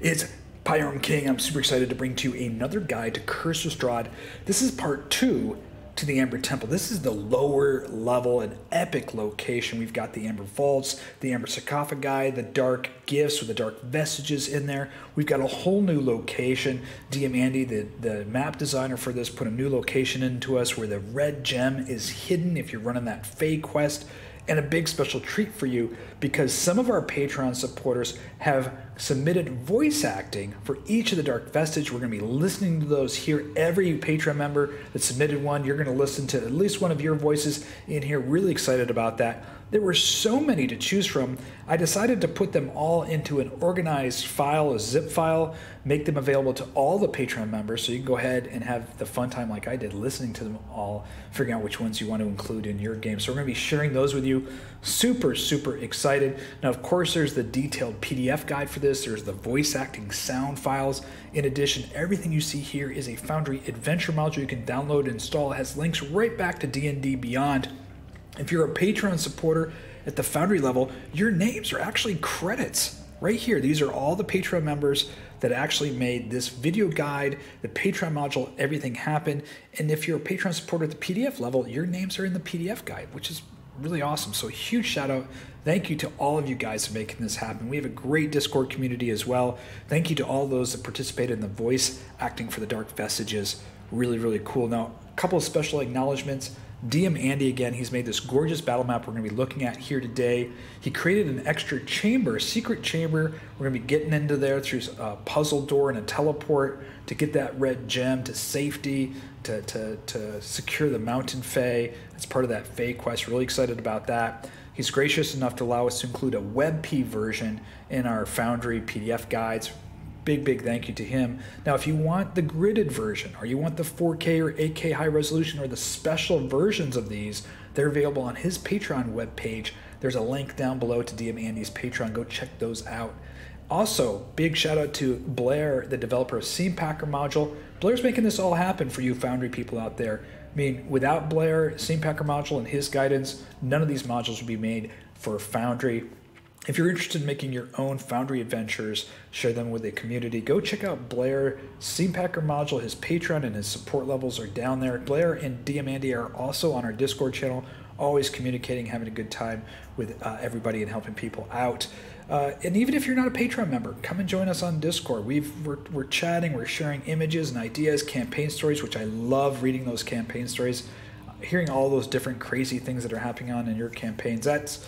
It's Pyram King. I'm super excited to bring to you another guide to Cursed Strahd. This is part two to the Amber Temple. This is the lower level an epic location. We've got the Amber Vaults, the Amber Sarcophagi, the Dark Gifts with the Dark Vestiges in there. We've got a whole new location. DM Andy, the, the map designer for this, put a new location into us where the red gem is hidden if you're running that Fey quest and a big special treat for you because some of our Patreon supporters have submitted voice acting for each of the Dark Vestige. We're going to be listening to those here. Every Patreon member that submitted one, you're going to listen to at least one of your voices in here. Really excited about that. There were so many to choose from, I decided to put them all into an organized file, a zip file, make them available to all the Patreon members so you can go ahead and have the fun time like I did listening to them all, figuring out which ones you want to include in your game. So we're going to be sharing those with you. Super, super excited. Now, of course, there's the detailed PDF guide for this, there's the voice acting sound files. In addition, everything you see here is a Foundry Adventure module you can download and install. It has links right back to D&D Beyond if you're a Patreon supporter at the Foundry level, your names are actually credits right here. These are all the Patreon members that actually made this video guide, the Patreon module, everything happen. And if you're a Patreon supporter at the PDF level, your names are in the PDF guide, which is really awesome. So huge shout out. Thank you to all of you guys for making this happen. We have a great Discord community as well. Thank you to all those that participated in the voice acting for the Dark Vestiges. Really, really cool. Now, a couple of special acknowledgments. DM Andy again, he's made this gorgeous battle map we're going to be looking at here today. He created an extra chamber, a secret chamber. We're going to be getting into there through a puzzle door and a teleport to get that red gem to safety, to, to, to secure the mountain Fae. That's part of that Fae quest. Really excited about that. He's gracious enough to allow us to include a WebP version in our Foundry PDF guides big, big thank you to him. Now, if you want the gridded version, or you want the 4K or 8K high resolution, or the special versions of these, they're available on his Patreon webpage. There's a link down below to DM Andy's Patreon. Go check those out. Also, big shout out to Blair, the developer of Scene Packer module. Blair's making this all happen for you Foundry people out there. I mean, without Blair, Scene Packer module, and his guidance, none of these modules would be made for Foundry. If you're interested in making your own Foundry adventures, share them with the community, go check out Blair Scene Packer module. His Patreon and his support levels are down there. Blair and DM Andy are also on our Discord channel, always communicating, having a good time with uh, everybody and helping people out. Uh, and even if you're not a Patreon member, come and join us on Discord. We've, we're, we're chatting, we're sharing images and ideas, campaign stories, which I love reading those campaign stories, hearing all those different crazy things that are happening on in your campaigns. That's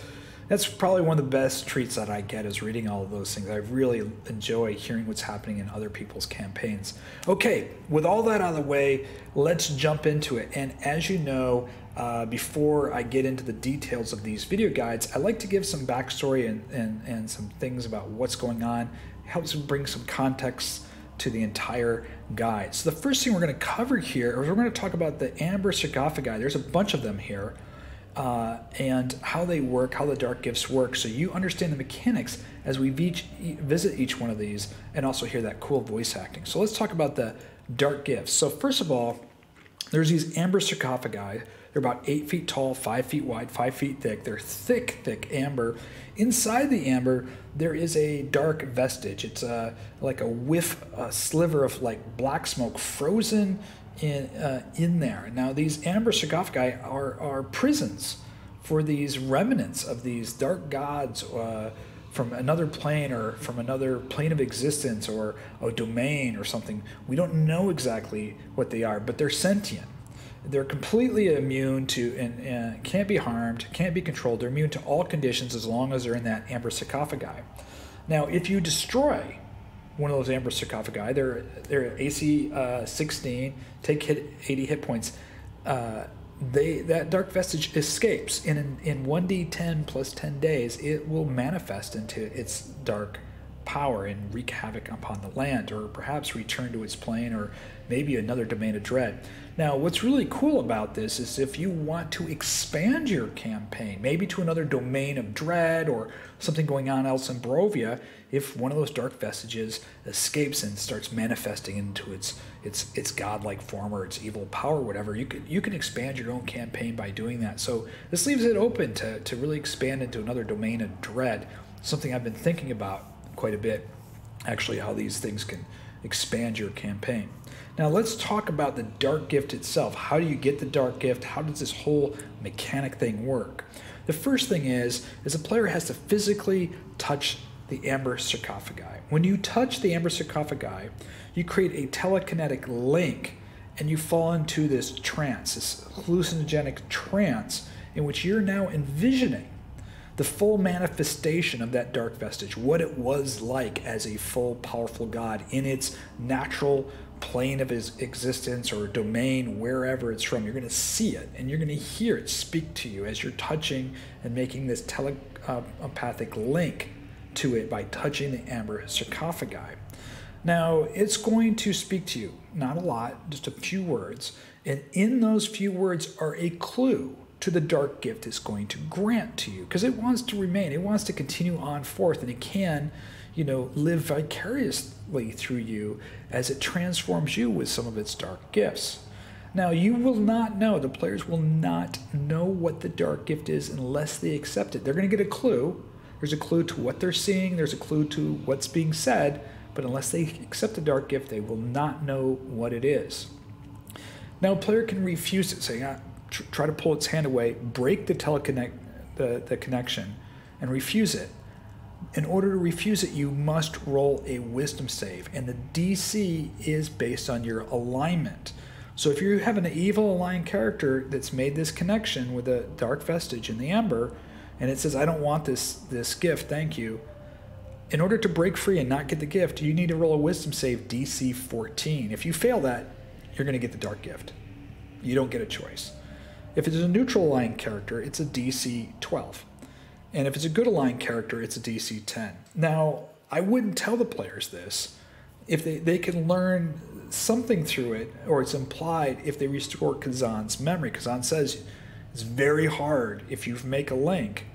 that's probably one of the best treats that I get is reading all of those things. I really enjoy hearing what's happening in other people's campaigns. Okay, with all that out of the way, let's jump into it. And as you know, uh, before I get into the details of these video guides, I like to give some backstory and, and, and some things about what's going on. It helps bring some context to the entire guide. So the first thing we're going to cover here is we're going to talk about the amber sarcophagi. There's a bunch of them here uh, and how they work, how the dark gifts work, so you understand the mechanics as we each, visit each one of these and also hear that cool voice acting. So let's talk about the dark gifts. So first of all, there's these amber sarcophagi. They're about eight feet tall, five feet wide, five feet thick. They're thick, thick amber. Inside the amber, there is a dark vestige. It's a, uh, like a whiff, a sliver of like black smoke frozen in, uh, in there. Now, these amber sarcophagi are, are prisons for these remnants of these dark gods uh, from another plane or from another plane of existence or a domain or something. We don't know exactly what they are, but they're sentient. They're completely immune to and, and can't be harmed, can't be controlled. They're immune to all conditions as long as they're in that amber sarcophagi. Now, if you destroy one of those amber sarcophagi. They're they're AC uh, 16, take hit 80 hit points. Uh, they that dark vestige escapes, and in, in 1d10 plus 10 days, it will manifest into its dark power and wreak havoc upon the land, or perhaps return to its plane, or maybe another domain of dread. Now, what's really cool about this is if you want to expand your campaign, maybe to another domain of dread or something going on else in Barovia, if one of those dark vestiges escapes and starts manifesting into its its its godlike form or its evil power, whatever, you can you can expand your own campaign by doing that. So this leaves it open to, to really expand into another domain of dread, something I've been thinking about quite a bit. actually how these things can expand your campaign. Now let's talk about the dark gift itself. How do you get the dark gift? How does this whole mechanic thing work? The first thing is, is a player has to physically touch the amber sarcophagi. When you touch the amber sarcophagi, you create a telekinetic link and you fall into this trance, this hallucinogenic trance in which you're now envisioning the full manifestation of that dark vestige, what it was like as a full, powerful God in its natural plane of his existence or domain, wherever it's from. You're going to see it and you're going to hear it speak to you as you're touching and making this telepathic uh, link to it by touching the amber sarcophagi. Now, it's going to speak to you, not a lot, just a few words. And in those few words are a clue to the dark gift it's going to grant to you because it wants to remain, it wants to continue on forth, and it can, you know, live vicariously through you as it transforms you with some of its dark gifts. Now, you will not know, the players will not know what the dark gift is unless they accept it. They're going to get a clue. There's a clue to what they're seeing, there's a clue to what's being said, but unless they accept the dark gift, they will not know what it is. Now, a player can refuse it, saying, ah, tr try to pull its hand away, break the teleconnect, the, the connection, and refuse it. In order to refuse it, you must roll a wisdom save, and the DC is based on your alignment. So if you have an evil aligned character that's made this connection with a dark vestige in the amber, and it says, I don't want this, this gift, thank you, in order to break free and not get the gift, you need to roll a wisdom save DC 14. If you fail that, you're going to get the dark gift. You don't get a choice. If it's a neutral aligned character, it's a DC 12. And if it's a good aligned character, it's a DC 10. Now, I wouldn't tell the players this. If they, they can learn something through it, or it's implied if they restore Kazan's memory. Kazan says it's very hard if you make a link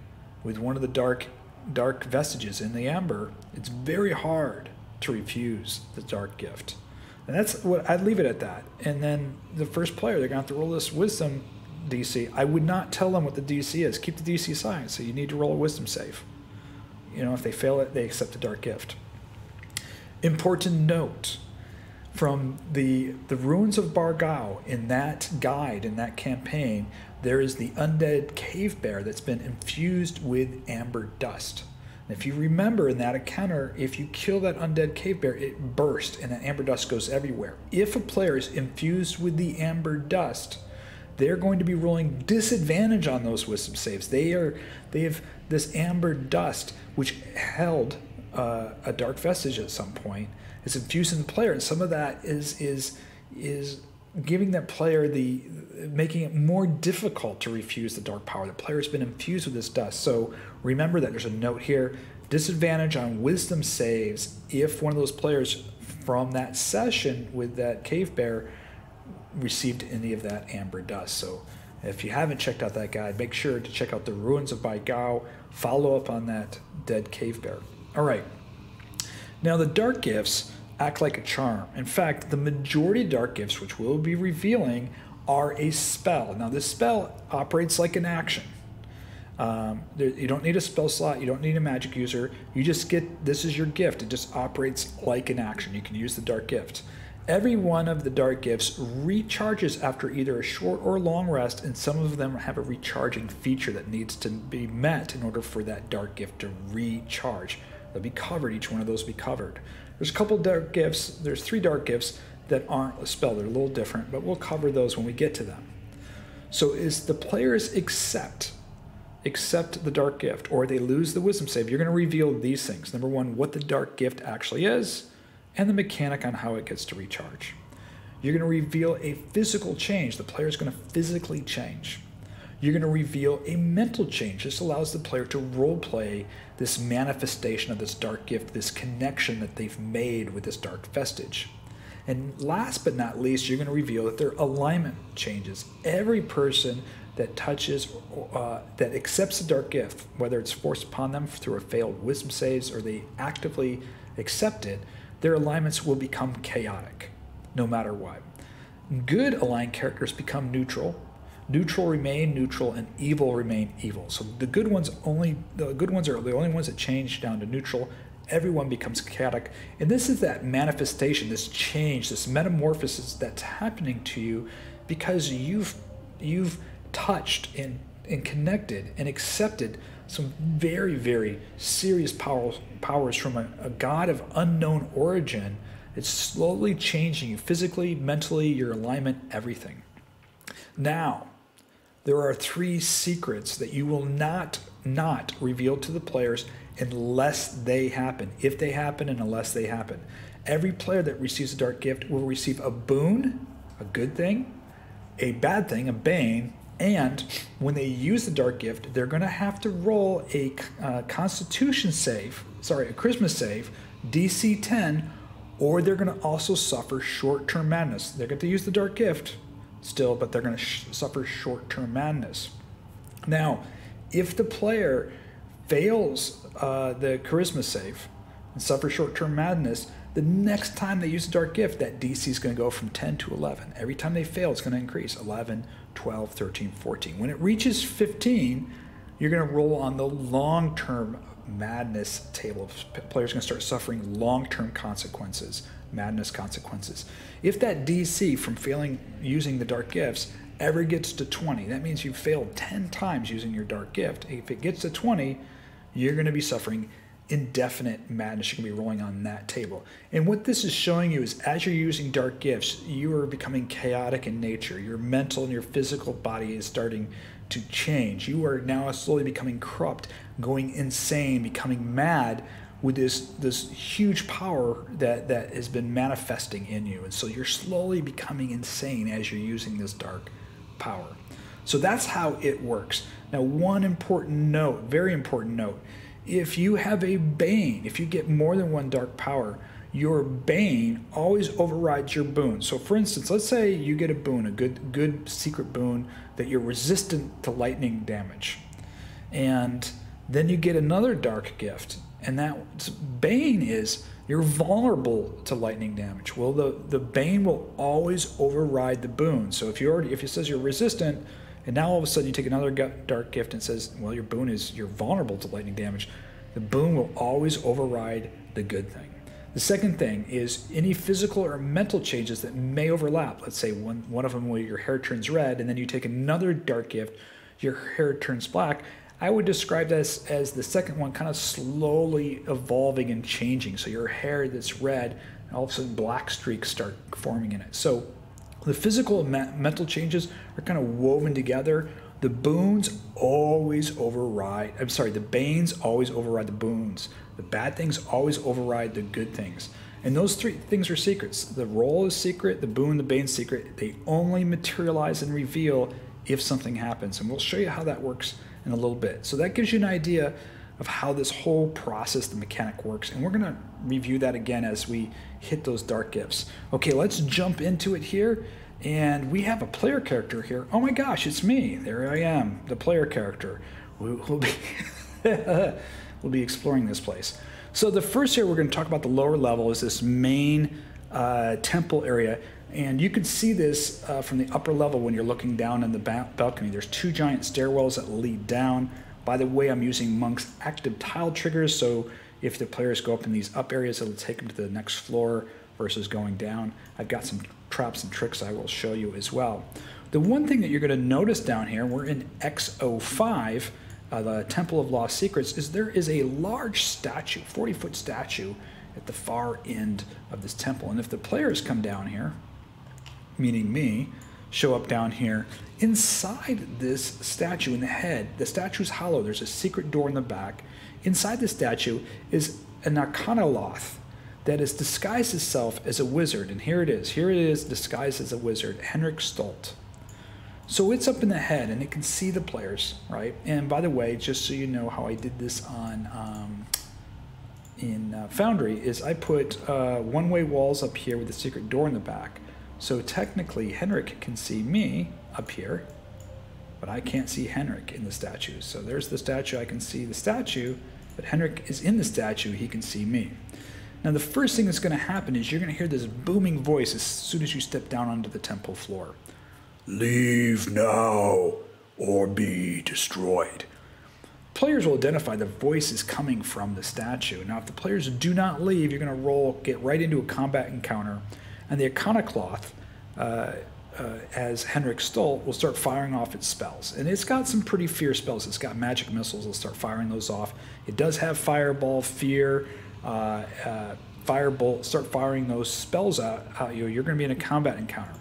with one of the dark dark vestiges in the amber, it's very hard to refuse the dark gift. And that's what I'd leave it at that. And then the first player, they're to have to roll this wisdom DC. I would not tell them what the DC is. Keep the DC silent. So you need to roll a wisdom save. You know, if they fail it, they accept the dark gift. Important note from the the ruins of Bargao in that guide in that campaign there is the undead cave bear that's been infused with amber dust. And if you remember in that encounter, if you kill that undead cave bear, it bursts and that amber dust goes everywhere. If a player is infused with the amber dust, they're going to be rolling disadvantage on those wisdom saves. They are they have this amber dust which held uh, a dark vestige at some point. It's infused in the player, and some of that is is is giving that player the making it more difficult to refuse the dark power. The player has been infused with this dust. So remember that there's a note here. Disadvantage on wisdom saves if one of those players from that session with that cave bear received any of that amber dust. So if you haven't checked out that guide, make sure to check out the ruins of Baigao. Follow up on that dead cave bear. All right. Now the dark gifts act like a charm. In fact, the majority of dark gifts, which we'll be revealing, are a spell. Now, this spell operates like an action. Um, there, you don't need a spell slot, you don't need a magic user. You just get this is your gift. It just operates like an action. You can use the dark gift. Every one of the dark gifts recharges after either a short or long rest, and some of them have a recharging feature that needs to be met in order for that dark gift to recharge. They'll be covered, each one of those will be covered. There's a couple dark gifts, there's three dark gifts that aren't a spell. They're a little different, but we'll cover those when we get to them. So is the players accept accept the dark gift or they lose the wisdom save, you're going to reveal these things. Number one, what the dark gift actually is, and the mechanic on how it gets to recharge. You're going to reveal a physical change. The player is going to physically change. You're going to reveal a mental change. This allows the player to role play this manifestation of this dark gift, this connection that they've made with this dark vestige. And last but not least, you're going to reveal that their alignment changes. Every person that touches, uh, that accepts the dark gift, whether it's forced upon them through a failed wisdom saves or they actively accept it, their alignments will become chaotic, no matter what. Good aligned characters become neutral. Neutral remain neutral, and evil remain evil. So the good ones only the good ones are the only ones that change down to neutral. everyone becomes chaotic. And this is that manifestation, this change, this metamorphosis that's happening to you because you've you've touched and, and connected and accepted some very, very serious powers, powers from a, a God of unknown origin. It's slowly changing you physically, mentally, your alignment, everything. Now, there are three secrets that you will not not reveal to the players unless they happen. If they happen and unless they happen. Every player that receives a dark gift will receive a boon, a good thing, a bad thing, a bane, and when they use the dark gift, they're going to have to roll a uh, Constitution save, sorry, a Charisma save, DC 10, or they're going to also suffer short term madness. They're going to use the dark gift still, but they're going to sh- suffer short term madness. Now, if the player fails uh, the Charisma save and suffers short term madness, the next time they use the dark gift, that DC is going to go from 10 to 11. Every time they fail, it's going to increase 11, 12, 13, 14. When it reaches 15, you're going to roll on the long term madness table. Players are going to start suffering long term consequences, madness consequences. If that DC from failing using the dark gifts ever gets to 20, that means you've failed 10 times using your dark gift. If it gets to 20, you're going to be suffering indefinite madness going to be rolling on that table. And what this is showing you is as you're using dark gifts, you are becoming chaotic in nature. Your mental and your physical body is starting to change. You are now slowly becoming corrupt, going insane, becoming mad with this this huge power that that has been manifesting in you. And so you're slowly becoming insane as you're using this dark power. So that's how it works. Now, one important note, very important note, if you have a bane, if you get more than one dark power, your bane always overrides your boon. So for instance, let's say you get a boon, a good good secret boon that you're resistant to lightning damage. And then you get another dark gift, and that bane is you're vulnerable to lightning damage. Well, the, the bane will always override the boon. So if you already if it says you're resistant, and now all of a sudden you take another dark gift and says, well, your boon is you're vulnerable to lightning damage. The boon will always override the good thing. The second thing is any physical or mental changes that may overlap. Let's say one, one of them where your hair turns red, and then you take another dark gift, your hair turns black. I would describe this as the second one kind of slowly evolving and changing. So your hair that's red, all of a sudden black streaks start forming in it. So the physical and mental changes are kind of woven together. The boons always override, I'm sorry, the banes always override the boons. The bad things always override the good things. And those three things are secrets. The role is secret, the boon, the bane secret. They only materialize and reveal if something happens. And we'll show you how that works in a little bit. So that gives you an idea of how this whole process, the mechanic works. And we're going to review that again as we hit those dark gifts. Okay, let's jump into it here. And we have a player character here. Oh my gosh, it's me. There I am, the player character. We'll be, we'll be exploring this place. So the first here we're going to talk about the lower level is this main uh, temple area. And you can see this uh, from the upper level when you're looking down in the balcony. There's two giant stairwells that lead down. By the way, I'm using Monk's active tile triggers, so if the players go up in these up areas, it'll take them to the next floor versus going down. I've got some traps and tricks I will show you as well. The one thing that you're going to notice down here, we're in X05, uh, the Temple of Lost Secrets, is there is a large statue, 40 foot statue at the far end of this temple. And if the players come down here, meaning me, show up down here. Inside this statue in the head, the statue is hollow. There's a secret door in the back. Inside the statue is an Arcanaloth that has disguised itself as a wizard. And here it is. Here it is disguised as a wizard, Henrik Stolt. So it's up in the head and it can see the players, right? And by the way, just so you know how I did this on um, in uh, Foundry, is I put uh, one-way walls up here with a secret door in the back. So technically, Henrik can see me up here, but I can't see Henrik in the statue. So there's the statue, I can see the statue, but Henrik is in the statue, he can see me. Now, the first thing that's going to happen is you're going to hear this booming voice as soon as you step down onto the temple floor Leave now or be destroyed. players will identify the voice is coming from the statue. Now, if the players do not leave, you're going to roll, get right into a combat encounter, and the arcanaloth, uh, uh, as Henrik Stolt, will start firing off its spells. And it's got some pretty fierce spells. It's got magic missiles. It'll start firing those off. It does have Fireball, Fear, uh, uh Firebolt. Start firing those spells out. you you're going to be in a combat encounter.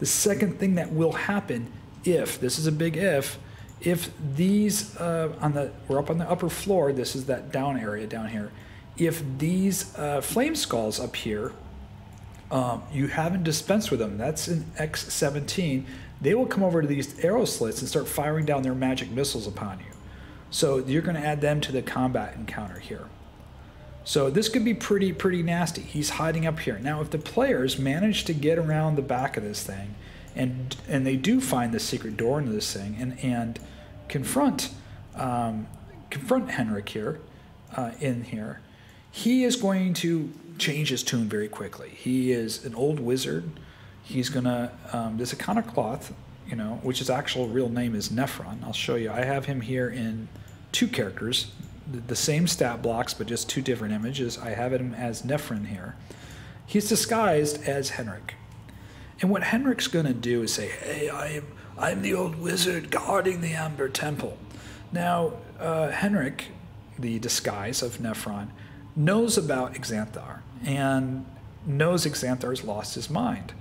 The second thing that will happen, if this is a big if, if these uh, on the we're up on the upper floor, this is that down area down here. If these uh, flame skulls up here, um, you haven't dispensed with them. That's in X17. They will come over to these arrow slits and start firing down their magic missiles upon you. So you're going to add them to the combat encounter here. So this could be pretty pretty nasty. He's hiding up here. Now if the players manage to get around the back of this thing and and they do find the secret door into this thing and and confront um, confront Henrik here uh, in here, he is going to change his tune very quickly. He is an old wizard. He's gonna um, this arcanaloth, you know, which his actual real name is Neferon. I'll show you. I have him here in two characters, the, same stat blocks, but just two different images. I have him as Neferon here. He's disguised as Henrik. And what Henrik's going to do is say, "Hey, I am I'm the old wizard guarding the Amber Temple." Now, uh, Henrik, the disguise of Neferon, knows about Xanthar and knows Xanthar's lost his mind.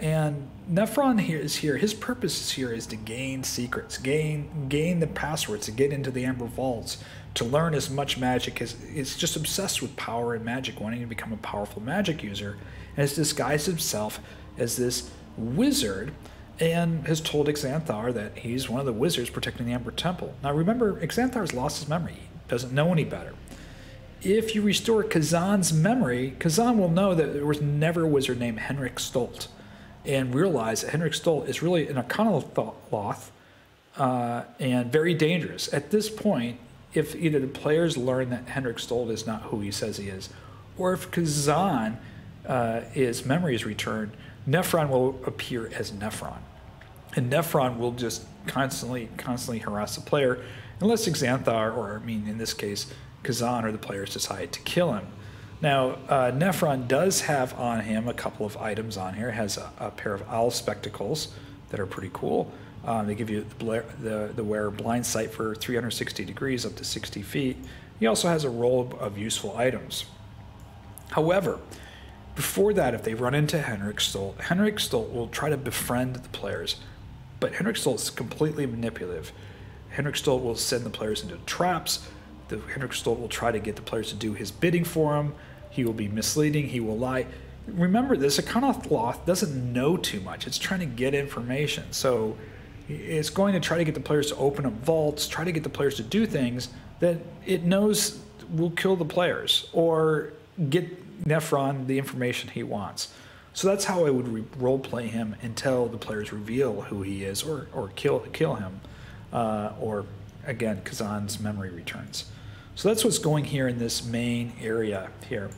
And Neferon here is here. His purpose is here is to gain secrets, gain gain the passwords to get into the Amber Vaults, to learn as much magic as is just obsessed with power and magic, wanting to become a powerful magic user, and has disguised himself as this wizard and has told Xanthar that he's one of the wizards protecting the Amber Temple. Now remember, Xanthar's lost his memory, he doesn't know any better. If you restore Kazan's memory, Kazan will know that there was never a wizard named Henrik Stolt and realize that Henrik Stolt is really an arcanaloth uh, and very dangerous. At this point, if either the players learn that Henrik Stolt is not who he says he is, or if Kazan, uh, his memory is returned, Neferon will appear as Neferon. And Neferon will just constantly, constantly harass the player, unless Xanthar, or I mean, in this case, Kazan or the players decide to kill him. Now, uh, Neferon does have on him a couple of items on here. It has a, a pair of owl spectacles that are pretty cool. Um, they give you the, the, the wearer blind sight for 360 degrees up to 60 feet. He also has a roll of useful items. However, before that, if they run into Henrik Stolt, Henrik Stolt will try to befriend the players, but Henrik Stolt is completely manipulative. Henrik Stolt will send the players into traps. The Henrik Stolt will try to get the players to do his bidding for him. He will be misleading. He will lie. Remember, this Arcanaloth doesn't know too much. It's trying to get information. So it's going to try to get the players to open up vaults, try to get the players to do things that it knows will kill the players or get Neferon the information he wants. So that's how I would re- role play him until the players reveal who he is or, or kill, kill him. Uh, or again, Kazan's memory returns. So that's what's going here in this main area here.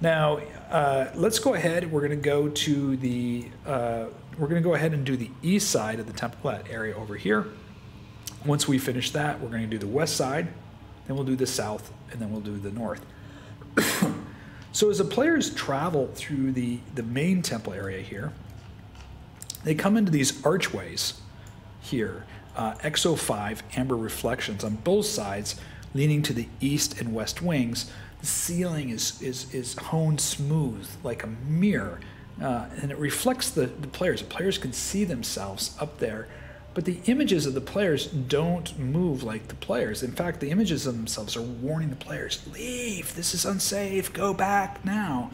Now, uh, let's go ahead. We're going to go to the, uh, we're going to go ahead and do the east side of the temple, that area over here. Once we finish that, we're going to do the west side, then we'll do the south, and then we'll do the north. So as the players travel through the, the main temple area here, they come into these archways here, uh, XO5 amber reflections on both sides, leaning to the east and west wings. The ceiling is, is, is honed smooth like a mirror, uh, and it reflects the, the players. The players can see themselves up there but the images of the players don't move like the players. In fact, the images of themselves are warning the players leave, this is unsafe, go back now.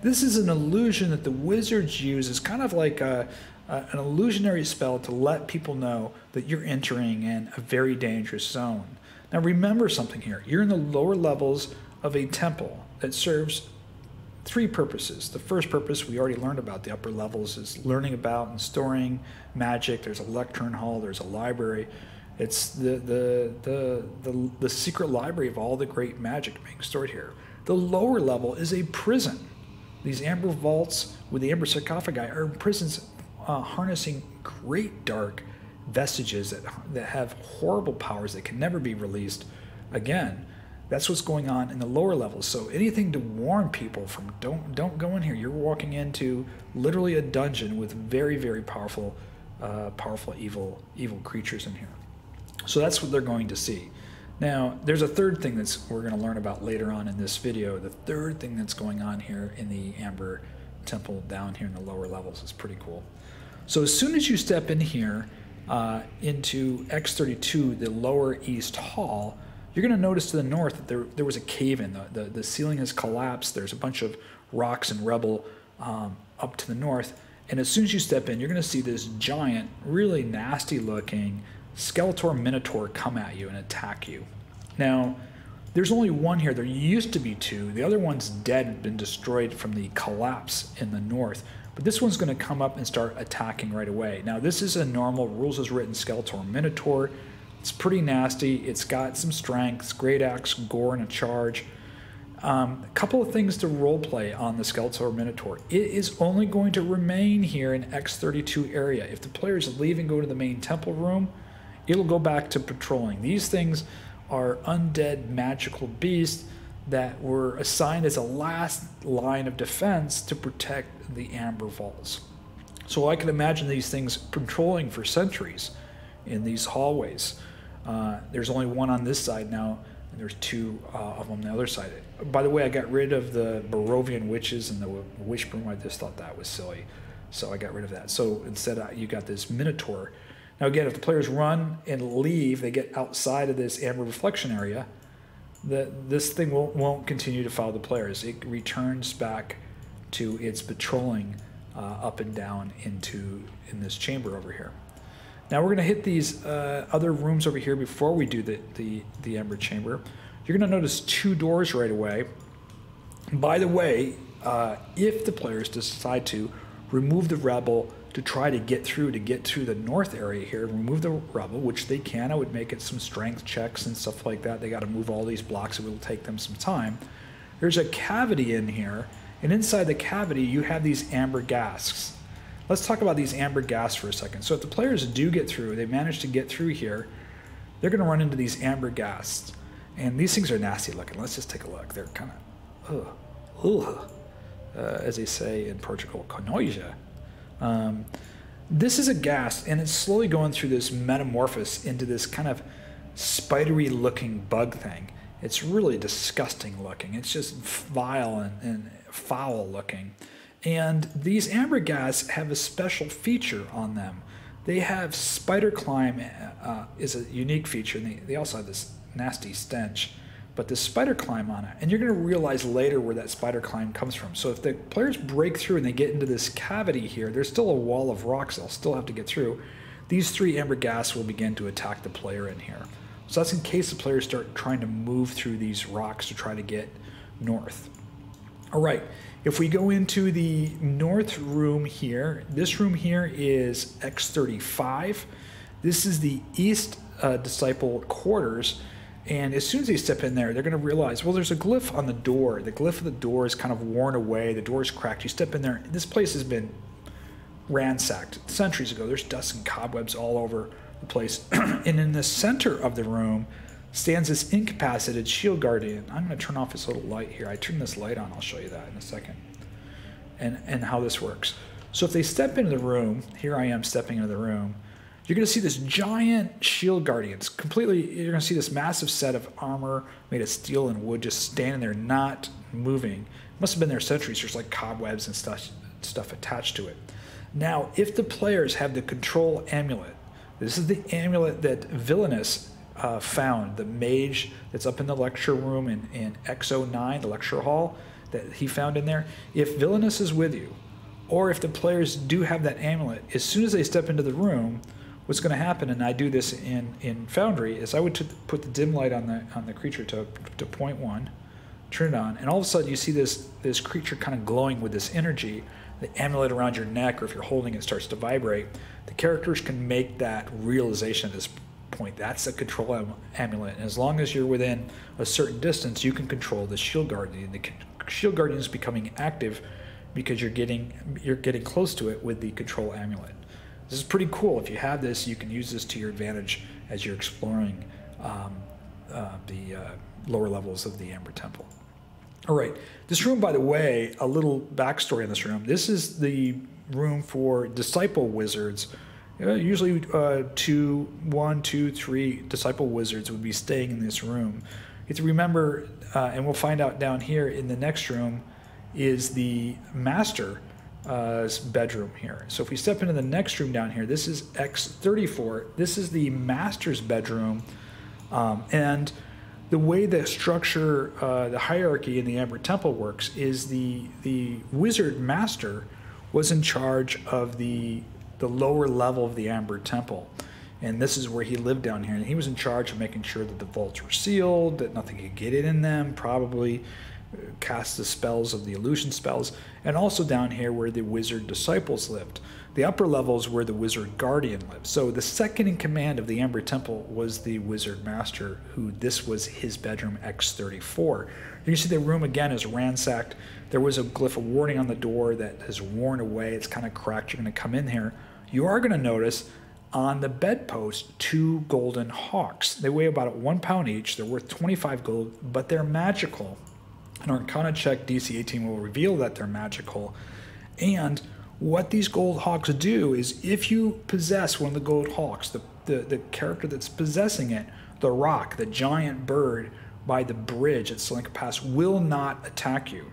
This is an illusion that the wizards use as kind of like a, an illusionary spell to let people know that you're entering in a very dangerous zone. Now, remember something here you're in the lower levels of a temple that serves three purposes. The first purpose we already learned about the upper levels is learning about and storing magic. There's a lectern hall, there's a library. It's the, the, the, the, the secret library of all the great magic being stored here. The lower level is a prison. These amber vaults with the amber sarcophagi are prisons uh, harnessing great dark vestiges that, that have horrible powers that can never be released again. That's what's going on in the lower levels. So anything to warn people from don't don't go in here. You're walking into literally a dungeon with very very powerful, uh, powerful evil evil creatures in here. So that's what they're going to see. Now, there's a third thing that's we're going to learn about later on in this video. The third thing that's going on here in the Amber Temple down here in the lower levels is pretty cool. So as soon as you step in here uh, into X32, the lower east hall, you're going to notice to the north that there, there was a cave in. The, the, the ceiling has collapsed. There's a bunch of rocks and rubble um, up to the north. And as soon as you step in, you're going to see this giant, really nasty looking Skeletor Minotaur come at you and attack you. Now, there's only one here. There used to be two. The other one's dead, been destroyed from the collapse in the north. But this one's going to come up and start attacking right away. Now, this is a normal rules as written Skeletor Minotaur. It's pretty nasty. It's got some strengths, great axe, gore, and a charge. Um, a couple of things to roleplay on the Skeletor Minotaur. It is only going to remain here in X32 area. If the players leave and go to the main temple room, it'll go back to patrolling. These things are undead magical beasts that were assigned as a last line of defense to protect the amber vaults. So I can imagine these things patrolling for centuries in these hallways. Uh, there's only one on this side now, and there's two uh, of them on the other side. By the way, I got rid of the Barovian witches and the wish broom. I just thought that was silly, so I got rid of that. So instead, uh, you got this Minotaur now, again, if the players run and leave, they get outside of this amber reflection area, this thing won't, won't continue to follow the players. It returns back to its patrolling uh, up and down into in this chamber over here. Now we're going to hit these uh, other rooms over here before we do the, the, the Ember Chamber. You're going to notice two doors right away. By the way, uh, if the players decide to remove the rebel to try to get through to get to the north area here, and remove the rubble, which they can. I would make it some strength checks and stuff like that. They got to move all these blocks. It will take them some time. There's a cavity in here, and inside the cavity you have these amber ghasts. Let's talk about these amber ghasts for a second. So if the players do get through, they manage to get through here, they're going to run into these amber ghasts. And these things are nasty looking. Let's just take a look. They're kind of, ugh, ugh, uh, as they say in Portugal, conoja. Um, this is a ghast, and it's slowly going through this metamorphosis into this kind of spidery looking bug thing. It's really disgusting looking. It's just vile and, and foul looking. And these amber ghasts have a special feature on them. They have spider climb uh, is a unique feature, and they, they also have this nasty stench but the spider climb on it. And you're going to realize later where that spider climb comes from. So if the players break through and they get into this cavity here, there's still a wall of rocks they'll still have to get through. These three amber ghasts will begin to attack the player in here. So that's in case the players start trying to move through these rocks to try to get north. All right, if we go into the north room here, this room here is X35. This is the East uh, Disciple quarters. And as soon as they step in there, they're going to realize, well, there's a glyph on the door. The glyph of the door is kind of worn away. The door is cracked. You step in there. This place has been ransacked centuries ago. There's dust and cobwebs all over the place. and in the center of the room stands this incapacitated shield guardian. I'm going to turn off this little light here. I turn this light on. I'll show you that in a second. And, and how this works. So if they step into the room, here I am stepping into the room you're going to see this giant shield guardians. Completely, you're going to see this massive set of armor made of steel and wood just standing there, not moving. It must have been there centuries. There's like cobwebs and stuff, stuff attached to it. Now, if the players have the control amulet, this is the amulet that Vilnius uh, found, the mage that's up in the lecture room in, in X09, the lecture hall that he found in there. If Vilnius is with you, or if the players do have that amulet, as soon as they step into the room, what's going to happen, and I do this in, in Foundry, is I would put the dim light on the on the creature to, to point one, turn it on, and all of a sudden you see this this creature kind of glowing with this energy. The amulet around your neck, or if you're holding it, starts to vibrate. The characters can make that realization at this point. That's a control am amulet, and as long as you're within a certain distance, you can control the shield guardian. The shield guardian is becoming active because you're getting you're getting close to it with the control amulet. This is pretty cool. If you have this, you can use this to your advantage as you're exploring um, uh, the uh, lower levels of the Amber Temple. All right, this room, by the way, a little backstory on this room. This is the room for disciple wizards. Uh, usually, uh, two, one, two, three disciple wizards would be staying in this room. You have to remember, uh, and we'll find out down here in the next room, is the master uh, bedroom here. So if we step into the next room down here, this is X34. This is the master's bedroom. Um, and the way the structure, uh, the hierarchy in the Amber Temple works is the, the wizard master was in charge of the, the lower level of the Amber Temple. And this is where he lived down here. And he was in charge of making sure that the vaults were sealed, that nothing could get in them, probably cast the spells of the illusion spells, and also down here where the wizard disciples lived. The upper levels where the wizard guardian lived. So the second in command of the Amber Temple was the wizard master, who this was his bedroom X34. You see the room again is ransacked. There was a glyph of warning on the door that has worn away. It's kind of cracked. You're going to come in here. You are going to notice on the bedpost two golden hawks. They weigh about one pound each. They're worth 25 gold, but they're magical. An Arcana check DC 18 will reveal that they're magical. And what these gold hawks do is if you possess one of the gold hawks, the, the, the character that's possessing it, the roc, the giant bird by the bridge at Tsolenka Pass, will not attack you.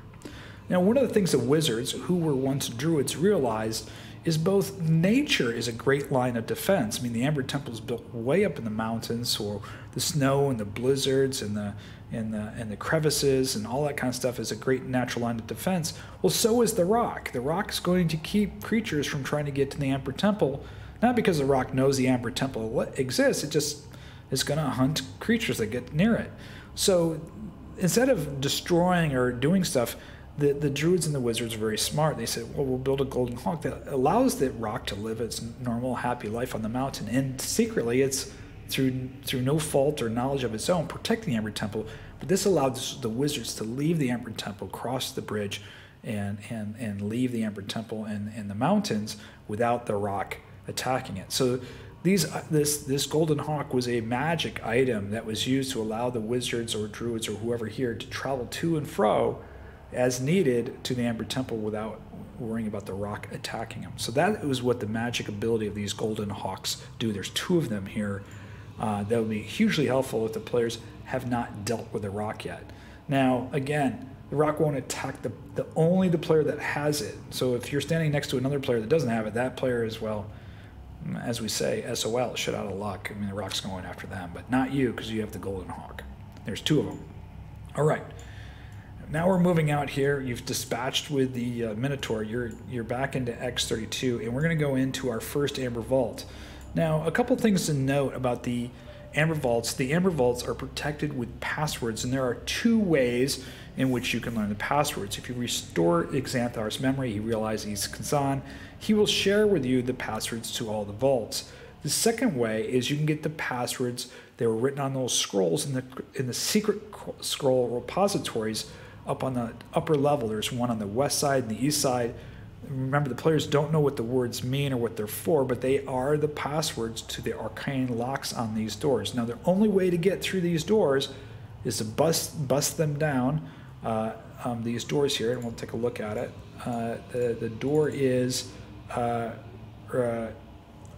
Now, one of the things that wizards, who were once druids, realized is both nature is a great line of defense. I mean, the Amber Temple is built way up in the mountains, so the snow and the blizzards and the and the and the crevices and all that kind of stuff is a great natural line of defense. Well, so is the roc. The roc is going to keep creatures from trying to get to the Amber Temple, not because the roc knows the Amber Temple exists. It just is going to hunt creatures that get near it. So instead of destroying or doing stuff, the, the druids and the wizards are very smart. They said, well, we'll build a golden hawk that allows the roc to live its normal, happy life on the mountain. And secretly, it's through through no fault or knowledge of its own protecting the Amber Temple. But this allowed the wizards to leave the Amber Temple, cross the bridge, and and and leave the Amber Temple in, in the mountains without the roc attacking it. So these uh, this this golden hawk was a magic item that was used to allow the wizards or druids or whoever here to travel to and fro as needed to the Amber Temple without worrying about the roc attacking them. So that was what the magic ability of these golden hawks do. There's two of them here uh, that would be hugely helpful if the players have not dealt with the roc yet. Now, again, the roc won't attack the, the only the player that has it. So if you're standing next to another player that doesn't have it, that player is well, as we say, SOL, shit out of luck. I mean, the roc's going after them, but not you because you have the golden hawk. There's two of them. All right. Now we're moving out here. You've dispatched with the uh, Minotaur. You're you're back into X32, and we're going to go into our first Amber Vault. Now, a couple things to note about the Amber Vaults. The Amber Vaults are protected with passwords, and there are two ways in which you can learn the passwords. If you restore Xanthar's memory, he realizes he's Kazan, he will share with you the passwords to all the vaults. The second way is you can get the passwords that were written on those scrolls in the in the secret scroll repositories up on the upper level. There's one on the west side and the east side remember the players don't know what the words mean or what they're for, but they are the passwords to the arcane locks on these doors. Now, the only way to get through these doors is to bust bust them down. Uh, um, these doors here, and we'll take a look at it. Uh, the the door is uh, uh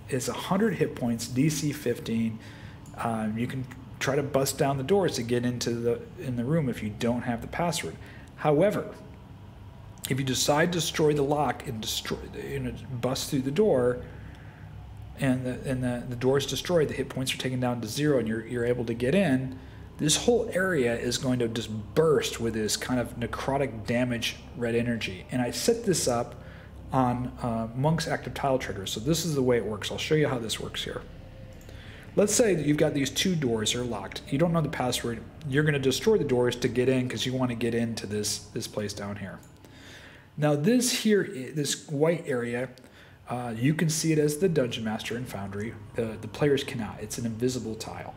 is 100 hit points, DC 15. Um, you can try to bust down the doors to get into the in the room if you don't have the password. However, if you decide to destroy the lock and destroy, know, bust through the door, and the and the, the door is destroyed, the hit points are taken down to zero, and you're you're able to get in. This whole area is going to just burst with this kind of necrotic damage red energy. And I set this up on uh, Monk's active tile trigger. So this is the way it works. I'll show you how this works here. Let's say that you've got these two doors are locked. You don't know the password. You're going to destroy the doors to get in because you want to get into this this place down here. Now this here, this white area, uh, you can see it as the Dungeon Master and Foundry. The, the players cannot. It's an invisible tile.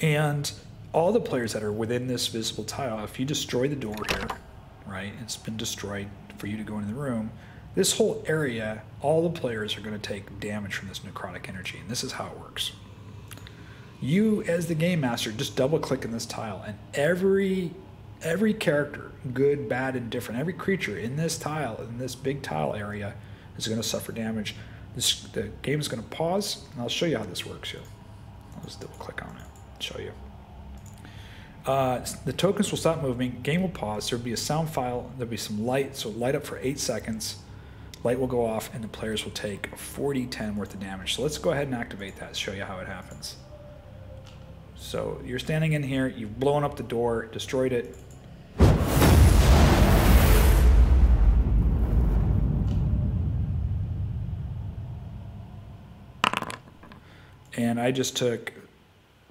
And all the players that are within this visible tile, if you destroy the door here, right, it's been destroyed for you to go into the room, this whole area, all the players are going to take damage from this necrotic energy, and this is how it works. You, as the game master, just double click in this tile, and every every character, good, bad, and different, every creature in this tile, in this big tile area, is going to suffer damage. This, the game is going to pause, and I'll show you how this works here. I'll just double click on it, show you. Uh, the tokens will stop moving, game will pause, there'll be a sound file, there'll be some light, so light up for 8 seconds, light will go off, and the players will take 40-10 worth of damage. So let's go ahead and activate that, show you how it happens. So you're standing in here, you've blown up the door, destroyed it, and I just took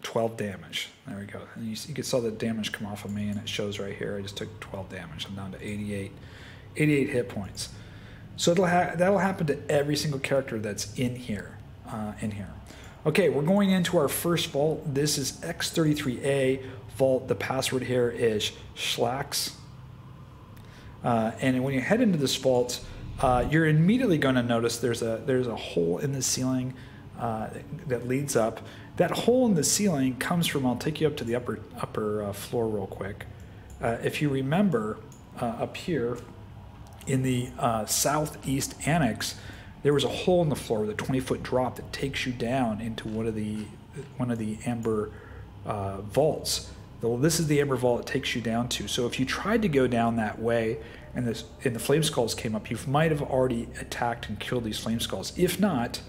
12 damage. There we go. And you, you can saw the damage come off of me, and it shows right here. I just took 12 damage. I'm down to 88, 88 hit points. So it'll ha that'll happen to every single character that's in here. Uh, in here. Okay, we're going into our first vault. This is X33A vault. The password here is Shalx. Uh, and when you head into this vault, uh, you're immediately going to notice there's a there's a hole in the ceiling uh, that leads up. That hole in the ceiling comes from, I'll take you up to the upper, upper uh, floor real quick. Uh, if you remember uh, up here in the uh, southeast annex, there was a hole in the floor with a 20 foot drop that takes you down into one of the, one of the amber vaults. Well, this is the amber vault it takes you down to. So if you tried to go down that way and, this, and the flame skulls came up, you might have already attacked and killed these flame skulls. If not,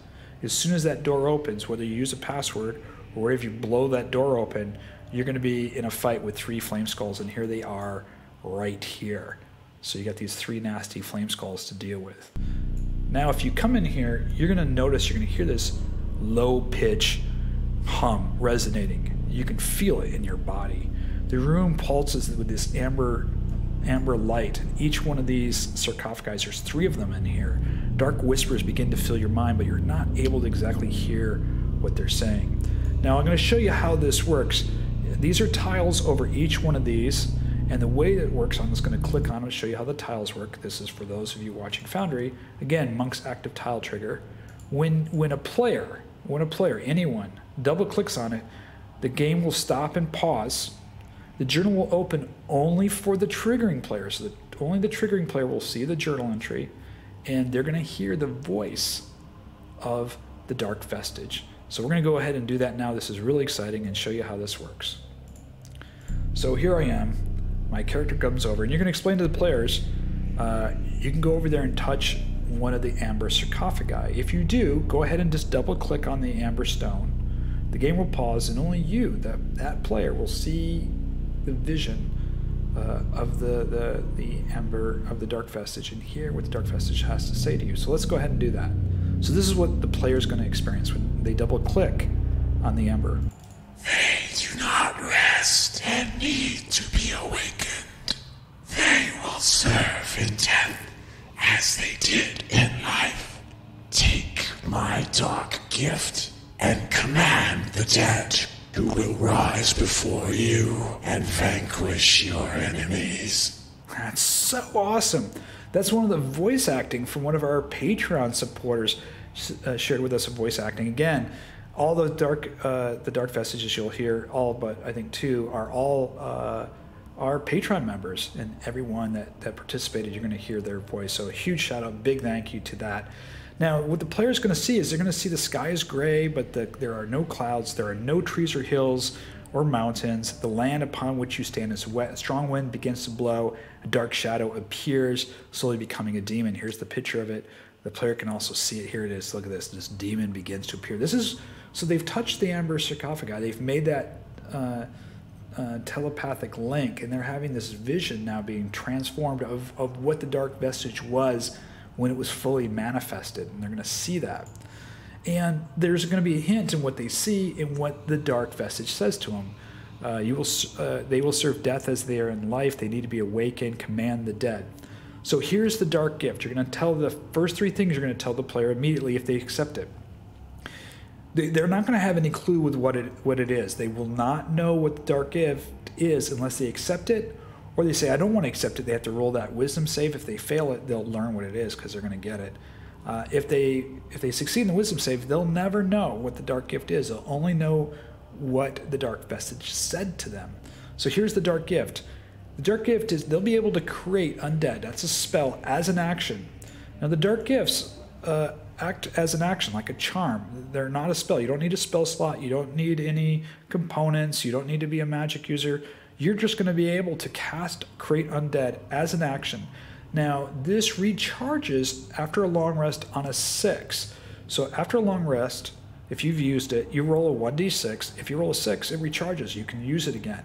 as soon as that door opens, whether you use a password or if you blow that door open, you're going to be in a fight with three flame skulls, and here they are right here. So you got these three nasty flame skulls to deal with. Now, if you come in here, you're going to notice you're going to hear this low pitch hum resonating. You can feel it in your body. The room pulses with this amber amber light. And each one of these sarcophagi, there's three of them in here. Dark whispers begin to fill your mind, but you're not able to exactly hear what they're saying. Now I'm going to show you how this works. These are tiles over each one of these, and the way it works, I'm just going to click on it show you how the tiles work. This is for those of you watching Foundry. Again, Monk's active tile trigger. When, when a player, when a player, anyone, double clicks on it, the game will stop and pause the journal will open only for the triggering player, so only the triggering player will see the journal entry, and they're going to hear the voice of the dark vestige. So we're going to go ahead and do that now. This is really exciting and show you how this works. So here I am. My character comes over, and you're going to explain to the players. Uh, you can go over there and touch one of the amber sarcophagi. If you do, go ahead and just double click on the amber stone. The game will pause, and only you, that, that player, will see the vision uh, of the, the, the amber of the dark vestige and hear what the dark vestige has to say to you. So let's go ahead and do that. So this is what the player is going to experience when they double click on the amber. They do not rest and need to be awakened. They will serve in death as they did in life. Take my dark gift and command the dead who will rise before you and vanquish your enemies. That's so awesome. That's one of the voice acting from one of our Patreon supporters uh, shared with us a voice acting. Again, all the dark uh, the dark vestiges you'll hear, all but I think two, are all uh, our Patreon members, and everyone that that participated, you're going to hear their voice. So a huge shout out, big thank you to that. Now, what the player is going to see is they're going to see the sky is gray, but the, there are no clouds, there are no trees or hills or mountains. The land upon which you stand is wet. A strong wind begins to blow. A dark shadow appears, slowly becoming a demon. Here's the picture of it. The player can also see it. Here it is. Look at this. This demon begins to appear. This is so they've touched the amber sarcophagi. They've made that uh, uh, telepathic link, and they're having this vision now being transformed of, of what the dark vestige was when it was fully manifested, and they're going to see that. And there's going to be a hint in what they see in what the dark vestige says to them. Uh, you will, uh, they will serve death as they are in life. They need to be awakened, command the dead. So here's the dark gift. You're going to tell the first three things you're going to tell the player immediately if they accept it. They're not going to have any clue with what it what it is. They will not know what the dark gift is unless they accept it Or they say, I don't want to accept it. They have to roll that wisdom save. If they fail it, they'll learn what it is because they're going to get it. Uh, if they if they succeed in the wisdom save, they'll never know what the dark gift is. They'll only know what the dark vestige said to them. So here's the dark gift. The dark gift is they'll be able to create undead. That's a spell as an action. Now the dark gifts uh, act as an action, like a charm. They're not a spell. You don't need a spell slot. You don't need any components. You don't need to be a magic user. You're just going to be able to cast create undead as an action. Now this recharges after a long rest on a six. So after a long rest, if you've used it, you roll a 1d6. If you roll a 6, it recharges. You can use it again.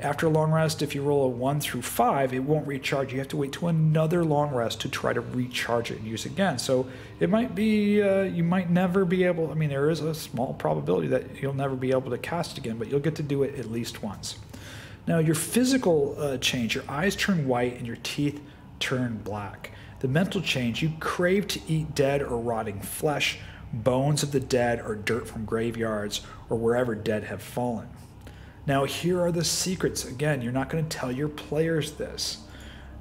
After a long rest, if you roll a 1 through 5, it won't recharge. You have to wait to another long rest to try to recharge it and use it again. So it might be, uh, you might never be able, I mean, there is a small probability that you'll never be able to cast again, but you'll get to do it at least once. Now, your physical uh, change, your eyes turn white and your teeth turn black. The mental change, you crave to eat dead or rotting flesh, bones of the dead, or dirt from graveyards, or wherever dead have fallen. Now, here are the secrets. Again, you're not going to tell your players this.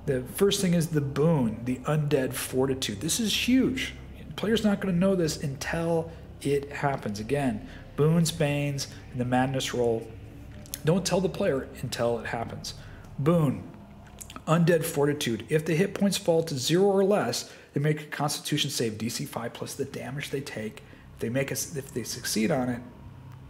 The first thing is the boon, the undead fortitude. This is huge. The player's not going to know this until it happens. Again, boons, banes, and the madness roll. Don't tell the player until it happens. Boon, undead fortitude. If the hit points fall to zero or less, they make a Constitution save DC five plus the damage they take. If they make if they succeed on it,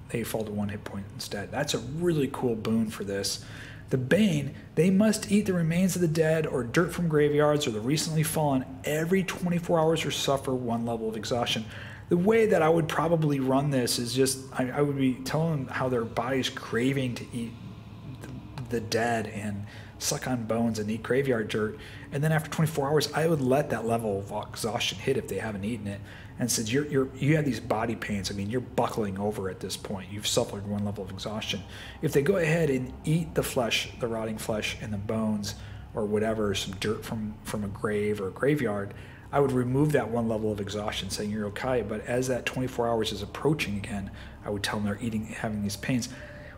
they fall to one hit point instead. That's a really cool boon for this. The Bane, they must eat the remains of the dead or dirt from graveyards or the recently fallen every 24 hours or suffer one level of exhaustion. The way that I would probably run this is just I, I would be telling them how their body's craving to eat the, dead and suck on bones and eat graveyard dirt. And then after 24 hours, I would let that level of exhaustion hit if they haven't eaten it and says you're, you're you have these body pains. I mean, you're buckling over at this point. You've suffered one level of exhaustion. If they go ahead and eat the flesh, the rotting flesh and the bones, or whatever, some dirt from from a grave or a graveyard, I would remove that one level of exhaustion, saying you're okay. But as that 24 hours is approaching again, I would tell them they're eating, having these pains.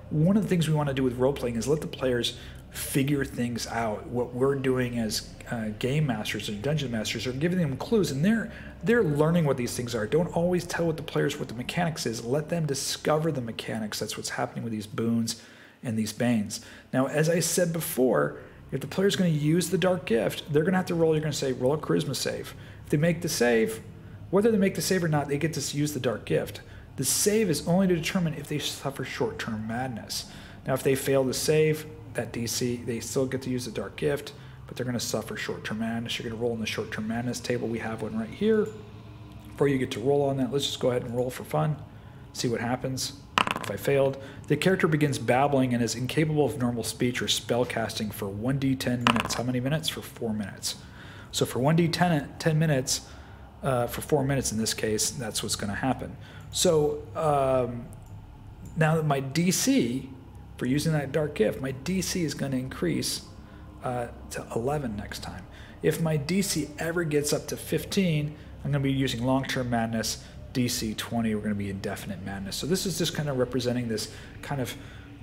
One of the things we want to do with role playing is let the players figure things out. What we're doing as uh, game masters and dungeon masters are giving them clues, and they're they're learning what these things are. Don't always tell what the players what the mechanics is. Let them discover the mechanics. That's what's happening with these boons and these banes. Now, as I said before, if the player's going to use the dark gift, they're going to have to roll. You're going to say roll a charisma save. If they make the save, whether they make the save or not, they get to use the dark gift. The save is only to determine if they suffer short-term madness. Now, if they fail to save, that DC, they still get to use the Dark Gift, but they're going to suffer short-term madness. You're going to roll in the short-term madness table. We have one right here. Before you get to roll on that, let's just go ahead and roll for fun, see what happens. If I failed, the character begins babbling and is incapable of normal speech or spell casting for 1d10 minutes. How many minutes? For 4 minutes. So for 1d10 10 minutes, uh, for 4 minutes in this case, that's what's going to happen. So um, now that my DC for using that dark gift, my DC is going to increase uh, to 11 next time. If my DC ever gets up to 15, I'm going to be using long-term madness. DC 20, we're going to be indefinite madness. So this is just kind of representing this kind of,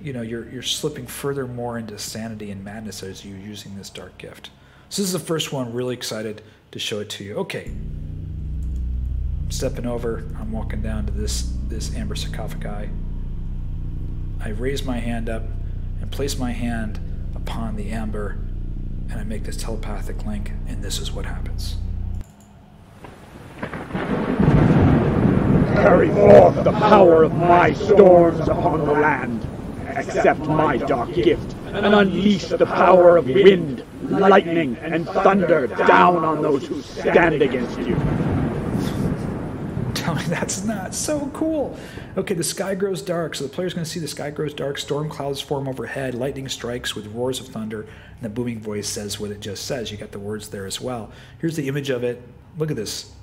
you know, you're, you're slipping further more into sanity and madness as you're using this dark gift. So this is the first one, really excited to show it to you. Okay, stepping over, I'm walking down to this, this amber sarcophagi. I raise my hand up and place my hand upon the amber, and I make this telepathic link, and this is what happens. Carry forth the power of my storms upon the land. Accept my dark gift, and unleash the power of wind, lightning, and thunder down on those who stand against you. Tell me that's not so cool. Okay, the sky grows dark, so the player's going to see the sky grows dark, storm clouds form overhead, lightning strikes with roars of thunder, and the booming voice says what it just says. You got the words there as well. Here's the image of it. Look at this.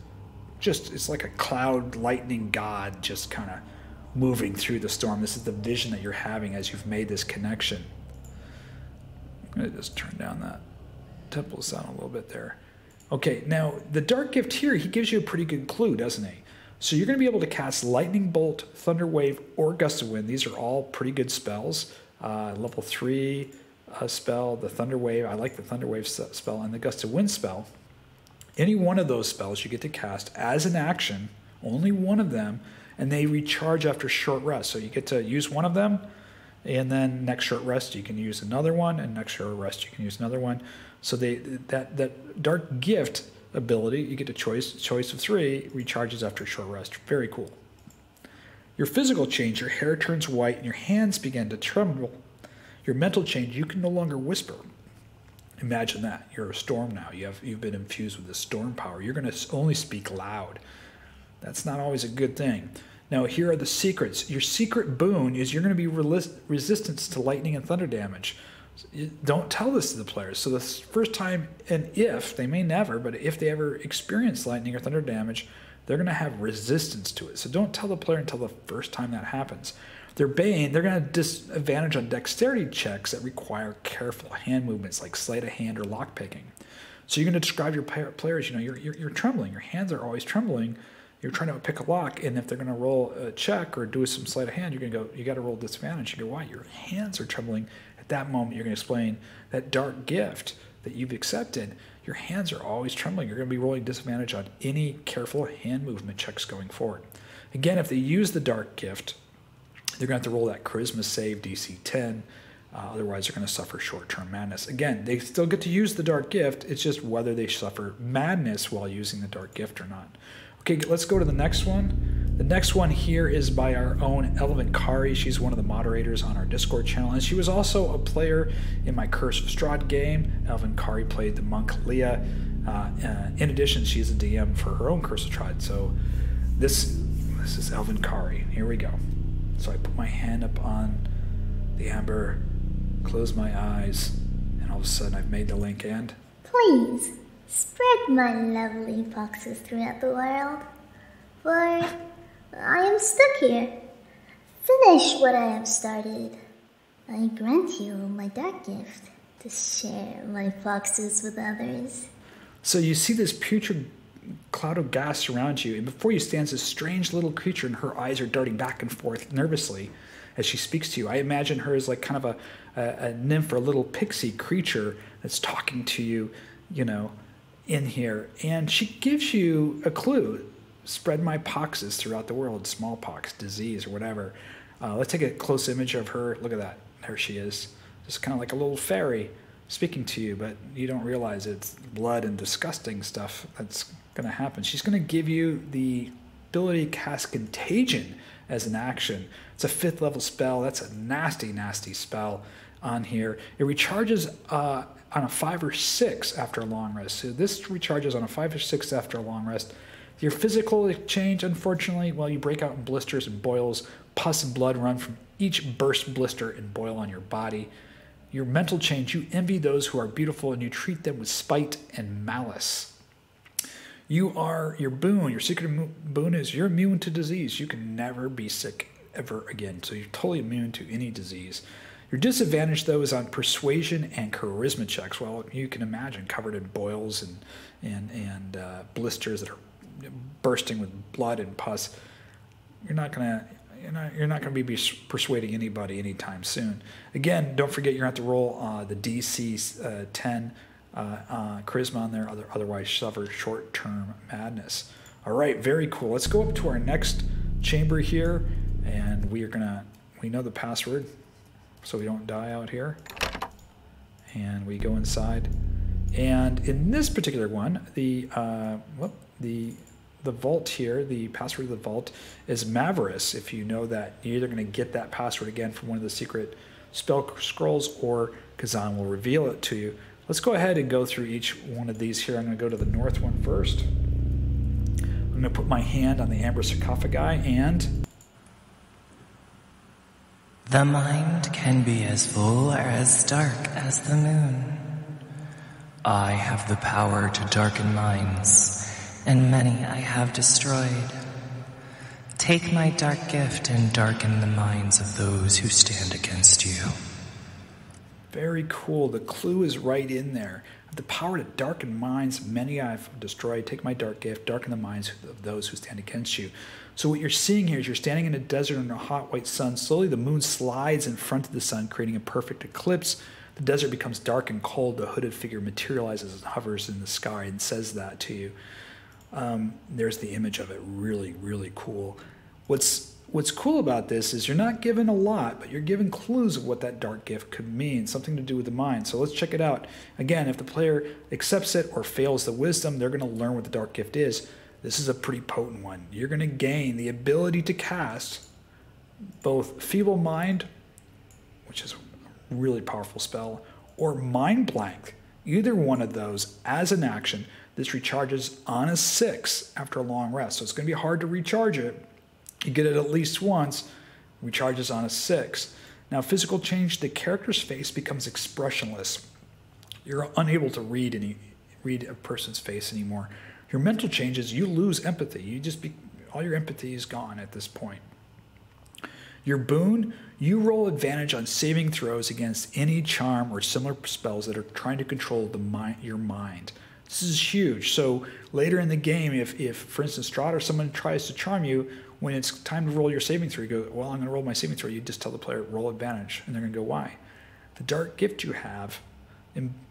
Just, it's like a cloud lightning god just kind of moving through the storm. This is the vision that you're having as you've made this connection. I'm to just turn down that temple sound a little bit there. Okay, now the dark gift here, he gives you a pretty good clue, doesn't he? So you're going to be able to cast Lightning Bolt, Thunder Wave, or Gust of Wind. These are all pretty good spells. Uh, level 3, uh, spell, the Thunder Wave. I like the Thunder Wave spell and the Gust of Wind spell. Any one of those spells you get to cast as an action, only one of them, and they recharge after short rest. So you get to use one of them, and then next short rest you can use another one, and next short rest you can use another one. So they that that Dark Gift ability, you get a choice choice of three, recharges after short rest. Very cool. Your physical change, your hair turns white and your hands begin to tremble. Your mental change, you can no longer whisper. Imagine that. You're a storm now. You have you've been infused with this storm power. You're going to only speak loud. That's not always a good thing. Now, here are the secrets. Your secret boon is you're going to be resistance to lightning and thunder damage. Don't tell this to the players. So, the first time, and if they may never, but if they ever experience lightning or thunder damage, they're going to have resistance to it. So, don't tell the player until the first time that happens. Their Bane, they're going to disadvantage on dexterity checks that require careful hand movements like sleight of hand or lock picking. So, you're going to describe your players, you know, you're, you're, you're trembling. Your hands are always trembling you're trying to pick a lock, and if they're going to roll a check or do some sleight of hand, you're going to go, you got to roll disadvantage. You go, why? Your hands are trembling. At that moment, you're going to explain that dark gift that you've accepted. Your hands are always trembling. You're going to be rolling disadvantage on any careful hand movement checks going forward. Again, if they use the dark gift, they're going to have to roll that charisma save DC 10. Uh, otherwise, they're going to suffer short term madness. Again, they still get to use the dark gift. It's just whether they suffer madness while using the dark gift or not. Okay, let's go to the next one. The next one here is by our own Elvin Kari. She's one of the moderators on our Discord channel, and she was also a player in my Curse of Strahd game. Elvin Kari played the monk Leah. Uh, uh, in addition, she's a DM for her own Curse of Strahd. So this this is Elvin Kari. Here we go. So I put my hand up on the amber, close my eyes, and all of a sudden I've made the link and. Please Spread my lovely poxes throughout the world, for I am stuck here. Finish what I have started. I grant you my dark gift to share my poxes with others. So you see this putrid cloud of gas around you, and before you stands this strange little creature, and her eyes are darting back and forth nervously as she speaks to you. I imagine her as like kind of a, a, a nymph or a little pixie creature that's talking to you, you know, in here, and she gives you a clue. Spread my poxes throughout the world, smallpox, disease, or whatever. Uh, let's take a close image of her. Look at that. There she is. Just kind of like a little fairy speaking to you, but you don't realize it's blood and disgusting stuff that's going to happen. She's going to give you the ability to cast Contagion as an action. It's a fifth level spell. That's a nasty, nasty spell on here. It recharges uh, on a five or six after a long rest. So this recharges on a five or six after a long rest. Your physical change, unfortunately, well, you break out in blisters and boils. Pus and blood run from each burst blister and boil on your body. Your mental change, you envy those who are beautiful and you treat them with spite and malice. You are your boon, your secret boon is you're immune to disease. You can never be sick ever again. So you're totally immune to any disease. Your disadvantage, though, is on persuasion and charisma checks. Well, you can imagine covered in boils and and and uh, blisters that are bursting with blood and pus. You're not gonna you're not, you're not going to be persuading anybody anytime soon. Again, don't forget you're going to have to roll uh, the DC uh, 10 uh, uh, charisma on there, other, otherwise suffer short-term madness. All right, very cool. Let's go up to our next chamber here, and we are to, we know the password so we don't die out here. And we go inside. And in this particular one, the uh, whoop, the the vault here, the password of the vault is Maverus. If you know that, you're either to get that password again from one of the secret spell scrolls, or Kazan will reveal it to you. Let's go ahead and go through each one of these here. I'm going to go to the north one first. I'm going to put my hand on the amber sarcophagi and the mind can be as full or as dark as the moon. I have the power to darken minds, and many I have destroyed. Take my dark gift and darken the minds of those who stand against you. Very cool. The clue is right in there. The power to darken minds, many I've destroyed. Take my dark gift, darken the minds of those who stand against you. So what you're seeing here is you're standing in a desert under a hot white sun. Slowly the moon slides in front of the sun, creating a perfect eclipse. The desert becomes dark and cold. The hooded figure materializes and hovers in the sky and says that to you. Um, there's the image of it. Really, really cool. What's what's cool about this is you're not given a lot, but you're given clues of what that dark gift could mean, something to do with the mind. So let's check it out. Again, if the player accepts it or fails the wisdom, they're going to learn what the dark gift is. This is a pretty potent one. You're going to gain the ability to cast both Feeble Mind, which is a really powerful spell, or Mind Blank. Either one of those as an action. This recharges on a six after a long rest. So it's going to be hard to recharge it. You get it at least once, we charge this on a six. Now, physical change, the character's face becomes expressionless. You're unable to read any read a person's face anymore. Your mental changes, you lose empathy. You just be all your empathy is gone at this point. Your boon, you roll advantage on saving throws against any charm or similar spells that are trying to control the mind, your mind. This is huge. So later in the game, if, if for instance, Strahd or someone tries to charm you, when it's time to roll your saving throw, you go, well, I'm going to roll my saving throw. You just tell the player, roll advantage. And they're going to go, why? The dark gift you have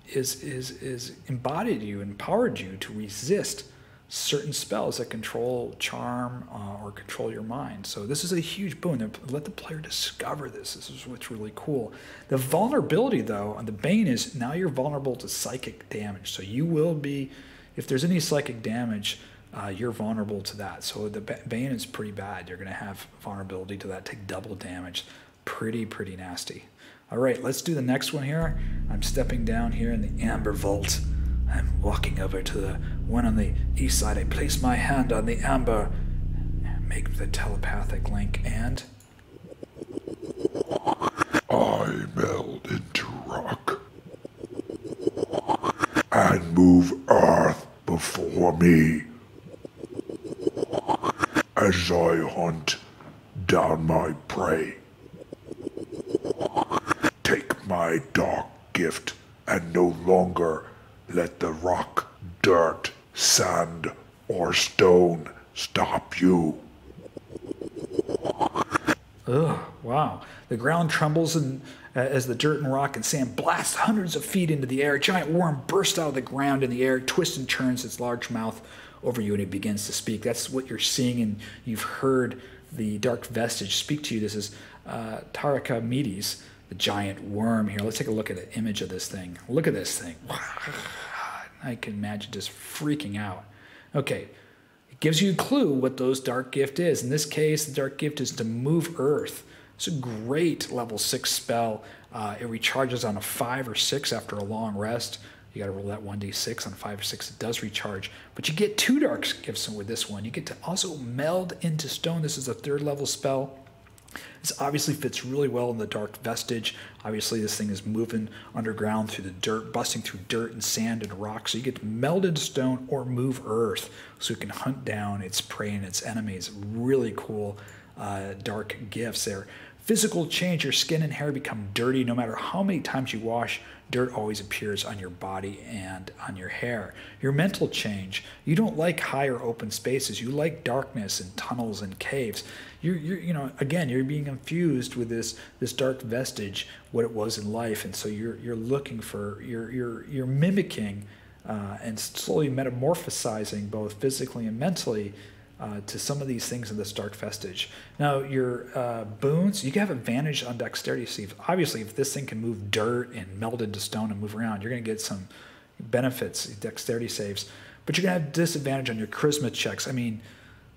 is, is, is embodied you, empowered you to resist certain spells that control charm uh, or control your mind. So this is a huge boon. Let the player discover this. This is what's really cool. The vulnerability, though, on the Bane is now you're vulnerable to psychic damage. So you will be, if there's any psychic damage, uh, you're vulnerable to that. So the Bane is pretty bad. You're going to have vulnerability to that, take double damage. Pretty, pretty nasty. All right, let's do the next one here. I'm stepping down here in the Amber Vault. I'm walking over to the one on the east side. I place my hand on the amber, make the telepathic link, and. I meld into rock and move earth before me as I hunt down my prey. Take my dark gift and no longer let the rock, dirt, sand, or stone stop you. Ugh, wow. The ground trembles and, uh, as the dirt and rock and sand blast hundreds of feet into the air. A giant worm bursts out of the ground in the air, twists and turns its large mouth over you, and it begins to speak. That's what you're seeing, and you've heard the dark vestige speak to you. This is uh, Tarakamedes, the giant worm here. Let's take a look at an image of this thing. Look at this thing. I can imagine just freaking out. Okay, it gives you a clue what those dark gift is. In this case, the dark gift is to move Earth. It's a great level six spell. Uh, it recharges on a five or six after a long rest. You got to roll that 1d6 on five or six. It does recharge, but you get two dark gifts with this one. You get to also meld into stone. This is a third level spell. This obviously fits really well in the dark vestige. Obviously, this thing is moving underground through the dirt, busting through dirt and sand and rock. So you get to meld stone or move earth so you can hunt down its prey and its enemies. Really cool uh, dark gifts there. Physical change, your skin and hair become dirty no matter how many times you wash dirt always appears on your body and on your hair. Your mental change, you don't like higher open spaces. You like darkness and tunnels and caves. You're, you're, you know, again, you're being infused with this this dark vestige, what it was in life, and so you're you're looking for you're you're you're mimicking uh, and slowly metamorphosizing both physically and mentally uh, to some of these things in this dark vestige. Now, your uh, boons, you can have advantage on dexterity. saves. obviously, if this thing can move dirt and meld into stone and move around, you're going to get some benefits, dexterity saves. But you're going to have disadvantage on your charisma checks. I mean,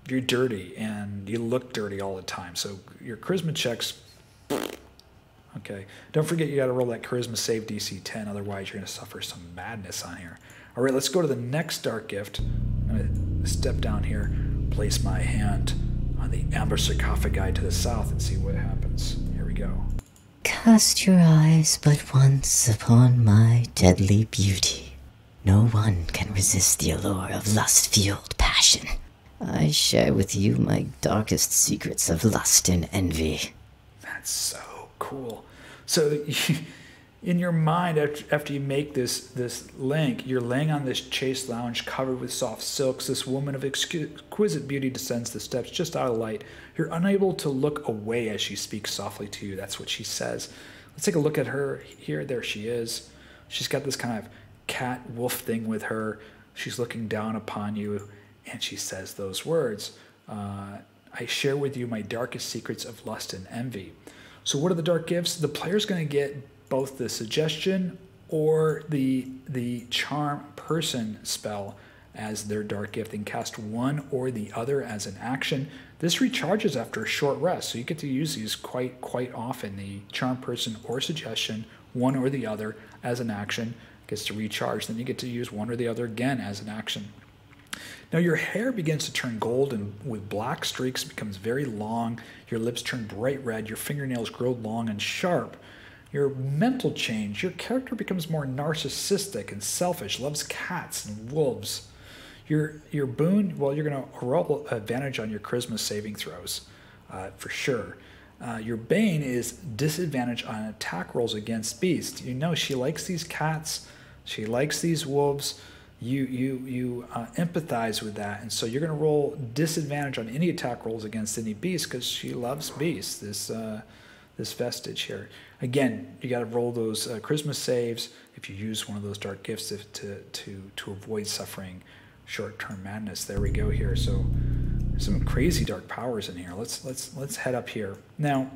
you're dirty and you look dirty all the time. So your charisma checks, okay. Don't forget you got to roll that charisma save DC 10, otherwise you're going to suffer some madness on here. All right, let's go to the next dark gift. I'm going to step down here place my hand on the amber sarcophagi to the south and see what happens. Here we go. Cast your eyes but once upon my deadly beauty. No one can resist the allure of lust fueled passion. I share with you my darkest secrets of lust and envy. That's so cool. So, in your mind after, you make this this link you're laying on this chaise lounge covered with soft silks this woman of exquisite beauty descends the steps just out of light you're unable to look away as she speaks softly to you that's what she says Let's take a look at her here. There she is. She's got this kind of cat wolf thing with her. She's looking down upon you, and she says those words uh, I share with you my darkest secrets of lust and envy. So, what are the dark gifts? The player's going to get both the suggestion or the, the charm person spell as their dark gift and cast one or the other as an action. This recharges after a short rest, so you get to use these quite quite often. The charm person or suggestion, one or the other as an action gets to recharge. Then you get to use one or the other again as an action. Now your hair begins to turn gold and with black streaks becomes very long. Your lips turn bright red. Your fingernails grow long and sharp. Your mental change, your character becomes more narcissistic and selfish, loves cats and wolves. Your your boon, well, you're going to roll advantage on your charisma saving throws, uh, for sure. Uh, your bane is disadvantage on attack rolls against beasts. You know she likes these cats, she likes these wolves. You you you uh, empathize with that, and so you're going to roll disadvantage on any attack rolls against any beast because she loves beasts. This uh, this vestige here. Again, you got to roll those uh, charisma saves if you use one of those dark gifts to to to, to avoid suffering short-term madness. There we go here. So some crazy dark powers in here. Let's let's let's head up here. Now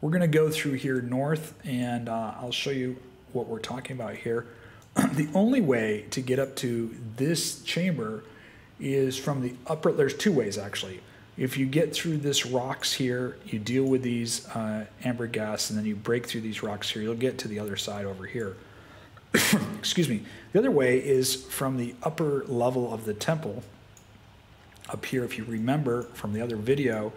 we're going to go through here north, and uh, I'll show you what we're talking about here. the only way to get up to this chamber is from the upper. There's two ways actually. If you get through this rocks here, you deal with these uh, amber ghasts, and then you break through these rocks here, you'll get to the other side over here. excuse me. The other way is from the upper level of the temple. Up here, if you remember from the other video,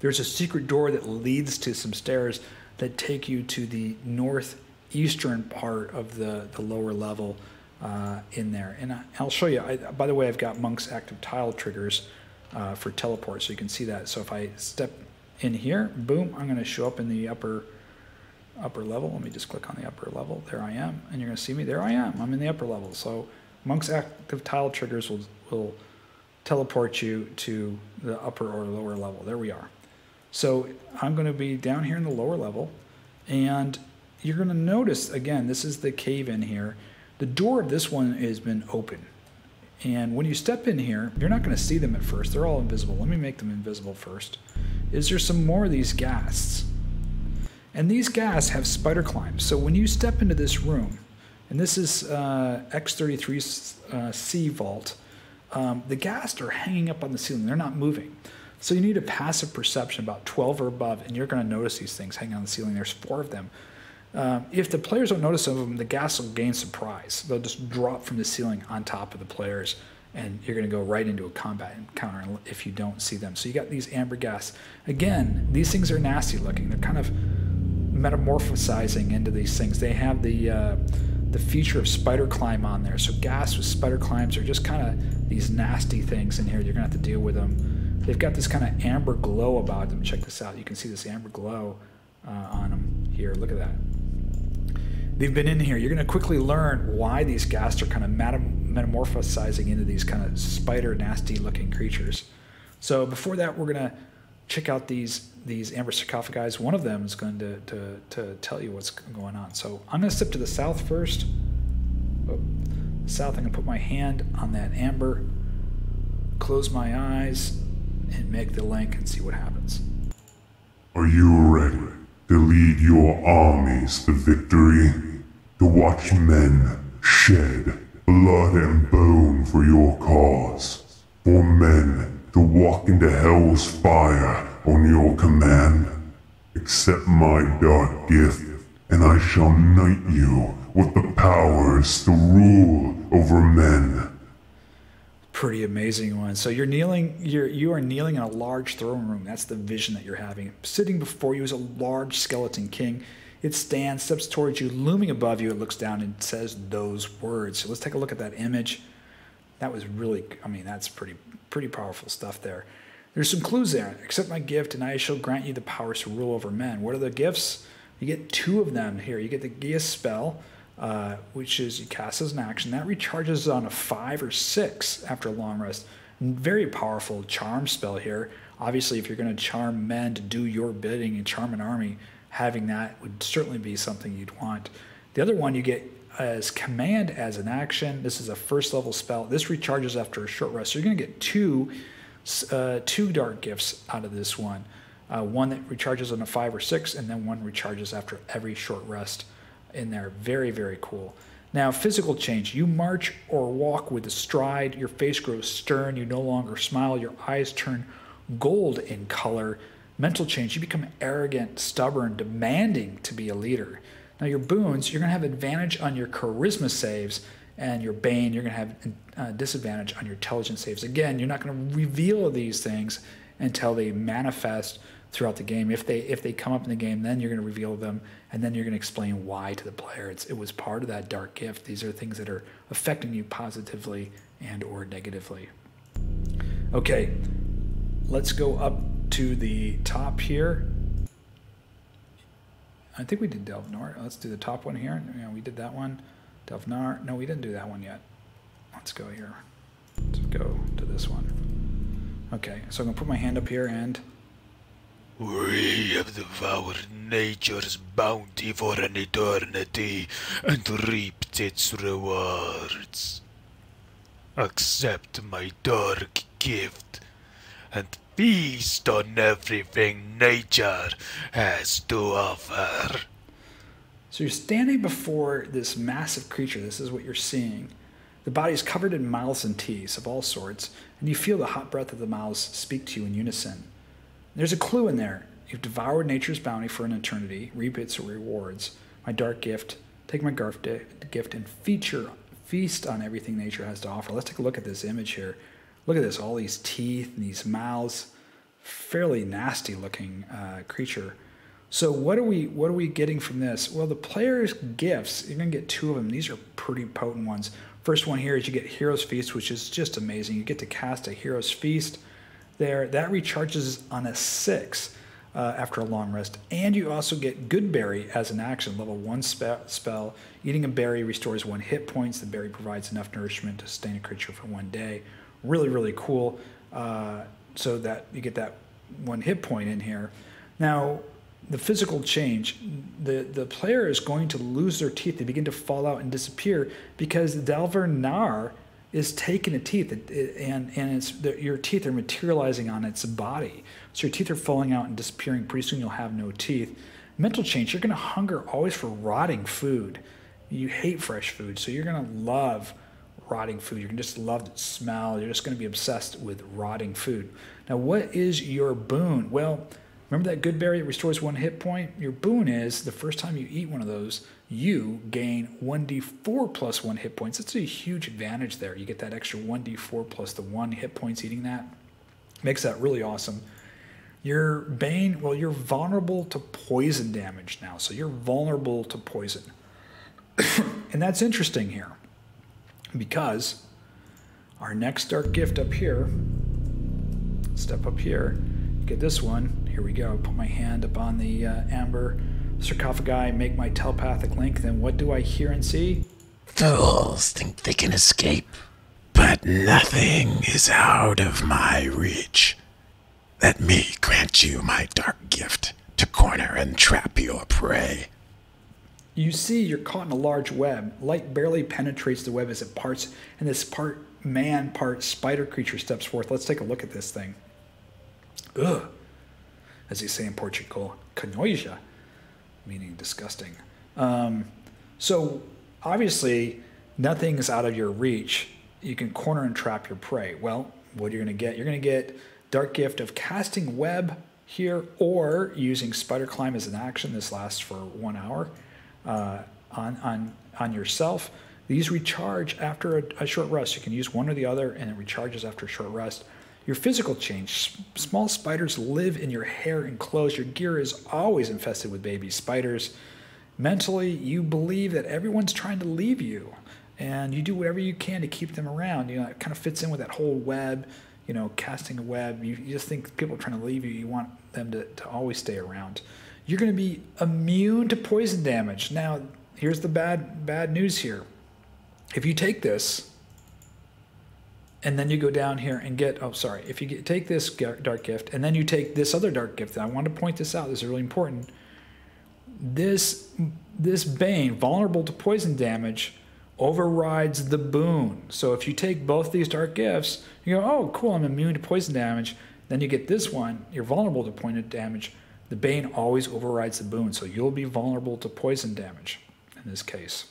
there's a secret door that leads to some stairs that take you to the northeastern part of the, the lower level uh, in there. And I'll show you. I, by the way, I've got Monk's active tile triggers uh, for teleport, so you can see that. So if I step in here, boom, I'm going to show up in the upper upper level. Let me just click on the upper level. There I am. And you're going to see me. There I am. I'm in the upper level. So Monk's active tile triggers will, will teleport you to the upper or lower level. There we are. So I'm going to be down here in the lower level. And you're going to notice, again, this is the cave in here. The door of this one has been open. And when you step in here, you're not going to see them at first. They're all invisible. Let me make them invisible first. Is there some more of these ghasts? And these ghasts have spider climbs. So when you step into this room, and this is uh, X33C uh, vault, um, the ghast are hanging up on the ceiling. They're not moving. So you need a passive perception about 12 or above, and you're going to notice these things hanging on the ceiling. There's four of them. Um, if the players don't notice some of them, the ghasts will gain surprise. They'll just drop from the ceiling on top of the players, and you're going to go right into a combat encounter if you don't see them. So you got these amber ghasts. Again, these things are nasty looking. They're kind of metamorphosizing into these things. They have the uh, the feature of spider climb on there. So ghasts with spider climbs are just kind of these nasty things in here. You're gonna have to deal with them. They've got this kind of amber glow about them. Check this out. You can see this amber glow uh, on them here. Look at that. They've been in here. You're going to quickly learn why these ghasts are kind of metamorphosizing into these kind of spider nasty looking creatures. So before that, we're going to check out these these amber sarcophagi. One of them is going to, to, to tell you what's going on. So I'm going to step to the south first. Oh, south, I'm going to put my hand on that amber, close my eyes, and make the link and see what happens. Are you ready to lead your armies to victory? To watch men shed blood and bone for your cause? For men to walk into hell's fire on your command. Accept my dark gift, and I shall knight you with the powers to rule over men. Pretty amazing one. So you're kneeling, you're you are kneeling in a large throne room. That's the vision that you're having. Sitting before you is a large skeleton king. It stands, steps towards you, looming above you. It looks down and says those words. So let's take a look at that image. That was really, I mean, that's pretty pretty powerful stuff there. There's some clues there. Accept my gift, and I shall grant you the powers to rule over men. What are the gifts? You get two of them here. You get the Geas spell, uh, which is you cast as an action. That recharges on a five or six after a long rest. Very powerful charm spell here. Obviously, if you're going to charm men to do your bidding and charm an army, having that would certainly be something you'd want. The other one you get as command as an action. This is a first level spell. This recharges after a short rest. So you're going to get two, uh, two dark gifts out of this one. Uh, one that recharges on a five or six, and then one recharges after every short rest in there. Very, very cool. Now, physical change. You march or walk with a stride. Your face grows stern. You no longer smile. Your eyes turn gold in color. Mental change. You become arrogant, stubborn, demanding to be a leader. Now, your boons, you're going to have advantage on your charisma saves, and your bane, you're going to have uh, disadvantage on your intelligence saves. Again, you're not going to reveal these things until they manifest throughout the game. If they if they come up in the game, then you're going to reveal them, and then you're going to explain why to the player. It's, it was part of that dark gift. These are things that are affecting you positively and or negatively. Okay, let's go up to the top here. I think we did Dahlver-Nar. Let's do the top one here. Yeah, we did that one. Dahlver-Nar. No, we didn't do that one yet. Let's go here. Let's go to this one. Okay, so I'm to put my hand up here and we have devoured nature's bounty for an eternity and reaped its rewards. Accept my dark gift and feast on everything nature has to offer. So you're standing before this massive creature. This is what you're seeing. The body is covered in mouths and teeth of all sorts, and you feel the hot breath of the mouths speak to you in unison. There's a clue in there. You've devoured nature's bounty for an eternity, reap its rewards. My dark gift, take my gift and feature, feast on everything nature has to offer. Let's take a look at this image here. Look at this, all these teeth and these mouths. Fairly nasty looking uh, creature. So what are we what are we getting from this? Well, the player's gifts, you're gonna get two of them. These are pretty potent ones. First one here is you get Hero's Feast, which is just amazing. You get to cast a Hero's Feast there. That recharges on a six uh, after a long rest. And you also get Good Berry as an action, level one spe- spell. Eating a berry restores one hit points. The berry provides enough nourishment to sustain a creature for one day. Really, really cool. Uh, so that you get that one hit point in here. Now, the physical change, the, the player is going to lose their teeth. They begin to fall out and disappear because Dahlver-Nar is taking the teeth and and it's your teeth are materializing on its body. So your teeth are falling out and disappearing. Pretty soon you'll have no teeth. Mental change, you're going to hunger always for rotting food. You hate fresh food, so you're going to love rotting food. You're going to just love the smell. You're just going to be obsessed with rotting food. Now, what is your boon? Well, remember that good berry that restores one hit point? Your boon is the first time you eat one of those, you gain 1d4 plus 1 hit points. That's a huge advantage there. You get that extra 1d4 plus the 1 hit points eating that. Makes that really awesome. Your Bane, well, you're vulnerable to poison damage now. So you're vulnerable to poison. and that's interesting here because our next dark gift up here, step up here, get this one. Here we go. Put my hand up on the uh, amber sarcophagi make my telepathic link, then what do I hear and see? Fools think they can escape, but nothing is out of my reach. Let me grant you my dark gift to corner and trap your prey. You see, you're caught in a large web. Light barely penetrates the web as it parts, and this part man, part spider creature steps forth. Let's take a look at this thing. Ugh, as they say in Portugal, canoja meaning disgusting. Um, so obviously, nothing's out of your reach. You can corner and trap your prey. Well, what are you going to get? You're going to get Dark Gift of casting web here, or using Spider Climb as an action. This lasts for one hour uh, on on on yourself. These recharge after a, a, short rest. You can use one or the other, and it recharges after a short rest. Your physical change. Small spiders live in your hair and clothes. Your gear is always infested with baby spiders. Mentally, you believe that everyone's trying to leave you, and you do whatever you can to keep them around. You know, it kind of fits in with that whole web, you know, casting a web. You, you just think people are trying to leave you. You want them to, to always stay around. You're going to be immune to poison damage. Now, here's the bad bad news here. If you take this, and then you go down here and get oh sorry if you get, take this dark gift and then you take this other dark gift i want to point this out this is really important this this Bane, vulnerable to poison damage, overrides the boon. So if you take both these dark gifts, you go, oh, cool, I'm immune to poison damage. Then you get this one, you're vulnerable to poison damage. The Bane always overrides the boon, so you'll be vulnerable to poison damage in this case.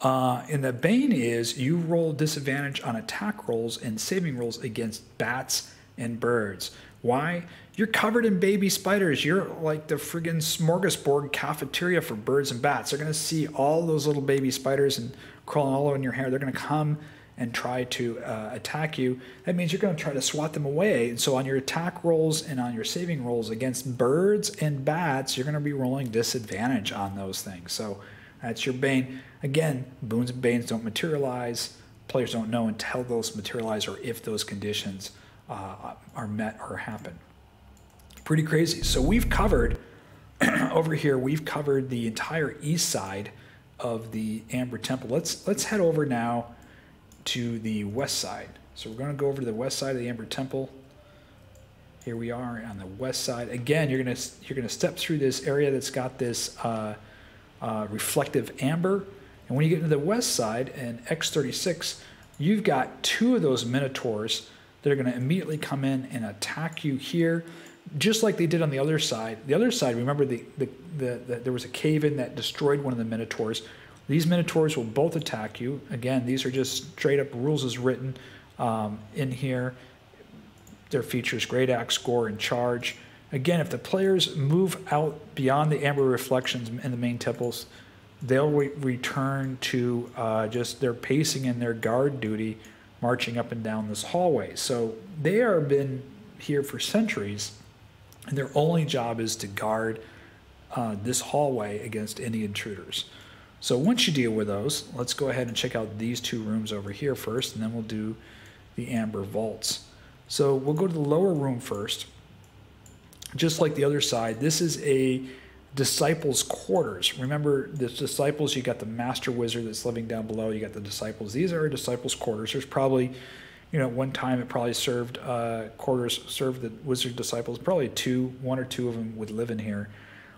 Uh, and the Bane is you roll disadvantage on attack rolls and saving rolls against bats and birds. Why? You're covered in baby spiders. You're like the friggin' smorgasbord cafeteria for birds and bats. They're to see all those little baby spiders and crawling all over in your hair. They're to come and try to uh, attack you. That means you're to try to swat them away. And so on your attack rolls and on your saving rolls against birds and bats, you're to be rolling disadvantage on those things. So that's your bane. Again, boons and banes don't materialize. Players don't know until those materialize or if those conditions uh, are met or happen. Pretty crazy. So we've covered over here. We've covered the entire east side of the Amber Temple. Let's let's head over now to the west side. So we're going to go over to the west side of the Amber Temple. Here we are on the west side. Again, you're going to you're going to step through this area that's got this uh, uh, reflective amber. And when you get into the west side and X36, you've got two of those Minotaurs that are going to immediately come in and attack you here, just like they did on the other side. The other side, remember, the, the, the, the there was a cave in that destroyed one of the Minotaurs. These Minotaurs will both attack you. Again, these are just straight up rules as written um, in here. Their features great axe, gore, and charge. Again, if the players move out beyond the amber reflections in the main temples, they'll re- return to uh, just their pacing and their guard duty marching up and down this hallway. So they have been here for centuries, and their only job is to guard uh, this hallway against any intruders. So once you deal with those, let's go ahead and check out these two rooms over here first, and then we'll do the amber vaults. So we'll go to the lower room first. Just like the other side, this is a disciples' quarters. Remember, the disciples, you got the master wizard that's living down below, you got the disciples. These are disciples' quarters. There's probably, you know, one time it probably served uh, quarters, served the wizard disciples. Probably two, one or two of them would live in here.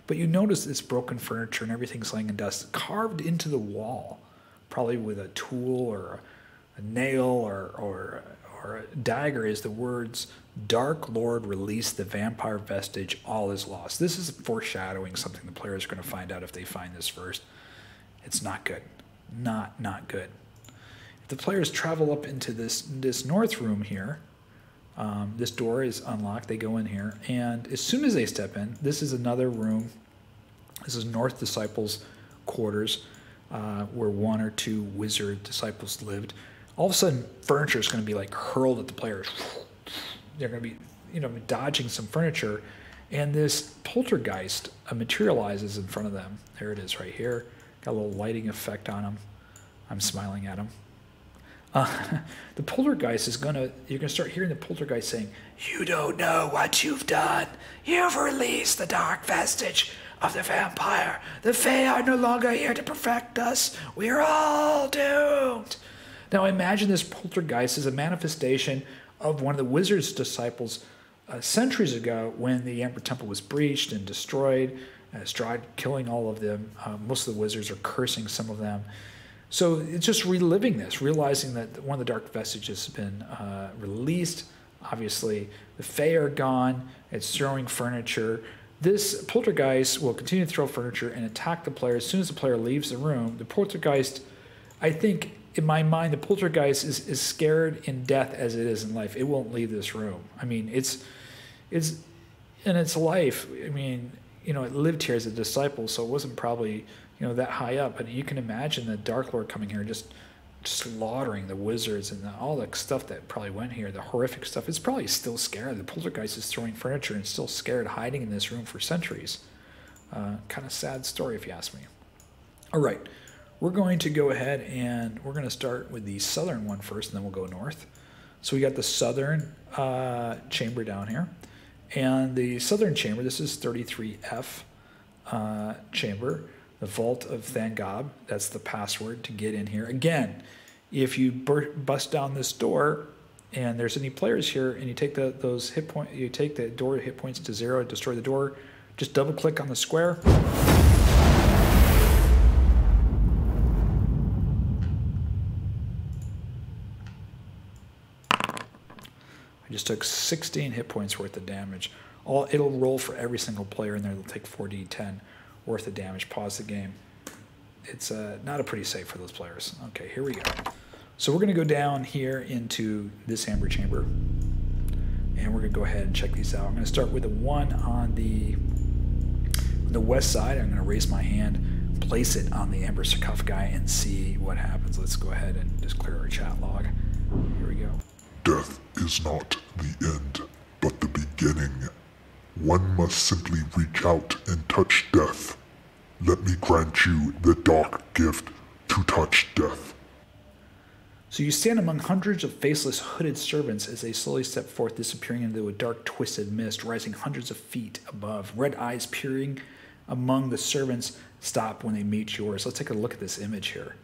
But you notice this broken furniture and everything's laying in dust, carved into the wall, probably with a tool or a nail or, or, or a dagger, is the words Dark Lord release the vampire vestige, all is lost. This is foreshadowing something the players are going to find out if they find this first. It's not good. Not, not good. If the players travel up into this, this north room here, um, this door is unlocked. They go in here, and as soon as they step in, this is another room. This is North Disciples' quarters, uh, where one or two wizard disciples lived. All of a sudden, furniture is going to be like hurled at the players they're going to be, you know, dodging some furniture, and this poltergeist materializes in front of them. There it is, right here. Got a little lighting effect on him. I'm smiling at him. Uh, the poltergeist is gonna. You're gonna start hearing the poltergeist saying, "You don't know what you've done. You've released the dark vestige." Of the vampire. The Fae are no longer here to perfect us. We're all doomed. Now imagine this poltergeist is a manifestation of one of the wizard's disciples uh, centuries ago when the Amber Temple was breached and destroyed, uh, Strahd killing all of them. Uh, most of the wizards are cursing some of them. So it's just reliving this, realizing that one of the dark vestiges has been uh, released. Obviously, the Fae are gone. It's throwing furniture. This poltergeist will continue to throw furniture and attack the player as soon as the player leaves the room. The poltergeist, I think, in my mind, the poltergeist is as scared in death as it is in life. It won't leave this room. I mean, it's it's in its life. I mean, you know, it lived here as a disciple, so it wasn't probably you know that high up. But you can imagine the Dark Lord coming here, just slaughtering the wizards and the, all the stuff that probably went here, the horrific stuff. It's probably still scared. The poltergeist is throwing furniture and still scared, hiding in this room for centuries. Uh, kind of sad story, if you ask me. All right. We're going to go ahead and we're going to start with the southern one first, and then we'll go north. So we got the southern uh, chamber down here. And the southern chamber, this is 33F uh, chamber, the Vault of Thangob. That's the password to get in here. Again, if you bust down this door and there's any players here and you take the, those hit point, you take the door hit points to zero, destroy the door, Just double click on the square. I just took 16 hit points worth of damage. All It'll roll for every single player in there. They'll take 4d10 worth of damage. Pause the game. It's uh, not a pretty safe for those players. Okay, here we go. So we're going to go down here into this amber chamber. And we're going to go ahead and check these out. I'm going to start with the one on the, the west side. I'm going to raise my hand, place it on the amber sarcophagi, and see what happens. Let's go ahead and just clear our chat log. Here we go. Death is not the end, but the beginning. One must simply reach out and touch death. Let me grant you the dark gift to touch death. So you stand among hundreds of faceless, hooded servants as they slowly step forth, disappearing into a dark, twisted mist, rising hundreds of feet above. Red eyes peering among the servants stop when they meet yours. Let's take a look at this image here.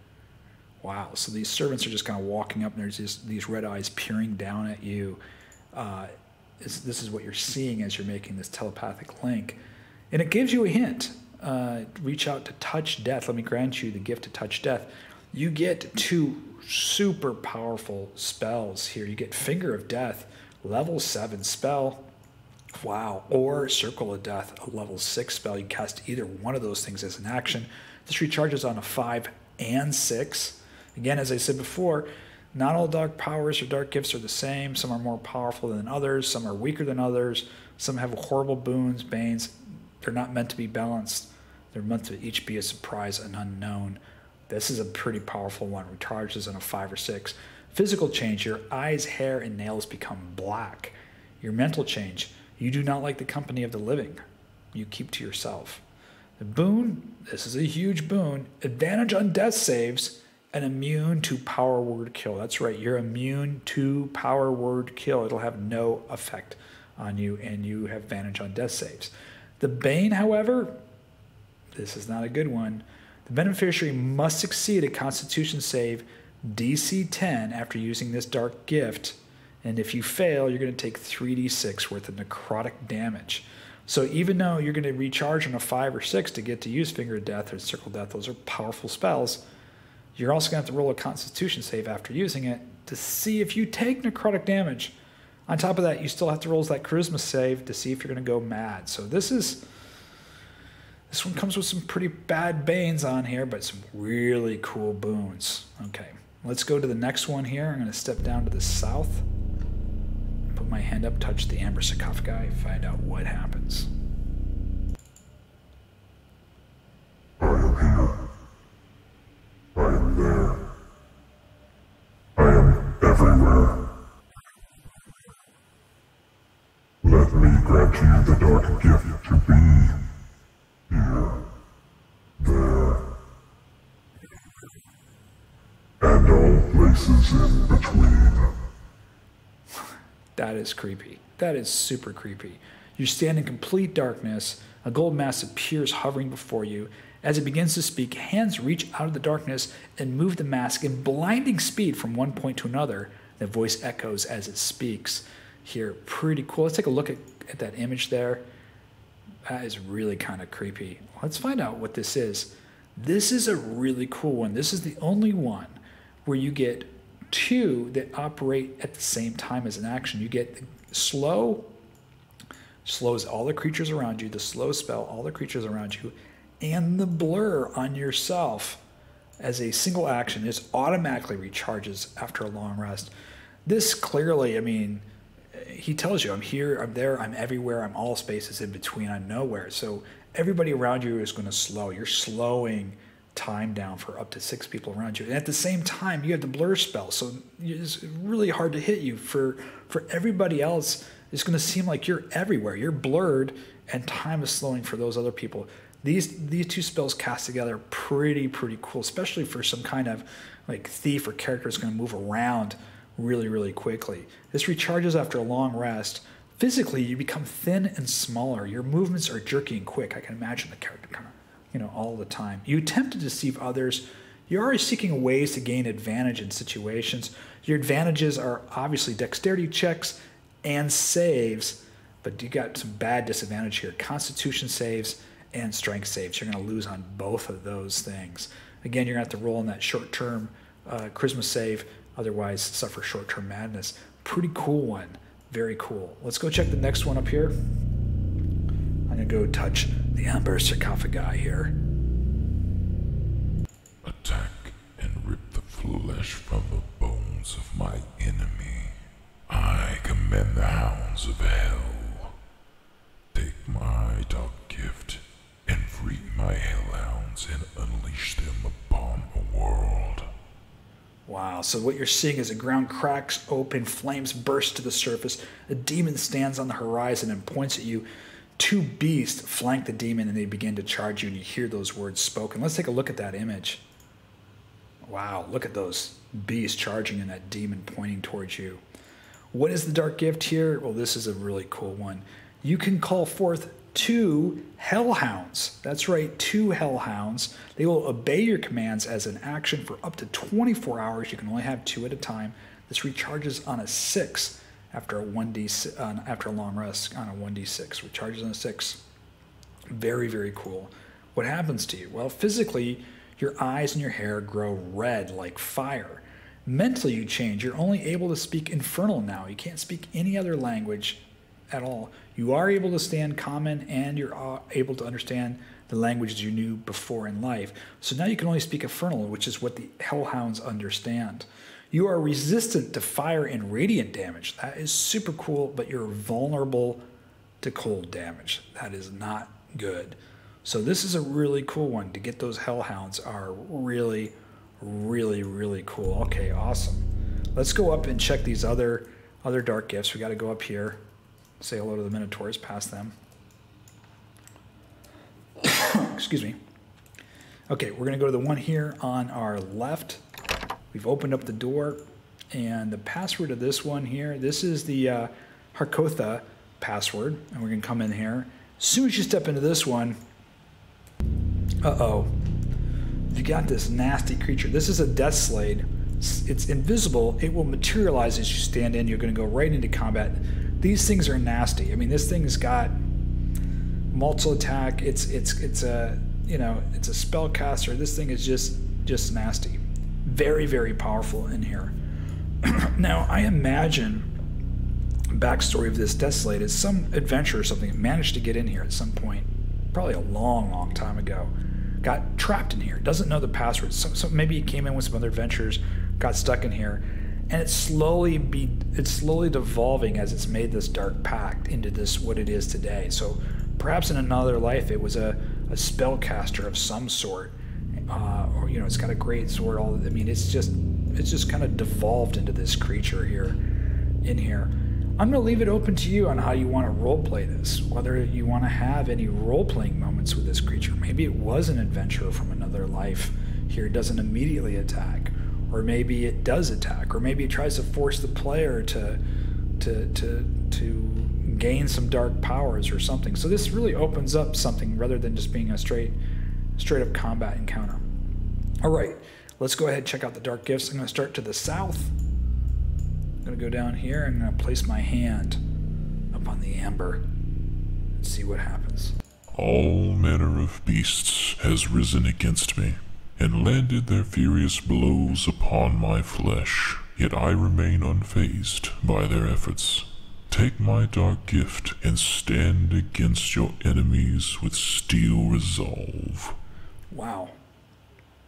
Wow. So these servants are just kind of walking up, and there's these, these red eyes peering down at you. Uh, this, this is what you're seeing as you're making this telepathic link. And it gives you a hint. Uh, reach out to touch death. Let me grant you the gift to touch death. You get two super powerful spells here. You get Finger of Death, level 7 spell. Wow. Or Circle of Death, a level 6 spell. You cast either one of those things as an action. This recharges on a 5 and 6. Again, as I said before, not all dark powers or dark gifts are the same. Some are more powerful than others, some are weaker than others, some have horrible boons, banes. They're not meant to be balanced. They're meant to each be a surprise and unknown. This is a pretty powerful one. Recharges on a five or six. Physical change your eyes, hair, and nails become black. Your mental change you do not like the company of the living. You keep to yourself. The boon this is a huge boon. Advantage on death saves and immune to power word kill. That's right, you're immune to power word kill. It'll have no effect on you, and you have advantage on death saves. The Bane, however, this is not a good one. The beneficiary must succeed a Constitution save DC 10 after using this dark gift, and if you fail, you're going to take 3d6 worth of necrotic damage. So even though you're going to recharge on a 5 or 6 to get to use Finger of Death or Circle Death, those are powerful spells you're also going to have to roll a constitution save after using it to see if you take necrotic damage. On top of that, you still have to roll that charisma save to see if you're going to go mad. So this is this one comes with some pretty bad banes on here, but some really cool boons. Okay, let's go to the next one here. I'm going to step down to the south, put my hand up, touch the amber sarcophagi, find out what happens. I am here. I am there. I am everywhere. Let me grant you the dark gift to be here, there, and all places in between. That is creepy. That is super creepy. You stand in complete darkness. A gold mass appears hovering before you. As it begins to speak, hands reach out of the darkness and move the mask in blinding speed from one point to another. The voice echoes as it speaks. Here, pretty cool. Let's take a look at, at that image there. That is really kind of creepy. Let's find out what this is. This is a really cool one. This is the only one where you get two that operate at the same time as an action. You get slow, slows all the creatures around you, the slow spell, all the creatures around you, and the blur on yourself as a single action is automatically recharges after a long rest. This clearly, I mean, he tells you, I'm here, I'm there, I'm everywhere, I'm all spaces in between, I'm nowhere. So everybody around you is going to slow. You're slowing time down for up to six people around you. And at the same time, you have the blur spell. So it's really hard to hit you. For, for everybody else, it's going to seem like you're everywhere. You're blurred, and time is slowing for those other people. These these two spells cast together pretty pretty cool, especially for some kind of like thief or character that's going to move around really really quickly. This recharges after a long rest. Physically, you become thin and smaller. Your movements are jerky and quick. I can imagine the character kind of you know all the time. You attempt to deceive others. You're always seeking ways to gain advantage in situations. Your advantages are obviously dexterity checks and saves But you got some bad disadvantage here. Constitution saves and strength saves. You're going to lose on both of those things. Again, you're going to have to roll in that short term uh, charisma save, otherwise, suffer short term madness. Pretty cool one. Very cool. Let's go check the next one up here. I'm going to go touch the Amber sarcophagi here. Attack and rip the flesh from the bones of my enemy. I commend the hounds of hell. Take my dark gift free my hellhounds and unleash them upon the world. Wow, so what you're seeing is the ground cracks open, flames burst to the surface, a demon stands on the horizon and points at you. Two beasts flank the demon and they begin to charge you, and you hear those words spoken. Let's take a look at that image. Wow, look at those beasts charging and that demon pointing towards you. What is the dark gift here? Well, this is a really cool one. You can call forth two hellhounds. That's right, two hellhounds. They will obey your commands as an action for up to 24 hours. You can only have two at a time. This recharges on a six after a 1d uh, after a long rest on a 1d6. Recharges on a six. Very very cool. What happens to you? Well, physically, your eyes and your hair grow red like fire. Mentally, you change. You're only able to speak infernal now. You can't speak any other language at all. You are able to stand common and you're able to understand the languages you knew before in life. So now you can only speak infernal, which is what the hellhounds understand. You are resistant to fire and radiant damage. That is super cool, but you're vulnerable to cold damage. That is not good. So this is a really cool one. To get those hellhounds are really, really, really cool. Okay, awesome. Let's go up and check these other other dark gifts. We got to go up here. Say hello to the Minotaurs, past them. Excuse me. Okay, we're to go to the one here on our left. We've opened up the door, and the password of this one here, this is the uh, Harkotha password, and we're to come in here. As soon as you step into this one, uh-oh, you got this nasty creature. This is a Death Slaad. It's invisible. It will materialize as you stand in. You're to go right into combat these things are nasty. I mean, this thing's got multiple attack. It's it's it's a you know it's a spellcaster. This thing is just just nasty. Very very powerful in here. now I imagine backstory of this Death Slaad is some adventure or something managed to get in here at some point, probably a long long time ago. Got trapped in here. Doesn't know the password. So, so maybe he came in with some other adventures, got stuck in here and it's slowly be it's slowly devolving as it's made this dark pact into this what it is today. So perhaps in another life it was a, a spellcaster of some sort, uh, or you know it's got a great sword. All I mean it's just it's just kind of devolved into this creature here, in here. I'm going to leave it open to you on how you want to role play this. Whether you want to have any role playing moments with this creature. Maybe it was an adventurer from another life. Here it doesn't immediately attack or maybe it does attack, or maybe it tries to force the player to to to to gain some dark powers or something. So this really opens up something rather than just being a straight straight up combat encounter. All right, let's go ahead and check out the dark gifts. I'm going to start to the south. I'm going to go down here and I'm going to place my hand up on the amber and see what happens. All manner of beasts has risen against me and landed their furious blows upon my flesh, yet I remain unfazed by their efforts. Take my dark gift and stand against your enemies with steel resolve. Wow.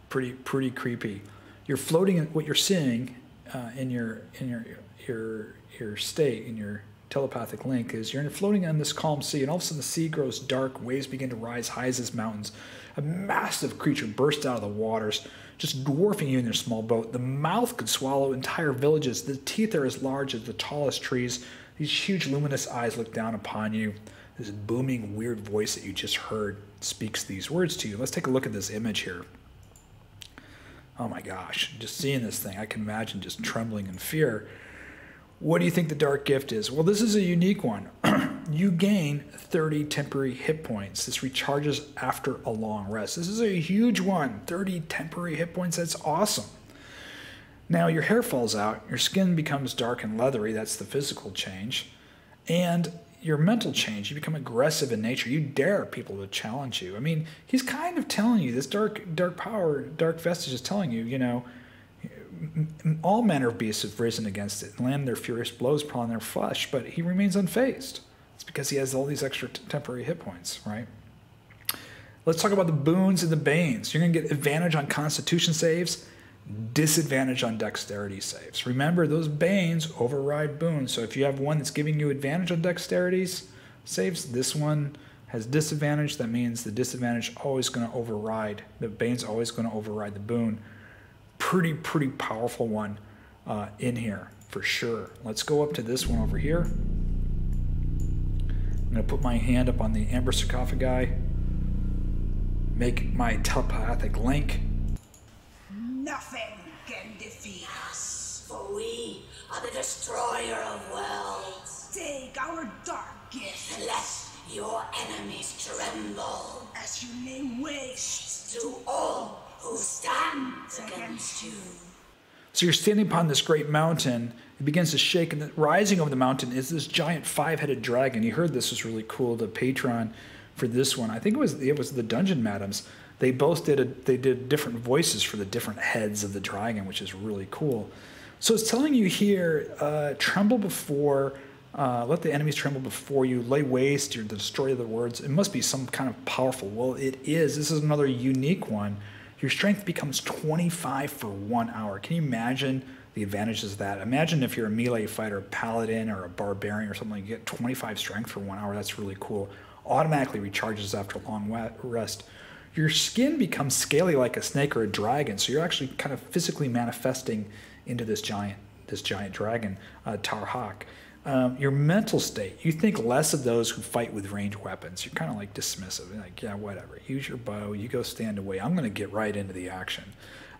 Pretty pretty creepy. You're floating in what you're seeing uh, in your in your your your state in your telepathic link is you're floating on this calm sea and all of a sudden the sea grows dark waves begin to rise high as mountains a massive creature bursts out of the waters, just dwarfing you in your small boat. The mouth could swallow entire villages. The teeth are as large as the tallest trees. These huge luminous eyes look down upon you. This booming, weird voice that you just heard speaks these words to you. Let's take a look at this image here. Oh my gosh, just seeing this thing, I can imagine just trembling in fear. What do you think the dark gift is? Well, this is a unique one. you gain 30 temporary hit points. This recharges after a long rest. This is a huge one 30 temporary hit points. That's awesome. Now, your hair falls out, your skin becomes dark and leathery. That's the physical change. And your mental change. You become aggressive in nature. You dare people to challenge you. I mean, he's kind of telling you this dark, dark power, dark vestige is telling you, you know, all manner of beasts have risen against it and land their furious blows upon their flesh, but he remains unfazed. It's because he has all these extra t- temporary hit points, right? Let's talk about the boons and the banes. You're going to get advantage on constitution saves, disadvantage on dexterity saves. Remember, those banes override boons. So if you have one that's giving you advantage on dexterities saves, this one has disadvantage. That means the disadvantage always going to override. The bane's always going to override the boon. Pretty, pretty powerful one uh, in here for sure. Let's go up to this one over here. I'm going to put my hand up on the amber sarcophagi make my telepathic link. Nothing can defeat us, for we are the destroyer of worlds. Take our dark gift. Let your enemies tremble as you lay waste to all who stand against you. So you're standing upon this great mountain. It begins to shake, and rising over the mountain is this giant five-headed dragon. You heard this was really cool. The patron for this one. I think it was it was the Dungeon Madams. They both did a, they did different voices for the different heads of the dragon, which is really cool. So it's telling you here, uh, tremble before, uh, let the enemies tremble before you, lay waste, you're the destroyer of the words. It must be some kind of powerful. Well, it is. This is another unique one. Your strength becomes 25 for one hour. Can you imagine the advantages of that? Imagine if you're a melee fighter, a paladin, or a barbarian or something, you get 25 strength for one hour. That's really cool automatically recharges after a long rest. Your skin becomes scaly like a snake or a dragon, so you're actually kind of physically manifesting into this giant, this giant dragon, uh, Taar Haak. Um, your mental state, you think less of those who fight with ranged weapons. You're kind of like dismissive, like yeah, whatever. Use your bow. You go stand away. I'm going to get right into the action.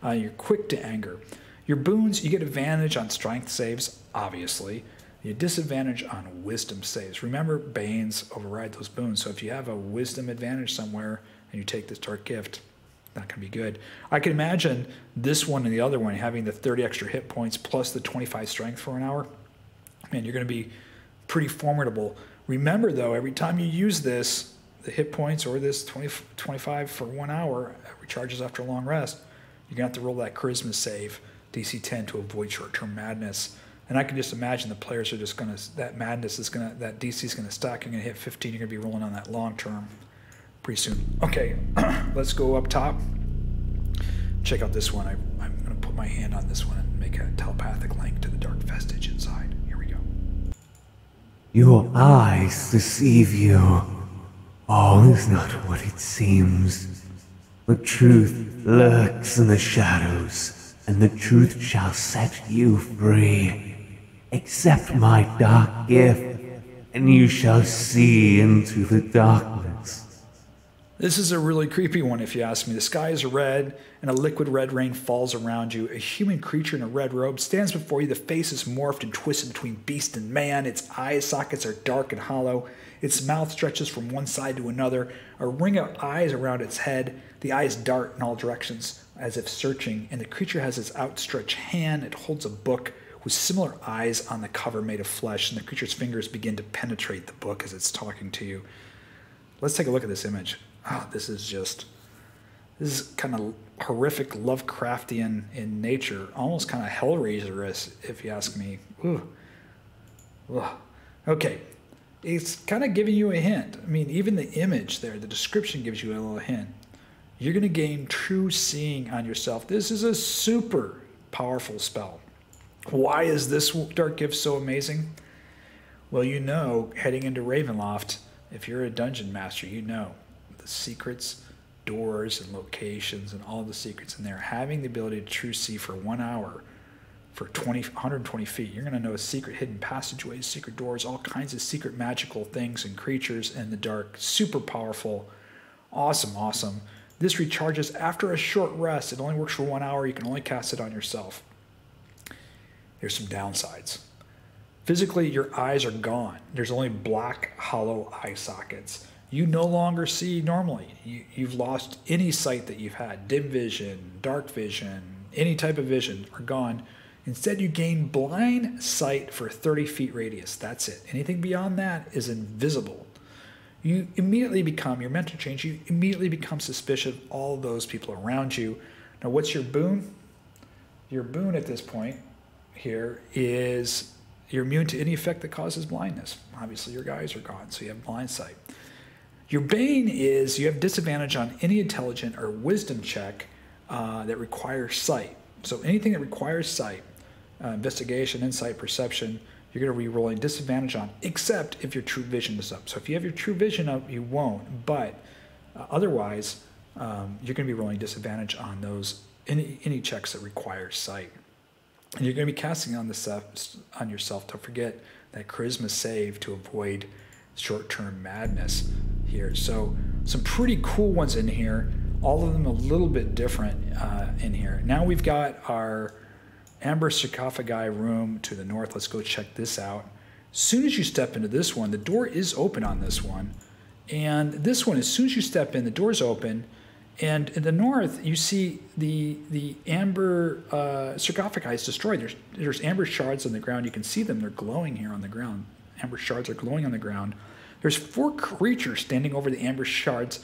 Uh, you're quick to anger. Your boons, you get advantage on strength saves, obviously. You disadvantage on wisdom saves. Remember, Banes override those boons. So if you have a wisdom advantage somewhere and you take this dark gift, not going to be good. I can imagine this one and the other one having the 30 extra hit points plus the 25 strength for an hour. Man, you're going to be pretty formidable. Remember, though, every time you use this, the hit points or this 20, 25 for one hour recharges after a long rest, you're going to have to roll that charisma save, DC 10, to avoid short term madness. And I can just imagine the players are just going to, that madness is going to, that DC is going to stack. You're going to hit 15. You're going to be rolling on that long term pretty soon. Okay, let's go up top. Check out this one. I, I'm going to put my hand on this one and make a telepathic link to the dark vestige inside. Your eyes deceive you. All is not what it seems. The truth lurks in the shadows, and the truth shall set you free. Accept my dark gift, and you shall see into the darkness. This is a really creepy one, if you ask me. The sky is red, and a liquid red rain falls around you. A human creature in a red robe stands before you. The face is morphed and twisted between beast and man. Its eye sockets are dark and hollow. Its mouth stretches from one side to another. A ring of eyes around its head. The eyes dart in all directions, as if searching, and the creature has its outstretched hand. It holds a book with similar eyes on the cover made of flesh, and the creature's fingers begin to penetrate the book as it's talking to you. Let's take a look at this image. Oh, this is just, this is kind of horrific Lovecraftian in nature, almost kind of Hellraiser if you ask me. Ooh. Okay, it's kind of giving you a hint. I mean, even the image there, the description gives you a little hint. You're going to gain true seeing on yourself. This is a super powerful spell. Why is this dark gift so amazing? Well, you know, heading into Ravenloft, if you're a dungeon master, you know the secrets, doors, and locations, and all the secrets in there. Having the ability to true see for one hour for 20, 120 feet, you're going to know secret hidden passageways, secret doors, all kinds of secret magical things and creatures in the dark. Super powerful. Awesome, awesome. This recharges after a short rest. It only works for one hour. You can only cast it on yourself. Here's some downsides. Physically, your eyes are gone. There's only black, hollow eye sockets. You no longer see normally. You, you've lost any sight that you've had dim vision, dark vision, any type of vision are gone. Instead, you gain blind sight for 30 feet radius. That's it. Anything beyond that is invisible. You immediately become, your mental change, you immediately become suspicious of all those people around you. Now, what's your boon? Your boon at this point here is you're immune to any effect that causes blindness. Obviously, your guys are gone, so you have blind sight. Your bane is you have disadvantage on any intelligent or wisdom check uh, that requires sight. So anything that requires sight, uh, investigation, insight, perception, you're going to be rolling disadvantage on, except if your true vision is up. So if you have your true vision up, you won't. But uh, otherwise, um, you're going to be rolling disadvantage on those any any checks that require sight. And you're going to be casting on the on yourself. Don't forget that charisma save to avoid short-term madness here. So some pretty cool ones in here. All of them a little bit different uh, in here. Now we've got our amber sarcophagi room to the north. Let's go check this out. As soon as you step into this one, the door is open on this one. And this one, as soon as you step in, the door's open. And in the north, you see the the amber uh, sarcophagi is destroyed. There's there's amber shards on the ground. You can see them. They're glowing here on the ground. Amber shards are glowing on the ground. There's four creatures standing over the amber shards.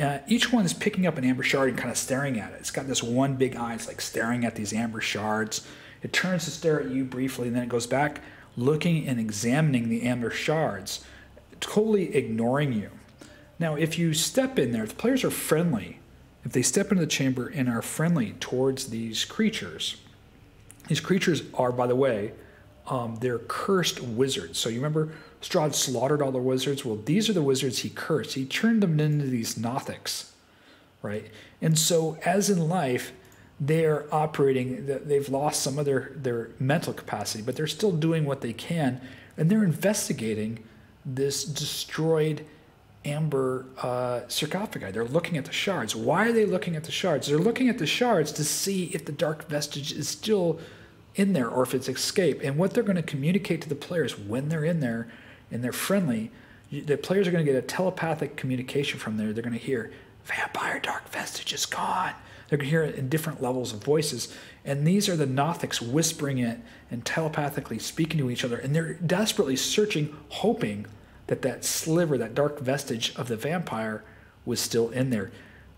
Uh, each one is picking up an amber shard and kind of staring at it. It's got this one big eye. It's like staring at these amber shards. It turns to stare at you briefly, and then it goes back, looking and examining the amber shards, totally ignoring you. Now, if you step in there, if the players are friendly, if they step into the chamber and are friendly towards these creatures, these creatures are, by the way, um, they're cursed wizards. So you remember Strahd slaughtered all the wizards? Well, these are the wizards he cursed. He turned them into these Nothics, right? And so, as in life, they're operating, they've lost some of their, their mental capacity, but they're still doing what they can, and they're investigating this destroyed amber uh, sarcophagi. They're looking at the shards. Why are they looking at the shards? They're looking at the shards to see if the dark vestige is still in there or if it's escape. And what they're going to communicate to the players when they're in there and they're friendly, the players are going to get a telepathic communication from there. They're going to hear, Vampire Dark Vestige is gone. They're going to hear it in different levels of voices. And these are the Nothics whispering it and telepathically speaking to each other. And they're desperately searching, hoping that that sliver, that dark vestige of the vampire was still in there.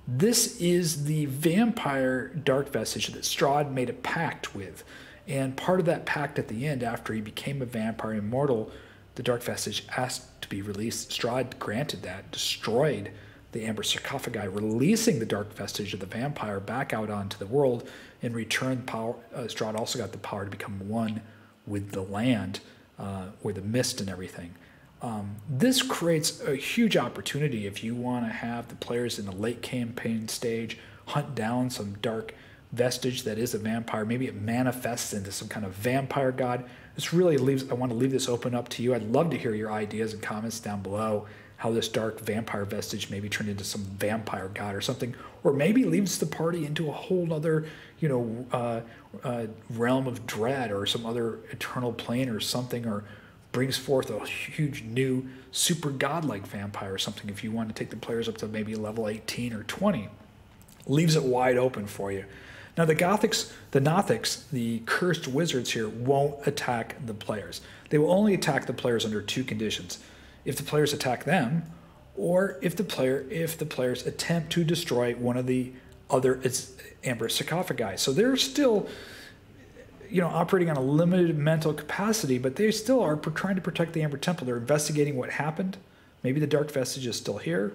This is the vampire dark vestige that Strahd made a pact with. And part of that pact at the end, after he became a vampire immortal, the Dark Vestige asked to be released. Strahd granted that, destroyed the Amber Sarcophagi, releasing the Dark Vestige of the vampire back out onto the world. In return, power, uh, Strahd also got the power to become one with the land, uh, with the mist and everything. Um, this creates a huge opportunity if you want to have the players in the late campaign stage hunt down some dark vestige that is a vampire. Maybe it manifests into some kind of vampire god. This really leaves, I want to leave this open up to you. I'd love to hear your ideas and comments down below how this dark vampire vestige maybe turned into some vampire god or something, or maybe leads the party into a whole other, you know, uh, uh, realm of dread or some other eternal plane or something, or brings forth a huge new super godlike vampire or something if you want to take the players up to maybe level 18 or 20. Leaves it wide open for you. Now, the Gothics, the Nothics, the cursed wizards here, won't attack the players. They will only attack the players under two conditions: if the players attack them, or if the player if the players attempt to destroy one of the other amber sarcophagi. So they're still, you know, operating on a limited mental capacity, but they still are trying to protect the Amber Temple. They're investigating what happened. Maybe the Dark Vestige is still here.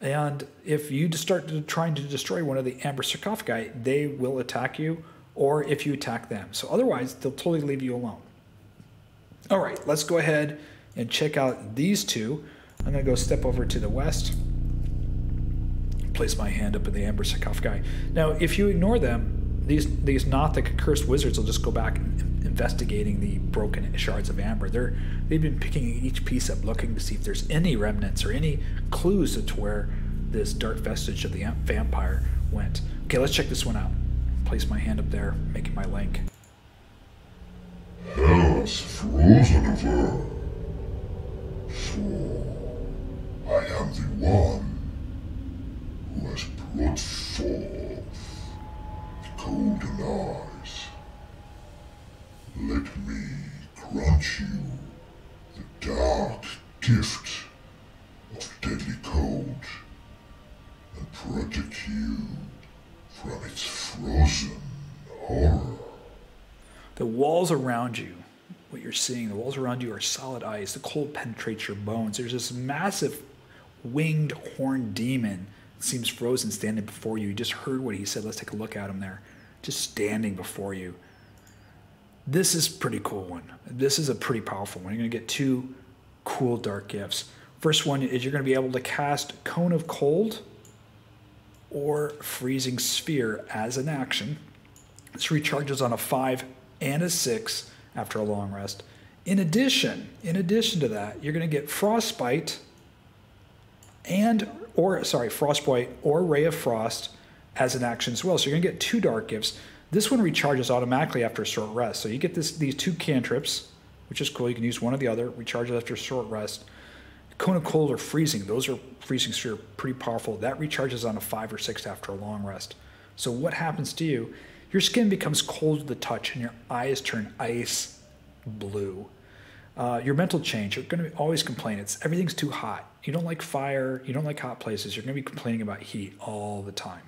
And if you start to, trying to destroy one of the amber sarcophagi, they will attack you, or if you attack them. So otherwise, they'll totally leave you alone. All right, let's go ahead and check out these two. I'm going to go step over to the west, place my hand up in the amber sarcophagi. Now, if you ignore them, these these Nothic cursed wizards will just go back investigating the broken shards of amber. They're they've been picking each piece up, looking to see if there's any remnants or any clues as to where this dark vestige of the vampire went. Okay, let's check this one out. Place my hand up there, making my link. Hell is frozen over. So, I am the one who has brought forth lies. Let me grant you the dark gift of deadly cold and protect you from its frozen horror. The walls around you, what you're seeing, the walls around you are solid ice. The cold penetrates your bones. There's this massive winged horned demon seems frozen standing before you. You just heard what he said. Let's take a look at him there. Just standing before you. This is pretty cool one. This is a pretty powerful one. You're going to get two cool dark gifts. First one is you're going to be able to cast Cone of Cold or Freezing Sphere as an action. This recharges on a 5 and a 6 after a long rest. In addition, in addition to that, you're going to get Frostbite and or sorry, Frostbite or Ray of Frost as an action as well. So you're going to get two dark gifts. This one recharges automatically after a short rest. So you get this these two cantrips, which is cool. You can use one or the other. Recharges after a short rest. Cone of Cold or Freezing. Those are Freezing Sphere, pretty powerful. That recharges on a five or six after a long rest. So what happens to you? Your skin becomes cold to the touch, and your eyes turn ice blue. Uh, your mental change. You're going to always complain. It's everything's too hot. You don't like fire. You don't like hot places. You're going to be complaining about heat all the time.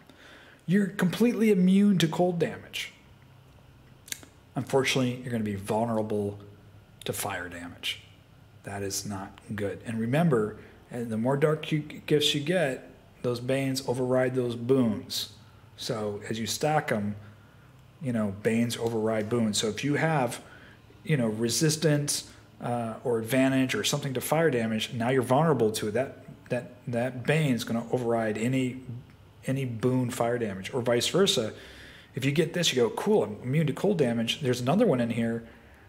You're completely immune to cold damage. Unfortunately, you're going to be vulnerable to fire damage. That is not good. And remember, the more dark gifts you get, those banes override those boons. So as you stack them, you know, banes override boons. So if you have, you know, resistance uh, or advantage or something to fire damage, now you're vulnerable to it. That that that bane is going to override any any boon fire damage, or vice versa. If you get this, you go, cool, I'm immune to cold damage. There's another one in here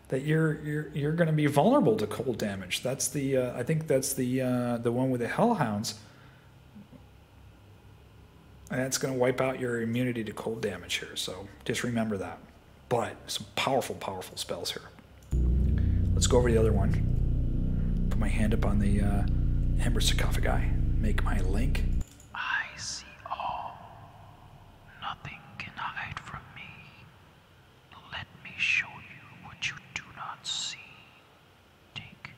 that you're you're you're going to be vulnerable to cold damage. That's the uh, I think that's the uh, the one with the hellhounds. And that's going to wipe out your immunity to cold damage here. So just remember that. But some powerful, powerful spells here. Let's go over the other one. Put my hand up on the uh, Amber sarcophagi. Make my link. I see all. Nothing can hide from me. Let me show you what you do not see. Take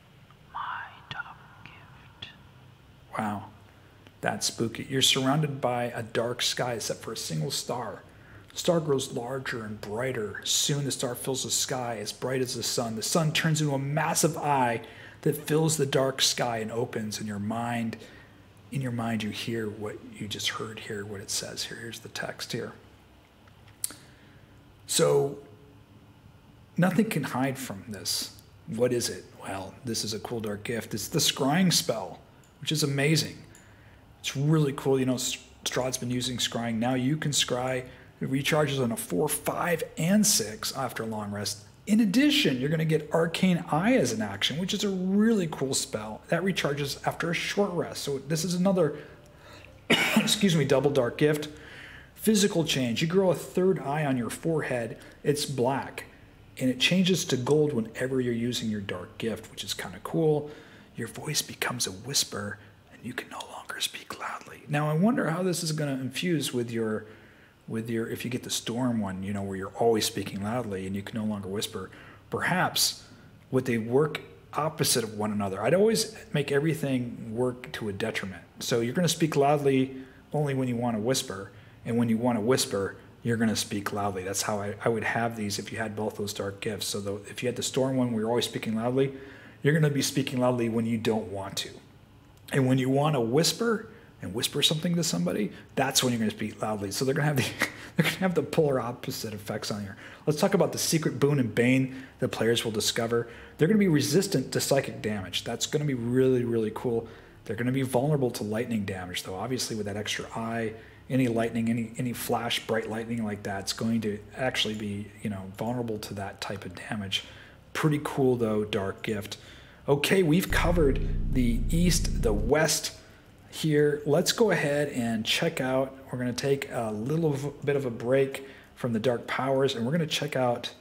my dark gift. Wow, that's spooky. You're surrounded by a dark sky except for a single star. The star grows larger and brighter. Soon the star fills the sky as bright as the sun. The sun turns into a massive eye that fills the dark sky and opens in your mind. In your mind, you hear what you just heard here, what it says here. Here's the text here. So, nothing can hide from this. What is it? Well, this is a cool dark gift. It's the scrying spell, which is amazing. It's really cool. You know, Strahd's been using scrying. Now you can scry. It recharges on a 4, 5, and 6 after a long rest. In addition, you're going to get Arcane Eye as an action, which is a really cool spell. That recharges after a short rest. So this is another, excuse me, double dark gift. Physical change. You grow a third eye on your forehead. It's black. And it changes to gold whenever you're using your dark gift, which is kind of cool. Your voice becomes a whisper, and you can no longer speak loudly. Now, I wonder how this is going to infuse with your with your if you get the storm one, you know, where you're always speaking loudly and you can no longer whisper, perhaps would they work opposite of one another? I'd always make everything work to a detriment. So you're going to speak loudly only when you want to whisper, and when you want to whisper, you're going to speak loudly. That's how I, I would have these if you had both those dark gifts. So the, if you had the storm one where you're always speaking loudly, you're going to be speaking loudly when you don't want to. And when you want to whisper, and whisper something to somebody, that's when you're going to speak loudly. So they're going to have the they're going to have the polar opposite effects on you. Let's talk about the secret boon and bane that players will discover. They're going to be resistant to psychic damage. That's going to be really really cool. They're going to be vulnerable to lightning damage, though. Obviously, with that extra eye, any lightning, any any flash, bright lightning like that, it's going to actually be you know vulnerable to that type of damage. Pretty cool though, dark gift. Okay, we've covered the east, the west here. Let's go ahead and check out. We're going to take a little bit of a break from the Dark Powers and we're going to check out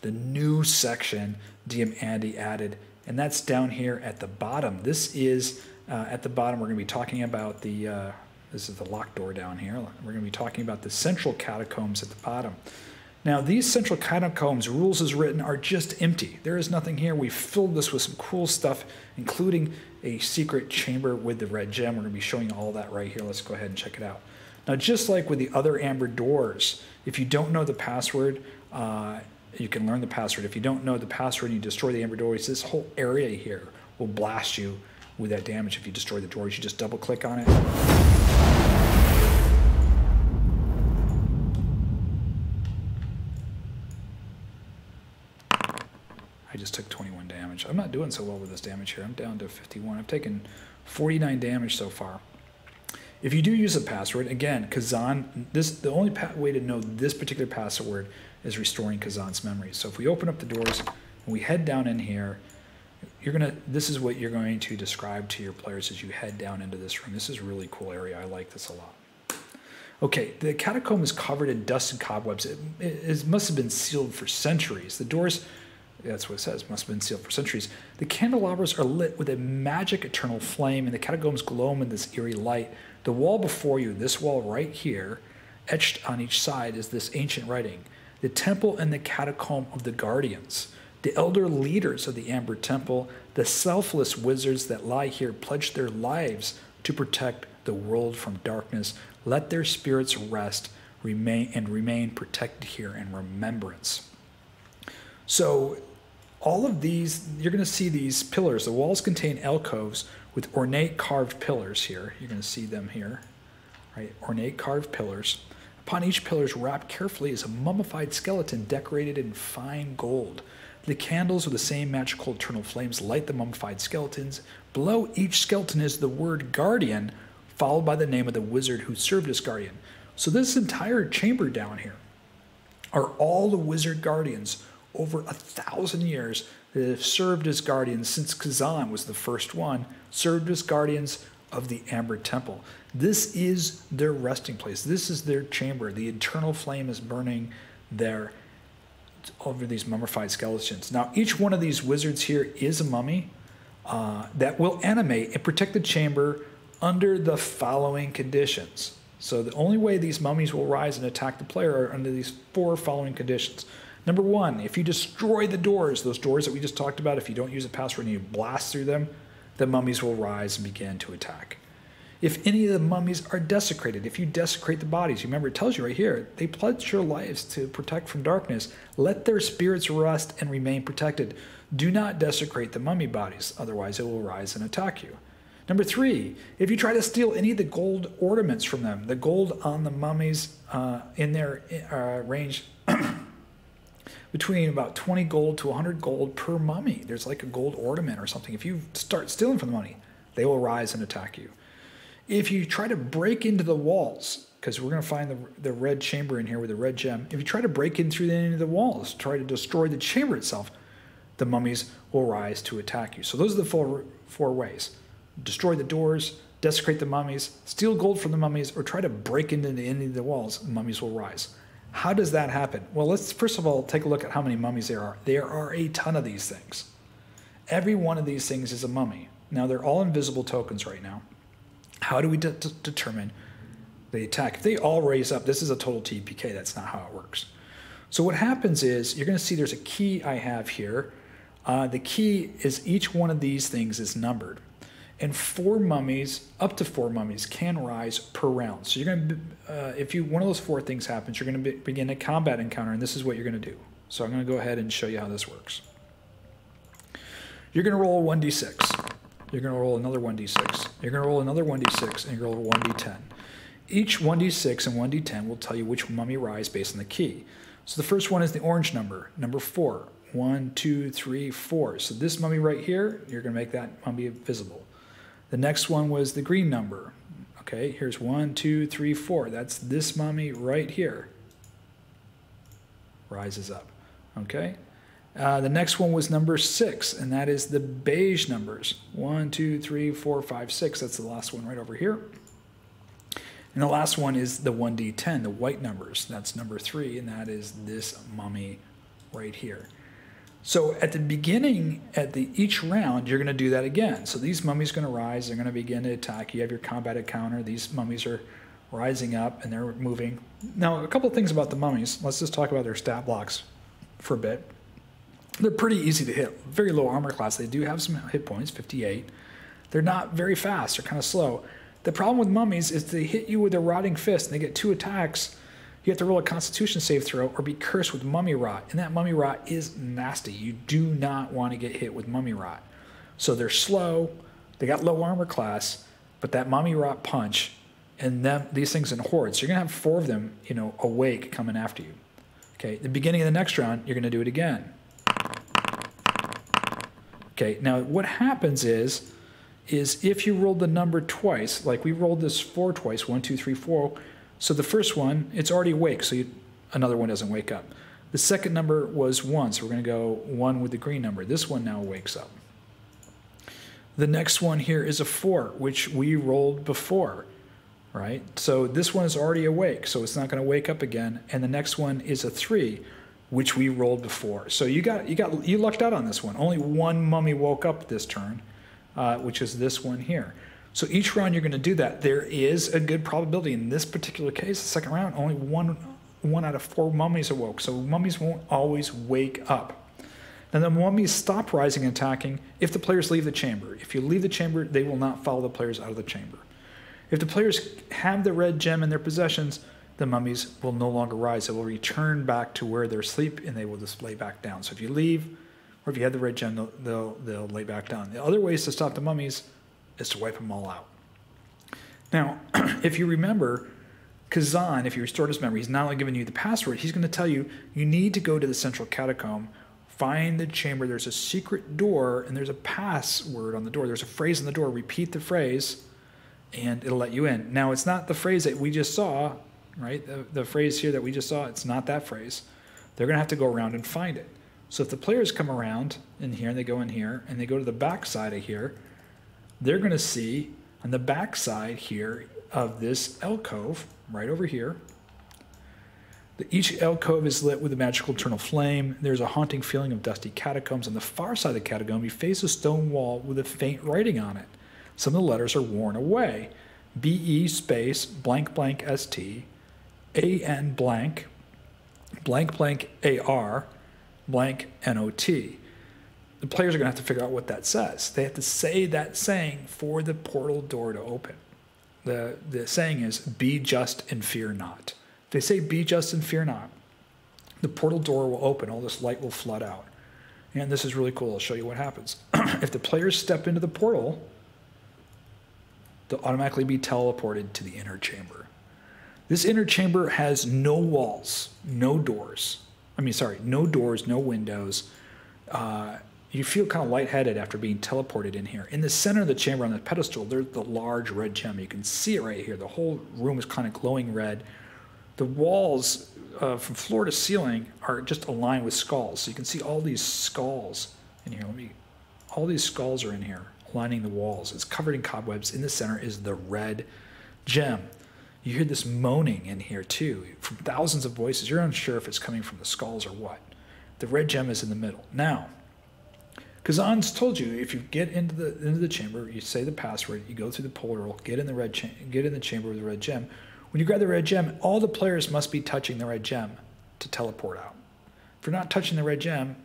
the new section DM Andy added, and that's down here at the bottom. This is uh, at the bottom. We're going to be talking about the. Uh, this is the locked door down here. We're going to be talking about the central catacombs at the bottom. Now, these central catacombs, rules as written, are just empty. There is nothing here. We filled this with some cool stuff, including a secret chamber with the red gem. We're going to be showing you all that right here. Let's go ahead and check it out. Now, just like with the other amber doors, if you don't know the password, uh, you can learn the password. If you don't know the password and you destroy the amber doors, this whole area here will blast you with that damage if you destroy the doors. You just double click on it. I just took 21 damage. I'm not doing so well with this damage here. I'm down to 51. I've taken 49 damage so far. If you do use a password, again, Kazan, this the only way to know this particular password is restoring Kazan's memory. So if we open up the doors and we head down in here, you're gonna. This is what you're going to describe to your players as you head down into this room. This is a really cool area. I like this a lot. Okay, the catacomb is covered in dust and cobwebs. It, it, it must have been sealed for centuries. The doors that's what it says, must have been sealed for centuries. The candelabras are lit with a magic eternal flame, and the catacombs glow in this eerie light. The wall before you, this wall right here, etched on each side, is this ancient writing The temple and the catacomb of the guardians. The elder leaders of the Amber Temple, the selfless wizards that lie here, pledge their lives to protect the world from darkness. Let their spirits rest remain and remain protected here in remembrance. So all of these, you're going to see these pillars. The walls contain alcoves with ornate carved pillars here. You're going to see them here, right? Ornate carved pillars. Upon each pillar is wrapped carefully is a mummified skeleton decorated in fine gold. The candles with the same magical eternal flames light the mummified skeletons. Below each skeleton is the word guardian, followed by the name of the wizard who served as guardian. So this entire chamber down here are all the wizard guardians over a thousand years that have served as guardians since Kazan was the first one, served as guardians of the Amber Temple. This is their resting place. This is their chamber. The eternal flame is burning there over these mummified skeletons. Now, each one of these wizards here is a mummy uh, that will animate and protect the chamber under the following conditions. So, the only way these mummies will rise and attack the player are under these four following conditions. Number one, if you destroy the doors, those doors that we just talked about, if you don't use a password and you blast through them, the mummies will rise and begin to attack. If any of the mummies are desecrated, if you desecrate the bodies, remember it tells you right here, they pledge their lives to protect from darkness. Let their spirits rest and remain protected. Do not desecrate the mummy bodies, otherwise it will rise and attack you. Number three, if you try to steal any of the gold ornaments from them, the gold on the mummies uh, in their uh, range between about 20 gold to 100 gold per mummy. There's like a gold ornament or something. If you start stealing from the mummy, they will rise and attack you. If you try to break into the walls, because we're going to find the, the red chamber in here with the red gem, if you try to break in through any of the walls, try to destroy the chamber itself, the mummies will rise to attack you. So those are the four, four ways destroy the doors, desecrate the mummies, steal gold from the mummies, or try to break into any of the walls, mummies will rise. How does that happen? Well, let's first of all take a look at how many mummies there are. There are a ton of these things. Every one of these things is a mummy. Now, they're all invisible tokens right now. How do we de- de- determine the attack? If they all raise up, this is a total TPK. That's not how it works. So, what happens is you're going to see there's a key I have here. Uh, the key is each one of these things is numbered and four mummies, up to four mummies, can rise per round. So you're going to, uh, if you one of those four things happens, you're going to be, begin a combat encounter, and this is what you're going to do. So I'm going to go ahead and show you how this works. You're going to roll a 1d6. You're going to roll another 1d6. You're going to roll another 1d6, and you're going to roll a 1d10. Each 1d6 and 1d10 will tell you which mummy rise based on the key. So the first one is the orange number, number four. One, two, three, four. So this mummy right here, you're going to make that mummy visible. The next one was the green number. Okay, here's one, two, three, four. That's this mummy right here. Rises up. Okay. Uh, the next one was number six, and that is the beige numbers. One, two, three, four, five, six. That's the last one right over here. And the last one is the 1d10, the white numbers. That's number three, and that is this mummy right here. So at the beginning, at the each round, you're going to do that again. So these mummies are going to rise. They're going to begin to attack. You have your combat encounter. These mummies are rising up and they're moving. Now, a couple things about the mummies. Let's just talk about their stat blocks for a bit. They're pretty easy to hit. Very low armor class. They do have some hit points, 58. They're not very fast. They're kind of slow. The problem with mummies is they hit you with a rotting fist and they get two attacks. You have to roll a constitution save throw or be cursed with mummy rot. And that mummy rot is nasty. You do not want to get hit with mummy rot. So they're slow. They got low armor class, but that mummy rot punch and them these things in hordes. You're gonna have four of them, you know, awake coming after you. Okay, the beginning of the next round, you're gonna do it again. Okay, now what happens is, is if you rolled the number twice, like we rolled this four twice, one, two, three, four. So the first one, it's already awake, so you, another one doesn't wake up. The second number was one, so we're gonna go one with the green number. This one now wakes up. The next one here is a four, which we rolled before right? So this one is already awake, so it's not going to wake up again. And the next one is a three, which we rolled before. So you got you got you lucked out on this one. Only one mummy woke up this turn, uh, which is this one here. So each round you're going to do that. There is a good probability in this particular case, the second round, only one one out of four mummies awoke. So mummies won't always wake up. And the mummies stop rising and attacking if the players leave the chamber. If you leave the chamber, they will not follow the players out of the chamber. If the players have the red gem in their possessions, the mummies will no longer rise. They will return back to where they're asleep and they will just lay back down. So if you leave, or if you have the red gem, they'll, they'll, they'll lay back down. The other ways to stop the mummies is to wipe them all out. Now, if you remember, Kazan, if you restored his memory, he's not only giving you the password, he's going to tell you you need to go to the central catacomb, find the chamber. There's a secret door, and there's a password on the door. There's a phrase on the door. Repeat the phrase and it'll let you in. Now, it's not the phrase that we just saw, right? The, the phrase here that we just saw, it's not that phrase. They're going to have to go around and find it. So if the players come around in here and they go in here and they go to the back side of here, they're going to see on the back side here of this alcove, right over here, that each alcove is lit with a magical eternal flame. There's a haunting feeling of dusty catacombs. On the far side of the catacomb, you face a stone wall with a faint writing on it. Some of the letters are worn away. BE space blank blank ST, AN blank, blank blank AR, blank NOT. The players are going to have to figure out what that says. They have to say that saying for the portal door to open. The, the saying is, be just and fear not. If they say, be just and fear not, the portal door will open, all this light will flood out. And this is really cool. I'll show you what happens. if the players step into the portal, they'll automatically be teleported to the inner chamber. This inner chamber has no walls, no doors. I mean, sorry, no doors, no windows. Uh, you feel kind of lightheaded after being teleported in here. In the center of the chamber on the pedestal, there's the large red gem. You can see it right here. The whole room is kind of glowing red. The walls uh, from floor to ceiling are just aligned with skulls. So you can see all these skulls in here. Let me, all these skulls are in here lining the walls. It's covered in cobwebs. In the center is the red gem. You hear this moaning in here too, from thousands of voices. You're unsure if it's coming from the skulls or what. The red gem is in the middle. Now, Kazan's told you if you get into the into the chamber, you say the password, you go through the portal, get in the red cha- get in the chamber with the red gem. When you grab the red gem, all the players must be touching the red gem to teleport out. If you're not touching the red gem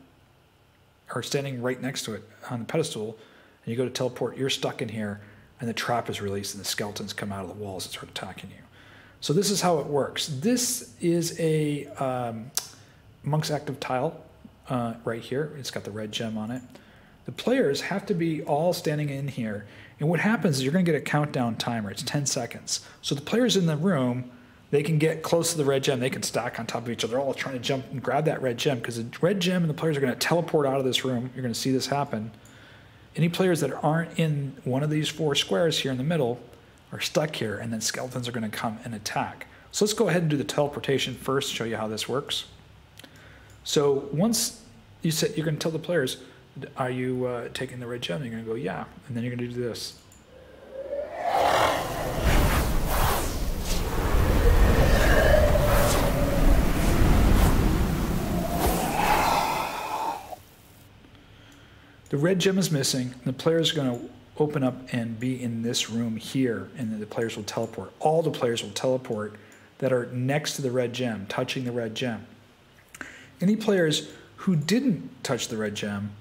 or standing right next to it on the pedestal, and you go to teleport, you're stuck in here, and the trap is released, and the skeletons come out of the walls and start attacking you. So this is how it works. This is a um, monk's active tile uh, right here. It's got the red gem on it. The players have to be all standing in here. And what happens is you're going to get a countdown timer. It's 10 seconds. So the players in the room, they can get close to the red gem. They can stack on top of each other. All trying to jump and grab that red gem because the red gem and the players are going to teleport out of this room. You're going to see this happen. Any players that aren't in one of these four squares here in the middle are stuck here, and then skeletons are going to come and attack. So let's go ahead and do the teleportation first, show you how this works. So once you set, you're going to tell the players, are you uh, taking the red gem? And You're going to go, yeah. And then you're going to do this. The red gem is missing, the player is going to open up and be in this room here, and the players will teleport. All the players will teleport that are next to the red gem, touching the red gem. Any players who didn't touch the red gem,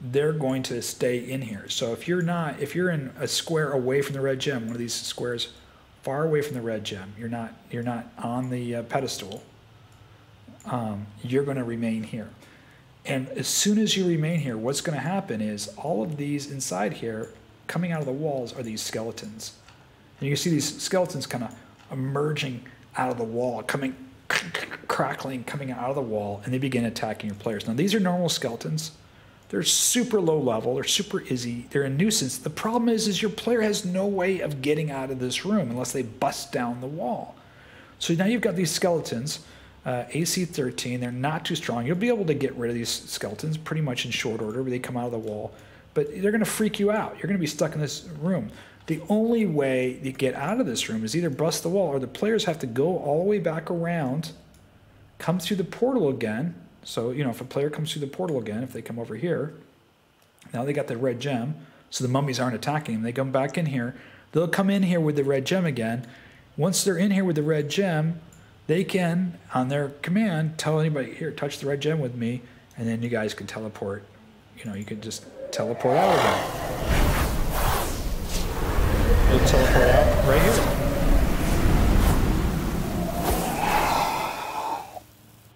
they're going to stay in here. So if you're not, if you're in a square away from the red gem, one of these squares far away from the red gem, you're not, you're not on the uh, pedestal. Um, you're going to remain here. And as soon as you remain here, what's going to happen is all of these inside here, coming out of the walls, are these skeletons. And you can see these skeletons kind of emerging out of the wall, coming crackling, coming out of the wall, and they begin attacking your players. Now, these are normal skeletons. They're super low level. They're super easy. They're a nuisance. The problem is, is your player has no way of getting out of this room unless they bust down the wall. So now you've got these skeletons uh, AC 13. They're not too strong. You'll be able to get rid of these skeletons pretty much in short order. They come out of the wall, but they're going to freak you out. You're going to be stuck in this room. The only way to get out of this room is either bust the wall or the players have to go all the way back around, come through the portal again. So, you know, if a player comes through the portal again, if they come over here, now they got the red gem, so the mummies aren't attacking them. They come back in here. They'll come in here with the red gem again. Once they're in here with the red gem, they can, on their command, tell anybody, here, touch the red gem with me, and then you guys can teleport. You know, you could just teleport out again. You'll teleport out right here.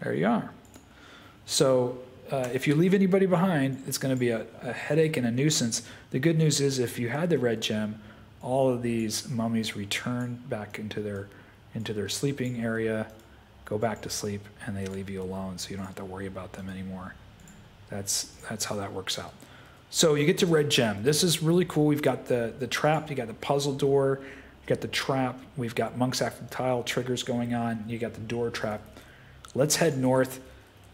There you are. So uh, if you leave anybody behind, it's going to be a, a headache and a nuisance. The good news is if you had the red gem, all of these mummies return back into their into their sleeping area, go back to sleep, and they leave you alone, so you don't have to worry about them anymore. That's that's how that works out. So you get to red gem. This is really cool. We've got the the trap. You got the puzzle door. You got the trap. We've got monk's active tile triggers going on. You got the door trap. Let's head north.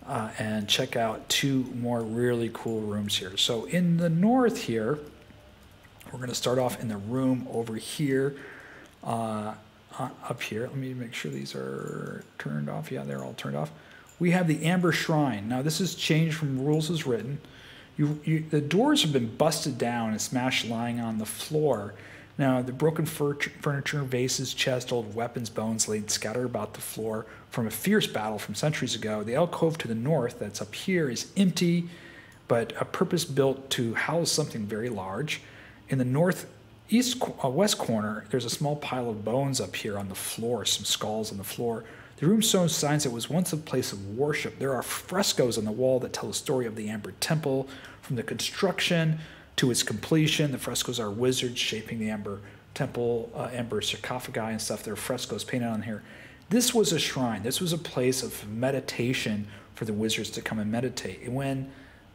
Uh, and check out two more really cool rooms here. So in the north here, we're going to start off in the room over here. Uh, uh, up here. Let me make sure these are turned off. Yeah, they're all turned off. We have the Amber Shrine. Now, this is changed from rules as written. You, you, the doors have been busted down and smashed lying on the floor. Now, the broken furniture, vases, chest, old weapons, bones laid scattered about the floor from a fierce battle from centuries ago. The alcove to the north, that's up here, is empty, but a purpose built to house something very large. In the north east uh, west corner, there's a small pile of bones up here on the floor, some skulls on the floor. The room shows signs it was once a place of worship. There are frescoes on the wall that tell the story of the Amber Temple, from the construction to its completion. The frescoes are wizards shaping the Amber Temple, uh, Amber sarcophagi and stuff. There are frescoes painted on here. This was a shrine. This was a place of meditation for the wizards to come and meditate. And when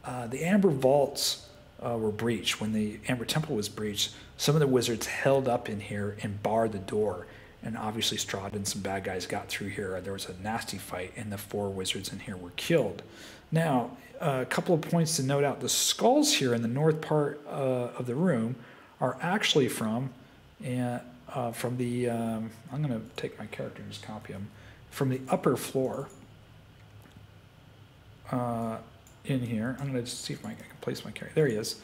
uh, the Amber Vaults uh, were breached, when the Amber Temple was breached, some of the wizards held up in here and barred the door. And obviously, Strahd and some bad guys got through here. There was a nasty fight, and the four wizards in here were killed. Now, a couple of points to note out the skulls here in the north part uh, of the room are actually from, uh, from the, um, I'm going to take my character and just copy them, from the upper floor uh, in here. I'm going to see if I can place my character. There he is.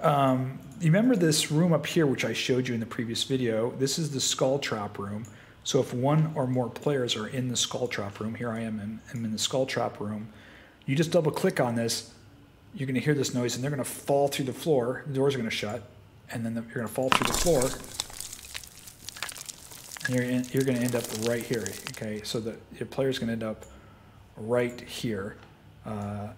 Um, you remember this room up here, which I showed you in the previous video? This is the skull trap room. So if one or more players are in the skull trap room, here I am, in, I'm in the skull trap room, you just double click on this, you're going to hear this noise and they're going to fall through the floor. The doors are going to shut, and then the, you're going to fall through the floor. You're, you're going to end up right here. Okay, so the, your player's going to end up right here. Uh,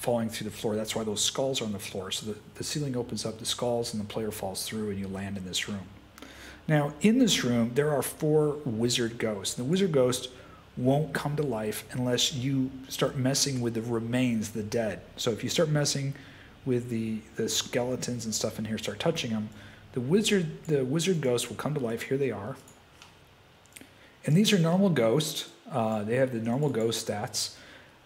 falling through the floor. That's why those skulls are on the floor. So the, the ceiling opens up, the skulls, and the player falls through, and you land in this room. Now, in this room, there are four wizard ghosts. The wizard ghost won't come to life unless you start messing with the remains, the dead. So if you start messing with the, the skeletons and stuff in here, start touching them, the wizard, the wizard ghost will come to life. Here they are. And these are normal ghosts. Uh, they have the normal ghost stats.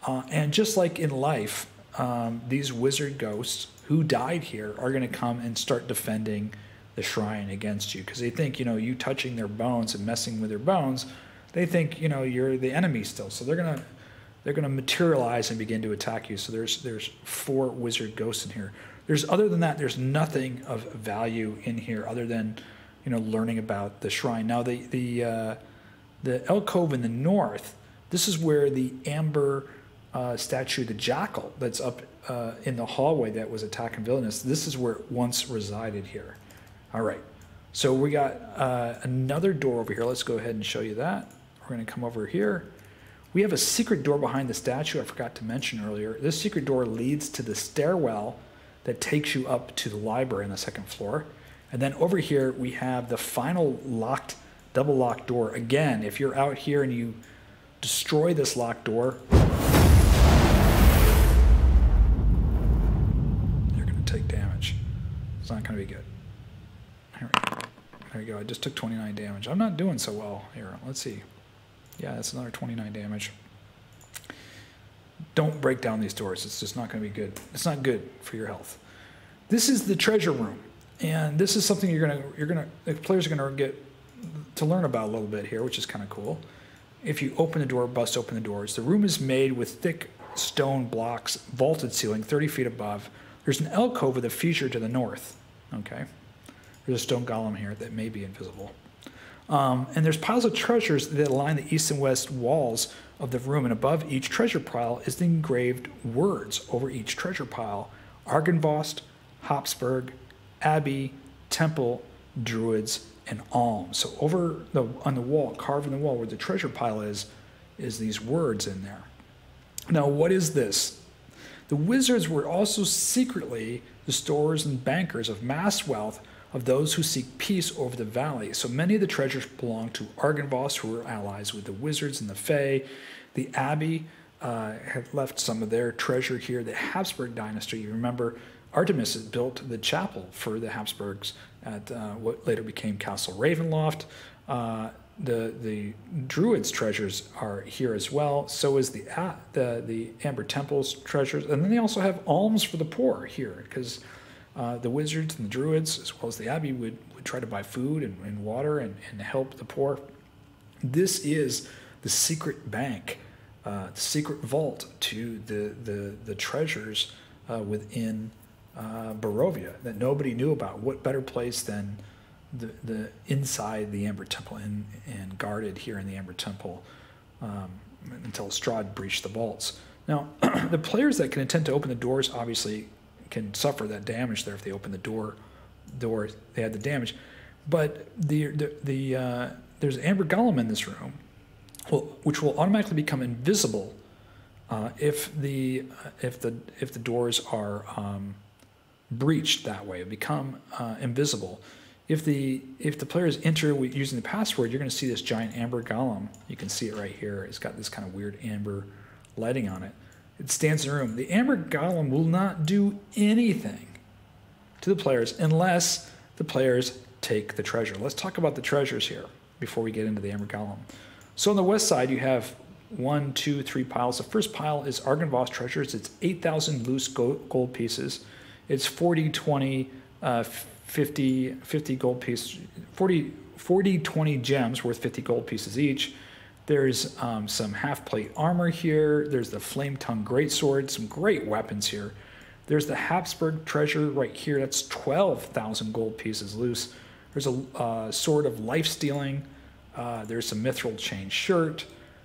Uh, and just like in life, um, these wizard ghosts who died here are going to come and start defending the shrine against you because they think you know you touching their bones and messing with their bones they think you know you're the enemy still so they're going to they're going to materialize and begin to attack you so there's there's four wizard ghosts in here There's other than that, there's nothing of value in here other than you know learning about the shrine. Now the the uh, the alcove in the north. This is where the amber uh, statue, the jackal, that's up uh, in the hallway that was attacking Vilnius. This is where it once resided here. All right. So we got uh, another door over here. Let's go ahead and show you that. We're going to come over here. We have a secret door behind the statue I forgot to mention earlier. This secret door leads to the stairwell that takes you up to the library on the second floor. And then over here, we have the final locked, double locked door. Again, if you're out here and you destroy this locked door, you're going to take damage. It's not going to be good. We go. There you go. I just took 29 damage. I'm not doing so well here. Let's see. Yeah, that's another 29 damage. Don't break down these doors. It's just not going to be good. It's not good for your health. This is the treasure room, and this is something you're going to you're going to the players are going to get to learn about a little bit here, which is kind of cool. If you open the door, bust open the doors. The room is made with thick stone blocks, vaulted ceiling, 30 feet above. There's an alcove with a feature to the north. Okay, there's a stone golem here that may be invisible. Um, and there's piles of treasures that line the east and west walls of the room, and above each treasure pile is the engraved words over each treasure pile Argynvost, Habsburg, Abbey, Temple, Druids, and Alms. So over the on the wall, carved in the wall where the treasure pile is, is these words in there. Now, what is this? The wizards were also secretly the stores and bankers of mass wealth of those who seek peace over the valley. So many of the treasures belong to Argynvost, who were allies with the wizards and the Fae. The Abbey uh, had left some of their treasure here. The Habsburg dynasty, you remember, Artemis built the chapel for the Habsburgs at uh, what later became Castle Ravenloft. Uh, the the Druids' treasures are here as well. So is the uh, the the Amber Temple's treasures, and then they also have alms for the poor here because uh, the wizards and the druids, as well as the abbey, would, would try to buy food and, and water and, and help the poor. This is the secret bank, uh, the secret vault to the, the, the treasures uh, within uh, Barovia that nobody knew about. What better place than the, the inside the Amber Temple and, and guarded here in the Amber Temple um, until Strahd breached the vaults. Now, the players that can intend to open the doors obviously can suffer that damage there if they open the door. Door they had the damage, but the the, the uh, there's amber golem in this room, which will automatically become invisible uh, if the uh, if the if the doors are um, breached that way, become uh, invisible. If the if the players enter using the password, you're going to see this giant amber golem. You can see it right here. It's got this kind of weird amber lighting on it. It stands in the room. The Amber Golem will not do anything to the players unless the players take the treasure. Let's talk about the treasures here before we get into the Amber Golem. So on the west side, you have one, two, three piles. The first pile is Argynvost treasures. It's 8,000 loose gold pieces. It's 40, 20, uh, 50, 50 gold pieces, 40, 40, 20 gems worth 50 gold pieces each. There's um, some half plate armor here. There's the flame tongue greatsword, some great weapons here. There's the Habsburg treasure right here. That's 12,000 gold pieces loose. There's a uh, sword of life stealing. Uh, there's some mithril chain shirt.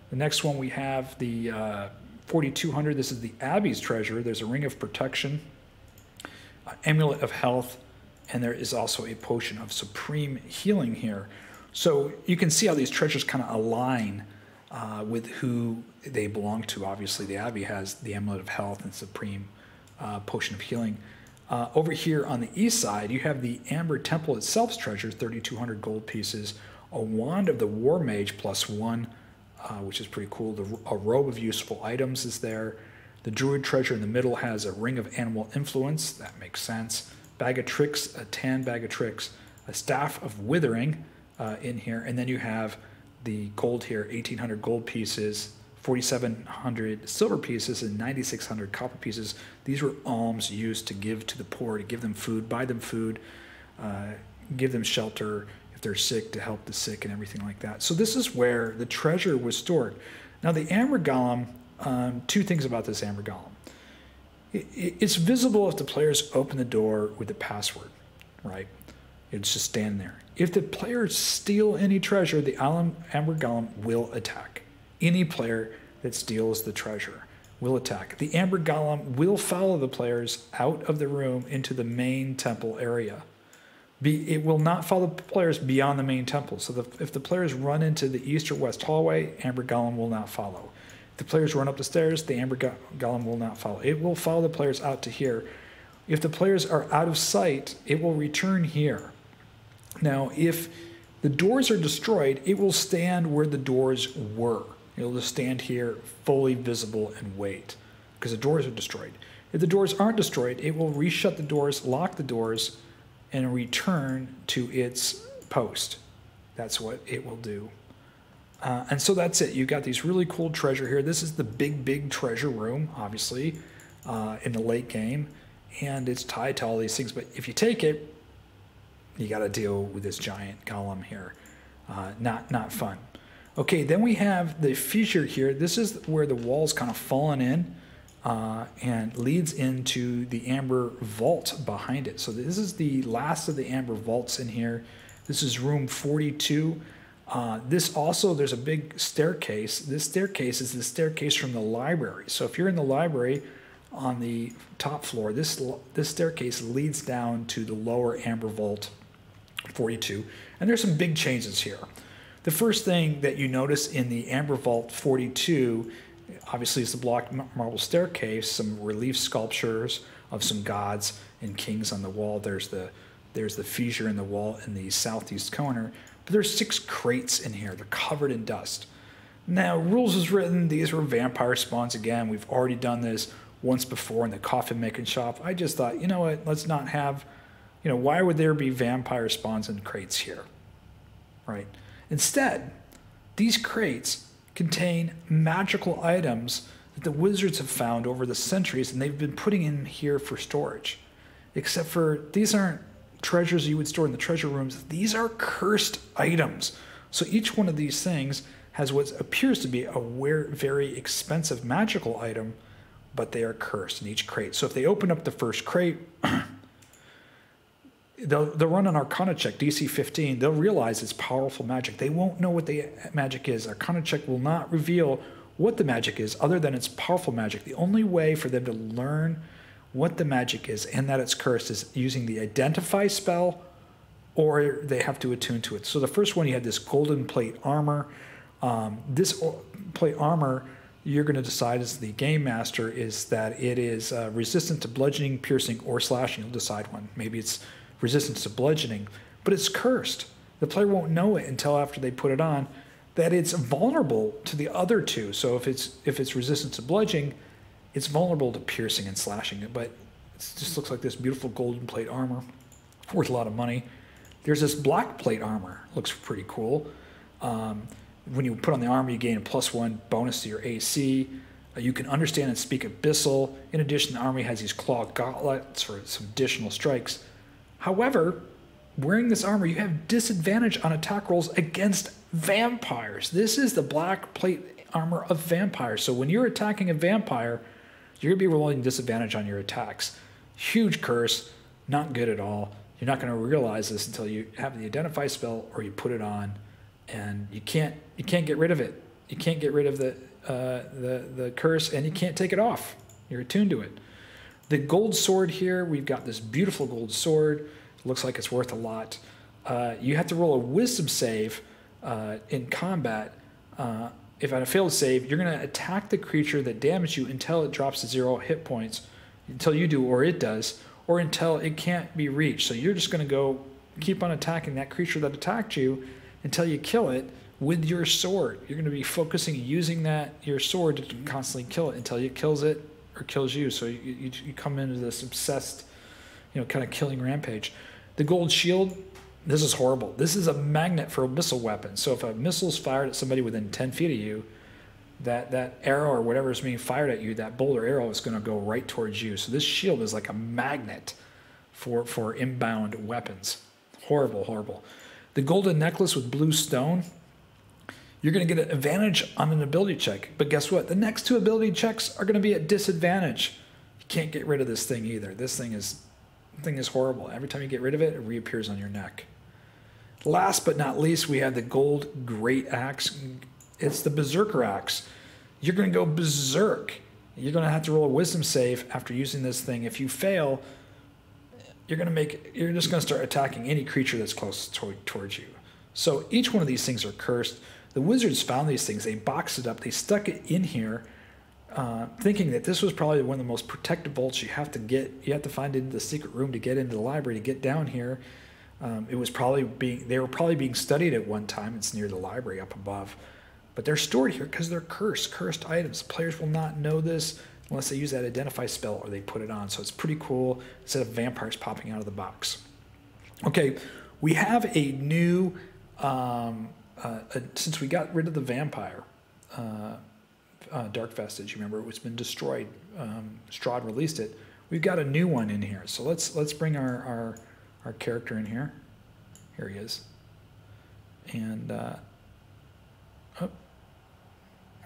The next one we have the uh, 4200. This is the Abbey's treasure. There's a ring of protection, amulet of health, and there is also a potion of supreme healing here. So you can see how these treasures kind of align uh, with who they belong to. Obviously, the Abbey has the Amulet of Health and Supreme uh, Potion of Healing. Uh, over here on the east side, you have the Amber Temple itself's treasures, 3,200 gold pieces, a Wand of the War Mage plus one, uh, which is pretty cool. The, a robe of useful items is there. The Druid treasure in the middle has a Ring of Animal Influence. That makes sense. Bag of Tricks, a tan bag of tricks, a Staff of Withering, uh, in here. And then you have the gold here 1800 gold pieces, 4700 silver pieces, and 9600 copper pieces. These were alms used to give to the poor, to give them food, buy them food, uh, give them shelter if they're sick, to help the sick, and everything like that. So, this is where the treasure was stored. Now, the Amber um, two things about this Amber Golem. it, it's visible if the players open the door with the password, right? It's just stand there. If the players steal any treasure, the Amber Golem will attack. Any player that steals the treasure will attack. The Amber Golem will follow the players out of the room into the main temple area. Be, it will not follow players beyond the main temple. So the, if the players run into the east or west hallway, Amber Golem will not follow. The players run up the stairs, the Amber Golem will not follow. It will follow the players out to here. If the players are out of sight, it will return here. Now, if the doors are destroyed, it will stand where the doors were. It'll just stand here fully visible and wait because the doors are destroyed. If the doors aren't destroyed, it will reshut the doors, lock the doors, and return to its post. That's what it will do. Uh, and so that's it. You've got these really cool treasure here. This is the big, big treasure room, obviously, uh, in the late game. And it's tied to all these things. But if you take it, you got to deal with this giant golem here. Uh, not, not fun. Okay, then we have the feature here. This is where the wall's kind of fallen in uh, and leads into the amber vault behind it. So this is the last of the amber vaults in here. This is room 42. Uh, this also, there's a big staircase. This staircase is the staircase from the library. So if you're in the library on the top floor, this, this staircase leads down to the lower amber vault 42. And there's some big changes here. The first thing that you notice in the Amber Vault 42 obviously is the block marble staircase, some relief sculptures of some gods and kings on the wall. There's the there's the fissure in the wall in the southeast corner. But there's six crates in here. They're covered in dust. Now, rules is written. These were vampire spawns again. We've already done this once before in the coffin making shop. I just thought, you know what? Let's not have, you know, why would there be vampire spawns in crates here? Right? Instead, these crates contain magical items that the wizards have found over the centuries and they've been putting in here for storage. Except for these aren't treasures you would store in the treasure rooms, these are cursed items. So each one of these things has what appears to be a very expensive magical item, but they are cursed in each crate. So if they open up the first crate, they'll, they'll run an Arcana check, DC 15. They'll realize it's powerful magic. They won't know what the magic is. Arcana check will not reveal what the magic is other than it's powerful magic. The only way for them to learn what the magic is and that it's cursed is using the identify spell or they have to attune to it. So the first one, you had this golden plate armor. Um, this plate armor, you're going to decide as the game master is that it is uh, resistant to bludgeoning, piercing, or slashing. You'll decide one. Maybe it's resistance to bludgeoning, but it's cursed. The player won't know it until after they put it on that it's vulnerable to the other two. So if it's if it's resistant to bludgeoning, it's vulnerable to piercing and slashing. But it just looks like this beautiful golden plate armor, worth a lot of money. There's this black plate armor, looks pretty cool. Um, when you put on the armor, you gain a plus one bonus to your AC. Uh, you can understand and speak Abyssal. In addition, the army has these claw gauntlets for some additional strikes. However, wearing this armor, you have disadvantage on attack rolls against vampires. This is the black plate armor of vampires. So when you're attacking a vampire, you're going to be rolling disadvantage on your attacks. Huge curse, not good at all. You're not going to realize this until you have the identify spell or you put it on, and you can't you can't get rid of it. You can't get rid of the uh, the the curse, and you can't take it off. You're attuned to it. The gold sword here, we've got this beautiful gold sword. It looks like it's worth a lot. Uh, you have to roll a wisdom save uh, in combat. If on a failed save, you're going to attack the creature that damaged you until it drops to zero hit points, until you do or it does, or until it can't be reached. So you're just going to go keep on attacking that creature that attacked you until you kill it with your sword. You're going to be focusing using that your sword to constantly kill it until it kills it or kills you. So you, you, you come into this obsessed, you know, kind of killing rampage. The gold shield, this is horrible. This is a magnet for a missile weapon. So if a missile is fired at somebody within 10 feet of you, that, that arrow or whatever is being fired at you, that boulder arrow is going to go right towards you. So this shield is like a magnet for, for inbound weapons. Horrible, horrible. The golden necklace with blue stone, you're going to get an advantage on an ability check. But guess what? The next two ability checks are going to be at disadvantage. You can't get rid of this thing either. This thing is thing is horrible. Every time you get rid of it, it reappears on your neck. Last but not least, we have the gold great axe. It's the berserker axe. You're going to go berserk. You're going to have to roll a wisdom save after using this thing. If you fail, you're going to make you're just going to start attacking any creature that's close to, towards you. So each one of these things are cursed. The wizards found these things. They boxed it up. They stuck it in here uh, thinking that this was probably one of the most protected vaults you have to get. You have to find into the secret room to get into the library to get down here. Um, it was probably being they were probably being studied at one time. It's near the library up above, but they're stored here because they're cursed, cursed items. Players will not know this unless they use that identify spell or they put it on. So it's pretty cool instead of vampires popping out of the box. Okay, we have a new um, uh, a, since we got rid of the vampire. Uh, uh, Dark Vestige. Remember, it's been destroyed. Um, Strahd released it. We've got a new one in here. So let's let's bring our our, our character in here. Here he is. And uh, oh,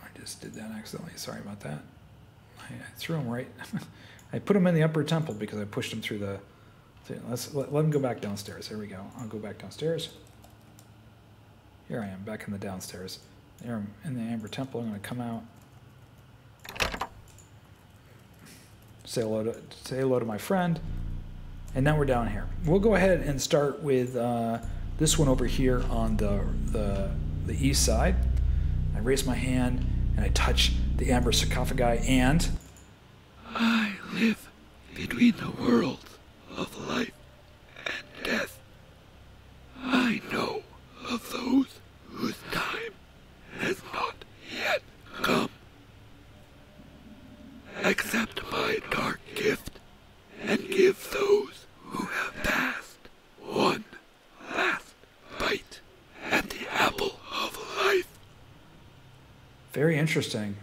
I just did that accidentally. Sorry about that. I, I threw him right. I put him in the upper temple because I pushed him through the. Let's let, let him go back downstairs. There we go. I'll go back downstairs. Here I am, back in the downstairs. There I'm in the Amber Temple. I'm going to come out. Say hello to say hello to my friend, and now we're down here. We'll go ahead and start with uh, this one over here on the, the the east side. I raise my hand and I touch the amber sarcophagi, and I live between the worlds of life and death. I know of those whose time has not yet come. Accept my dark gift and give those who have passed one last bite at the apple of life. Very interesting.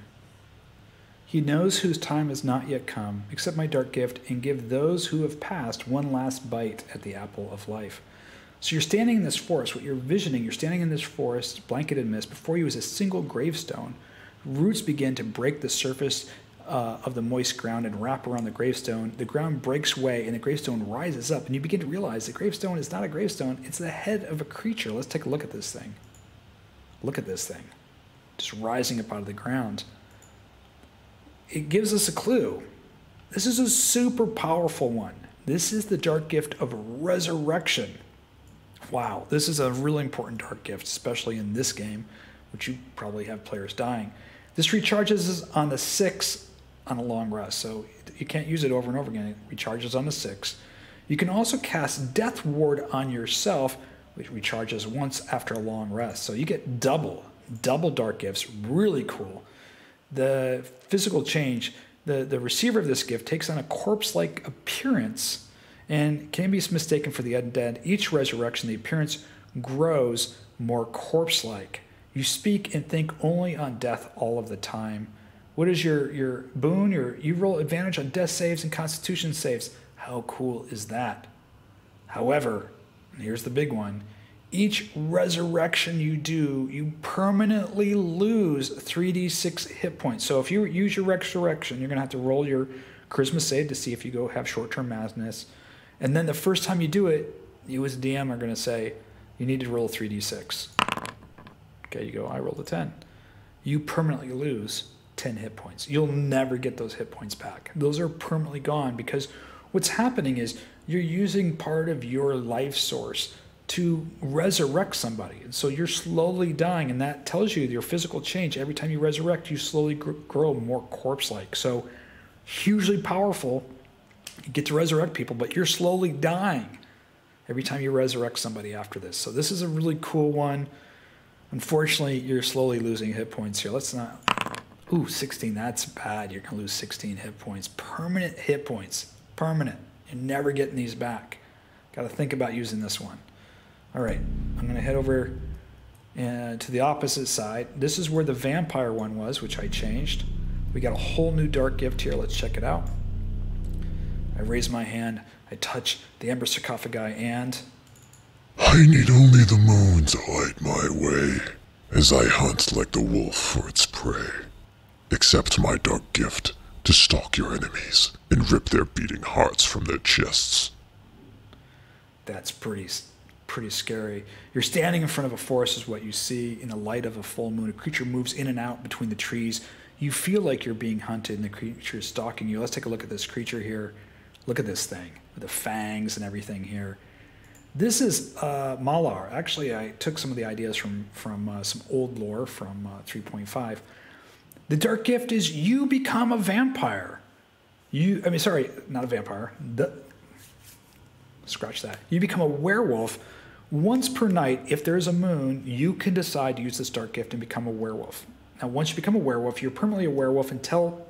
He knows whose time has not yet come. Accept my dark gift and give those who have passed one last bite at the apple of life. So you're standing in this forest. What you're visioning, you're standing in this forest, blanketed mist. Before you is a single gravestone. Roots begin to break the surface uh, of the moist ground and wrap around the gravestone. The ground breaks away and the gravestone rises up, and you begin to realize the gravestone is not a gravestone, it's the head of a creature. Let's take a look at this thing. Look at this thing, just rising up out of the ground. It gives us a clue. This is a super powerful one. This is the dark gift of resurrection. Wow, this is a really important dark gift, especially in this game, which you probably have players dying. This recharges on the six on a long rest. So you can't use it over and over again. It recharges on the six. You can also cast Death Ward on yourself, which recharges once after a long rest. So you get double, double dark gifts. Really cool. The physical change, the, the receiver of this gift takes on a corpse like appearance and can be mistaken for the undead. Each resurrection, the appearance grows more corpse like. You speak and think only on death all of the time. What is your your boon? Your you roll advantage on death saves and constitution saves. How cool is that? However, here's the big one. Each resurrection you do, you permanently lose 3d6 hit points. So if you use your resurrection, you're going to have to roll your charisma save to see if you go have short-term madness. And then the first time you do it, you as DM are going to say, you need to roll 3d6. Okay, you go, I rolled a 10. You permanently lose 10 hit points. You'll never get those hit points back. Those are permanently gone because what's happening is you're using part of your life source to resurrect somebody. And so you're slowly dying, and that tells you your physical change. Every time you resurrect, you slowly grow more corpse like. So, hugely powerful. You get to resurrect people, but you're slowly dying every time you resurrect somebody after this. So, this is a really cool one. Unfortunately, you're slowly losing hit points here. Let's not Ooh, 16. That's bad. You're going to lose 16 hit points. Permanent hit points. Permanent. You're never getting these back. Got to think about using this one. All right. I'm going to head over uh, to the opposite side. This is where the vampire one was, which I changed. We got a whole new dark gift here. Let's check it out. I raise my hand. I touch the amber sarcophagi and. I need only the moon to light my way as I hunt like the wolf for its prey. Accept my dark gift to stalk your enemies and rip their beating hearts from their chests. That's pretty pretty scary. You're standing in front of a forest, is what you see. In the light of a full moon, a creature moves in and out between the trees. You feel like you're being hunted, and the creature is stalking you. Let's take a look at this creature here. Look at this thing with the fangs and everything here. This is uh, Malar. Actually, I took some of the ideas from from uh, some old lore from uh, 3.5. The dark gift is you become a vampire. You, I mean, sorry, not a vampire. The, scratch that. You become a werewolf once per night. If there is a moon, you can decide to use this dark gift and become a werewolf. Now, once you become a werewolf, you're permanently a werewolf until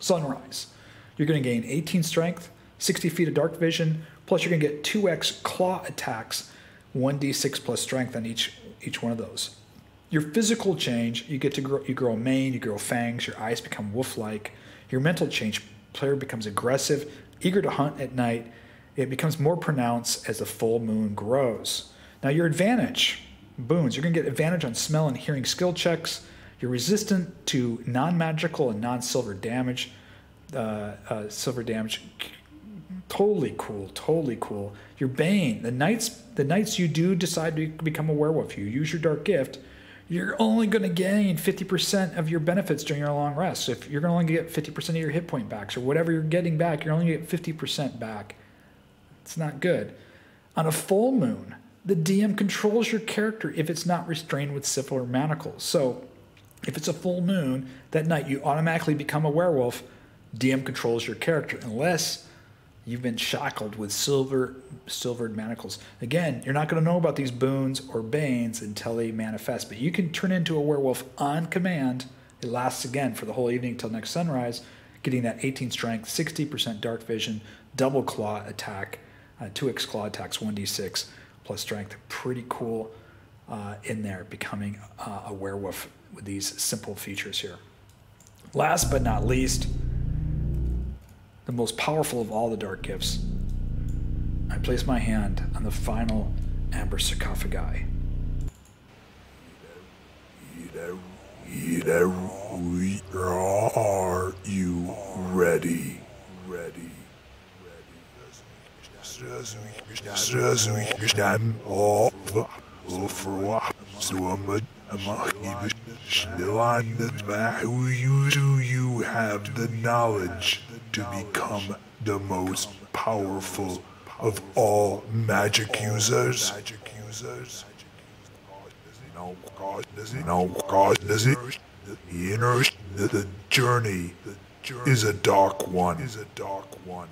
sunrise. You're going to gain 18 strength, 60 feet of dark vision, plus you're going to get 2x claw attacks, 1d6 plus strength on each each one of those. Your physical change, you get to grow, you grow a mane, you grow fangs, your eyes become wolf-like. Your mental change, player becomes aggressive, eager to hunt at night. It becomes more pronounced as the full moon grows. Now your advantage, boons, you're going to get advantage on smell and hearing skill checks. You're resistant to non-magical and non-silver damage. Uh, uh, silver damage totally cool, totally cool. Your Bane, the nights the nights you do decide to become a werewolf, you use your dark gift, you're only going to gain 50% of your benefits during your long rest. So if you're going to only get 50% of your hit point backs or whatever you're getting back, you're only going to get 50% back. It's not good. On a full moon, the DM controls your character if it's not restrained with silver manacles. So if it's a full moon, that night you automatically become a werewolf. DM controls your character unless You've been shackled with silver silvered manacles. Again, you're not going to know about these boons or banes until they manifest, but you can turn into a werewolf on command. It lasts again for the whole evening till next sunrise, getting that 18 strength, 60% dark vision, double claw attack, uh, 2x claw attacks, 1d6 plus strength. Pretty cool uh, in there, becoming uh, a werewolf with these simple features here. Last but not least, the most powerful of all the dark gifts. I place my hand on the final amber sarcophagi. Are you ready? Ready. Ready. Do you have the knowledge to become the most powerful of all magic users? No, God, does it? No, God, does it? You know, the journey is a dark one. Is a dark one.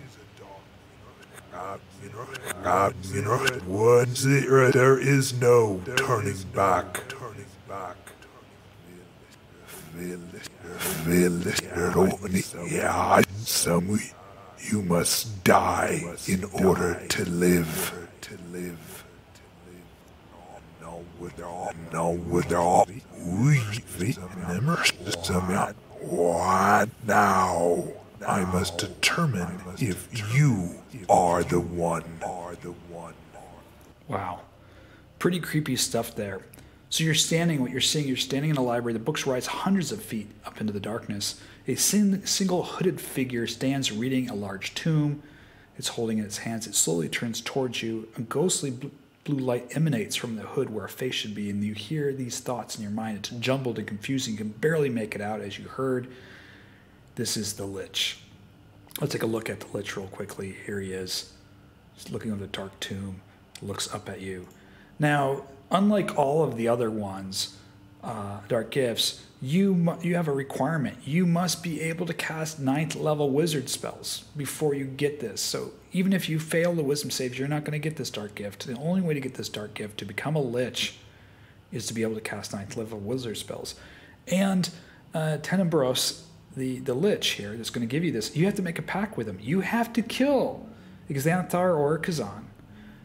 God, you know, God, you know, once there is no turning back. Turning back. Feel this, yeah, some you must die in order to live. To live. No, without, no, without. We, what now? I must determine if you are the one. Wow. Pretty creepy stuff there. So you're standing, what you're seeing, you're standing in a library. The books rise hundreds of feet up into the darkness. A sing- single hooded figure stands reading a large tome. It's holding in its hands. It slowly turns towards you. A ghostly bl- blue light emanates from the hood where a face should be, and you hear these thoughts in your mind. It's jumbled and confusing. You can barely make it out as you heard. This is the Lich. Let's take a look at the Lich real quickly. Here he is. Just looking over the dark tomb. Looks up at you. Now, unlike all of the other ones, uh, dark gifts, you mu- you have a requirement. You must be able to cast ninth level wizard spells before you get this. So even if you fail the wisdom saves, you're not going to get this dark gift. The only way to get this dark gift to become a lich is to be able to cast ninth level wizard spells. And uh, Tenebrous, the the lich here, that's going to give you this. You have to make a pact with him. You have to kill Xanthar or Khazan.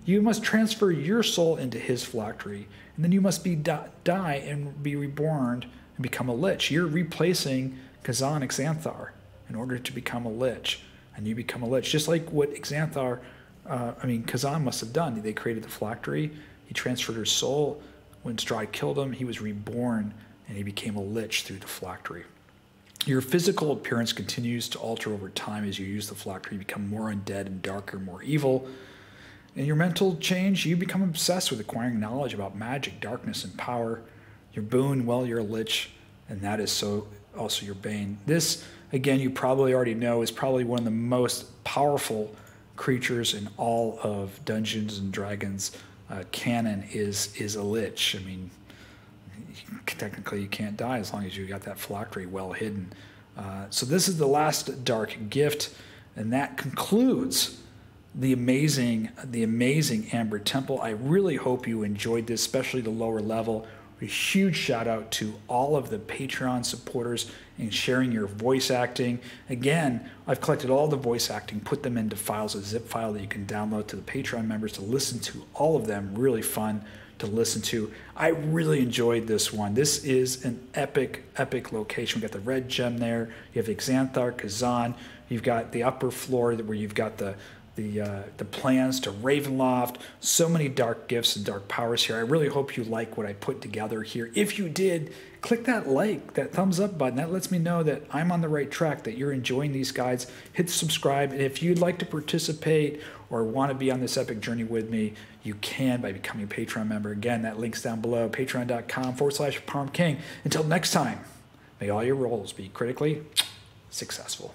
You must transfer your soul into his phylactery, and then you must be die and be reborn and become a lich. You're replacing Khazan Xanthar in order to become a lich, and you become a lich, just like what Xanthar, uh, I mean Khazan must have done. They created the phylactery. He transferred his soul. When Strahd killed him, he was reborn, and he became a lich through the phylactery. Your physical appearance continues to alter over time as you use the phylactery. You become more undead and darker, more evil. In your mental change, you become obsessed with acquiring knowledge about magic, darkness, and power. Your boon, well, you're a lich, and that is so also your bane. This, again, you probably already know, is probably one of the most powerful creatures in all of Dungeons and Dragons uh, canon is is a lich. I mean, technically you can't die as long as you got that phylactery well hidden. Uh, so this is the last dark gift, and that concludes the amazing the amazing Amber Temple. I really hope you enjoyed this, especially the lower level. A huge shout out to all of the Patreon supporters and sharing your voice acting. Again, I've collected all the voice acting, put them into files, a zip file that you can download to the Patreon members to listen to. All of them really fun to listen to. I really enjoyed this one. This is an epic, epic location. We've got the red gem there. You have the Xanthar Khazan. You've got the upper floor where you've got the the uh, the plans to Ravenloft. So many dark gifts and dark powers here. I really hope you like what I put together here. If you did, click that like, that thumbs up button. That lets me know that I'm on the right track, that you're enjoying these guides. Hit subscribe, and if you'd like to participate or want to be on this epic journey with me, you can by becoming a Patreon member. Again, that link's down below. Patreon.com forward slash Pyram King. Until next time, may all your rolls be critically successful.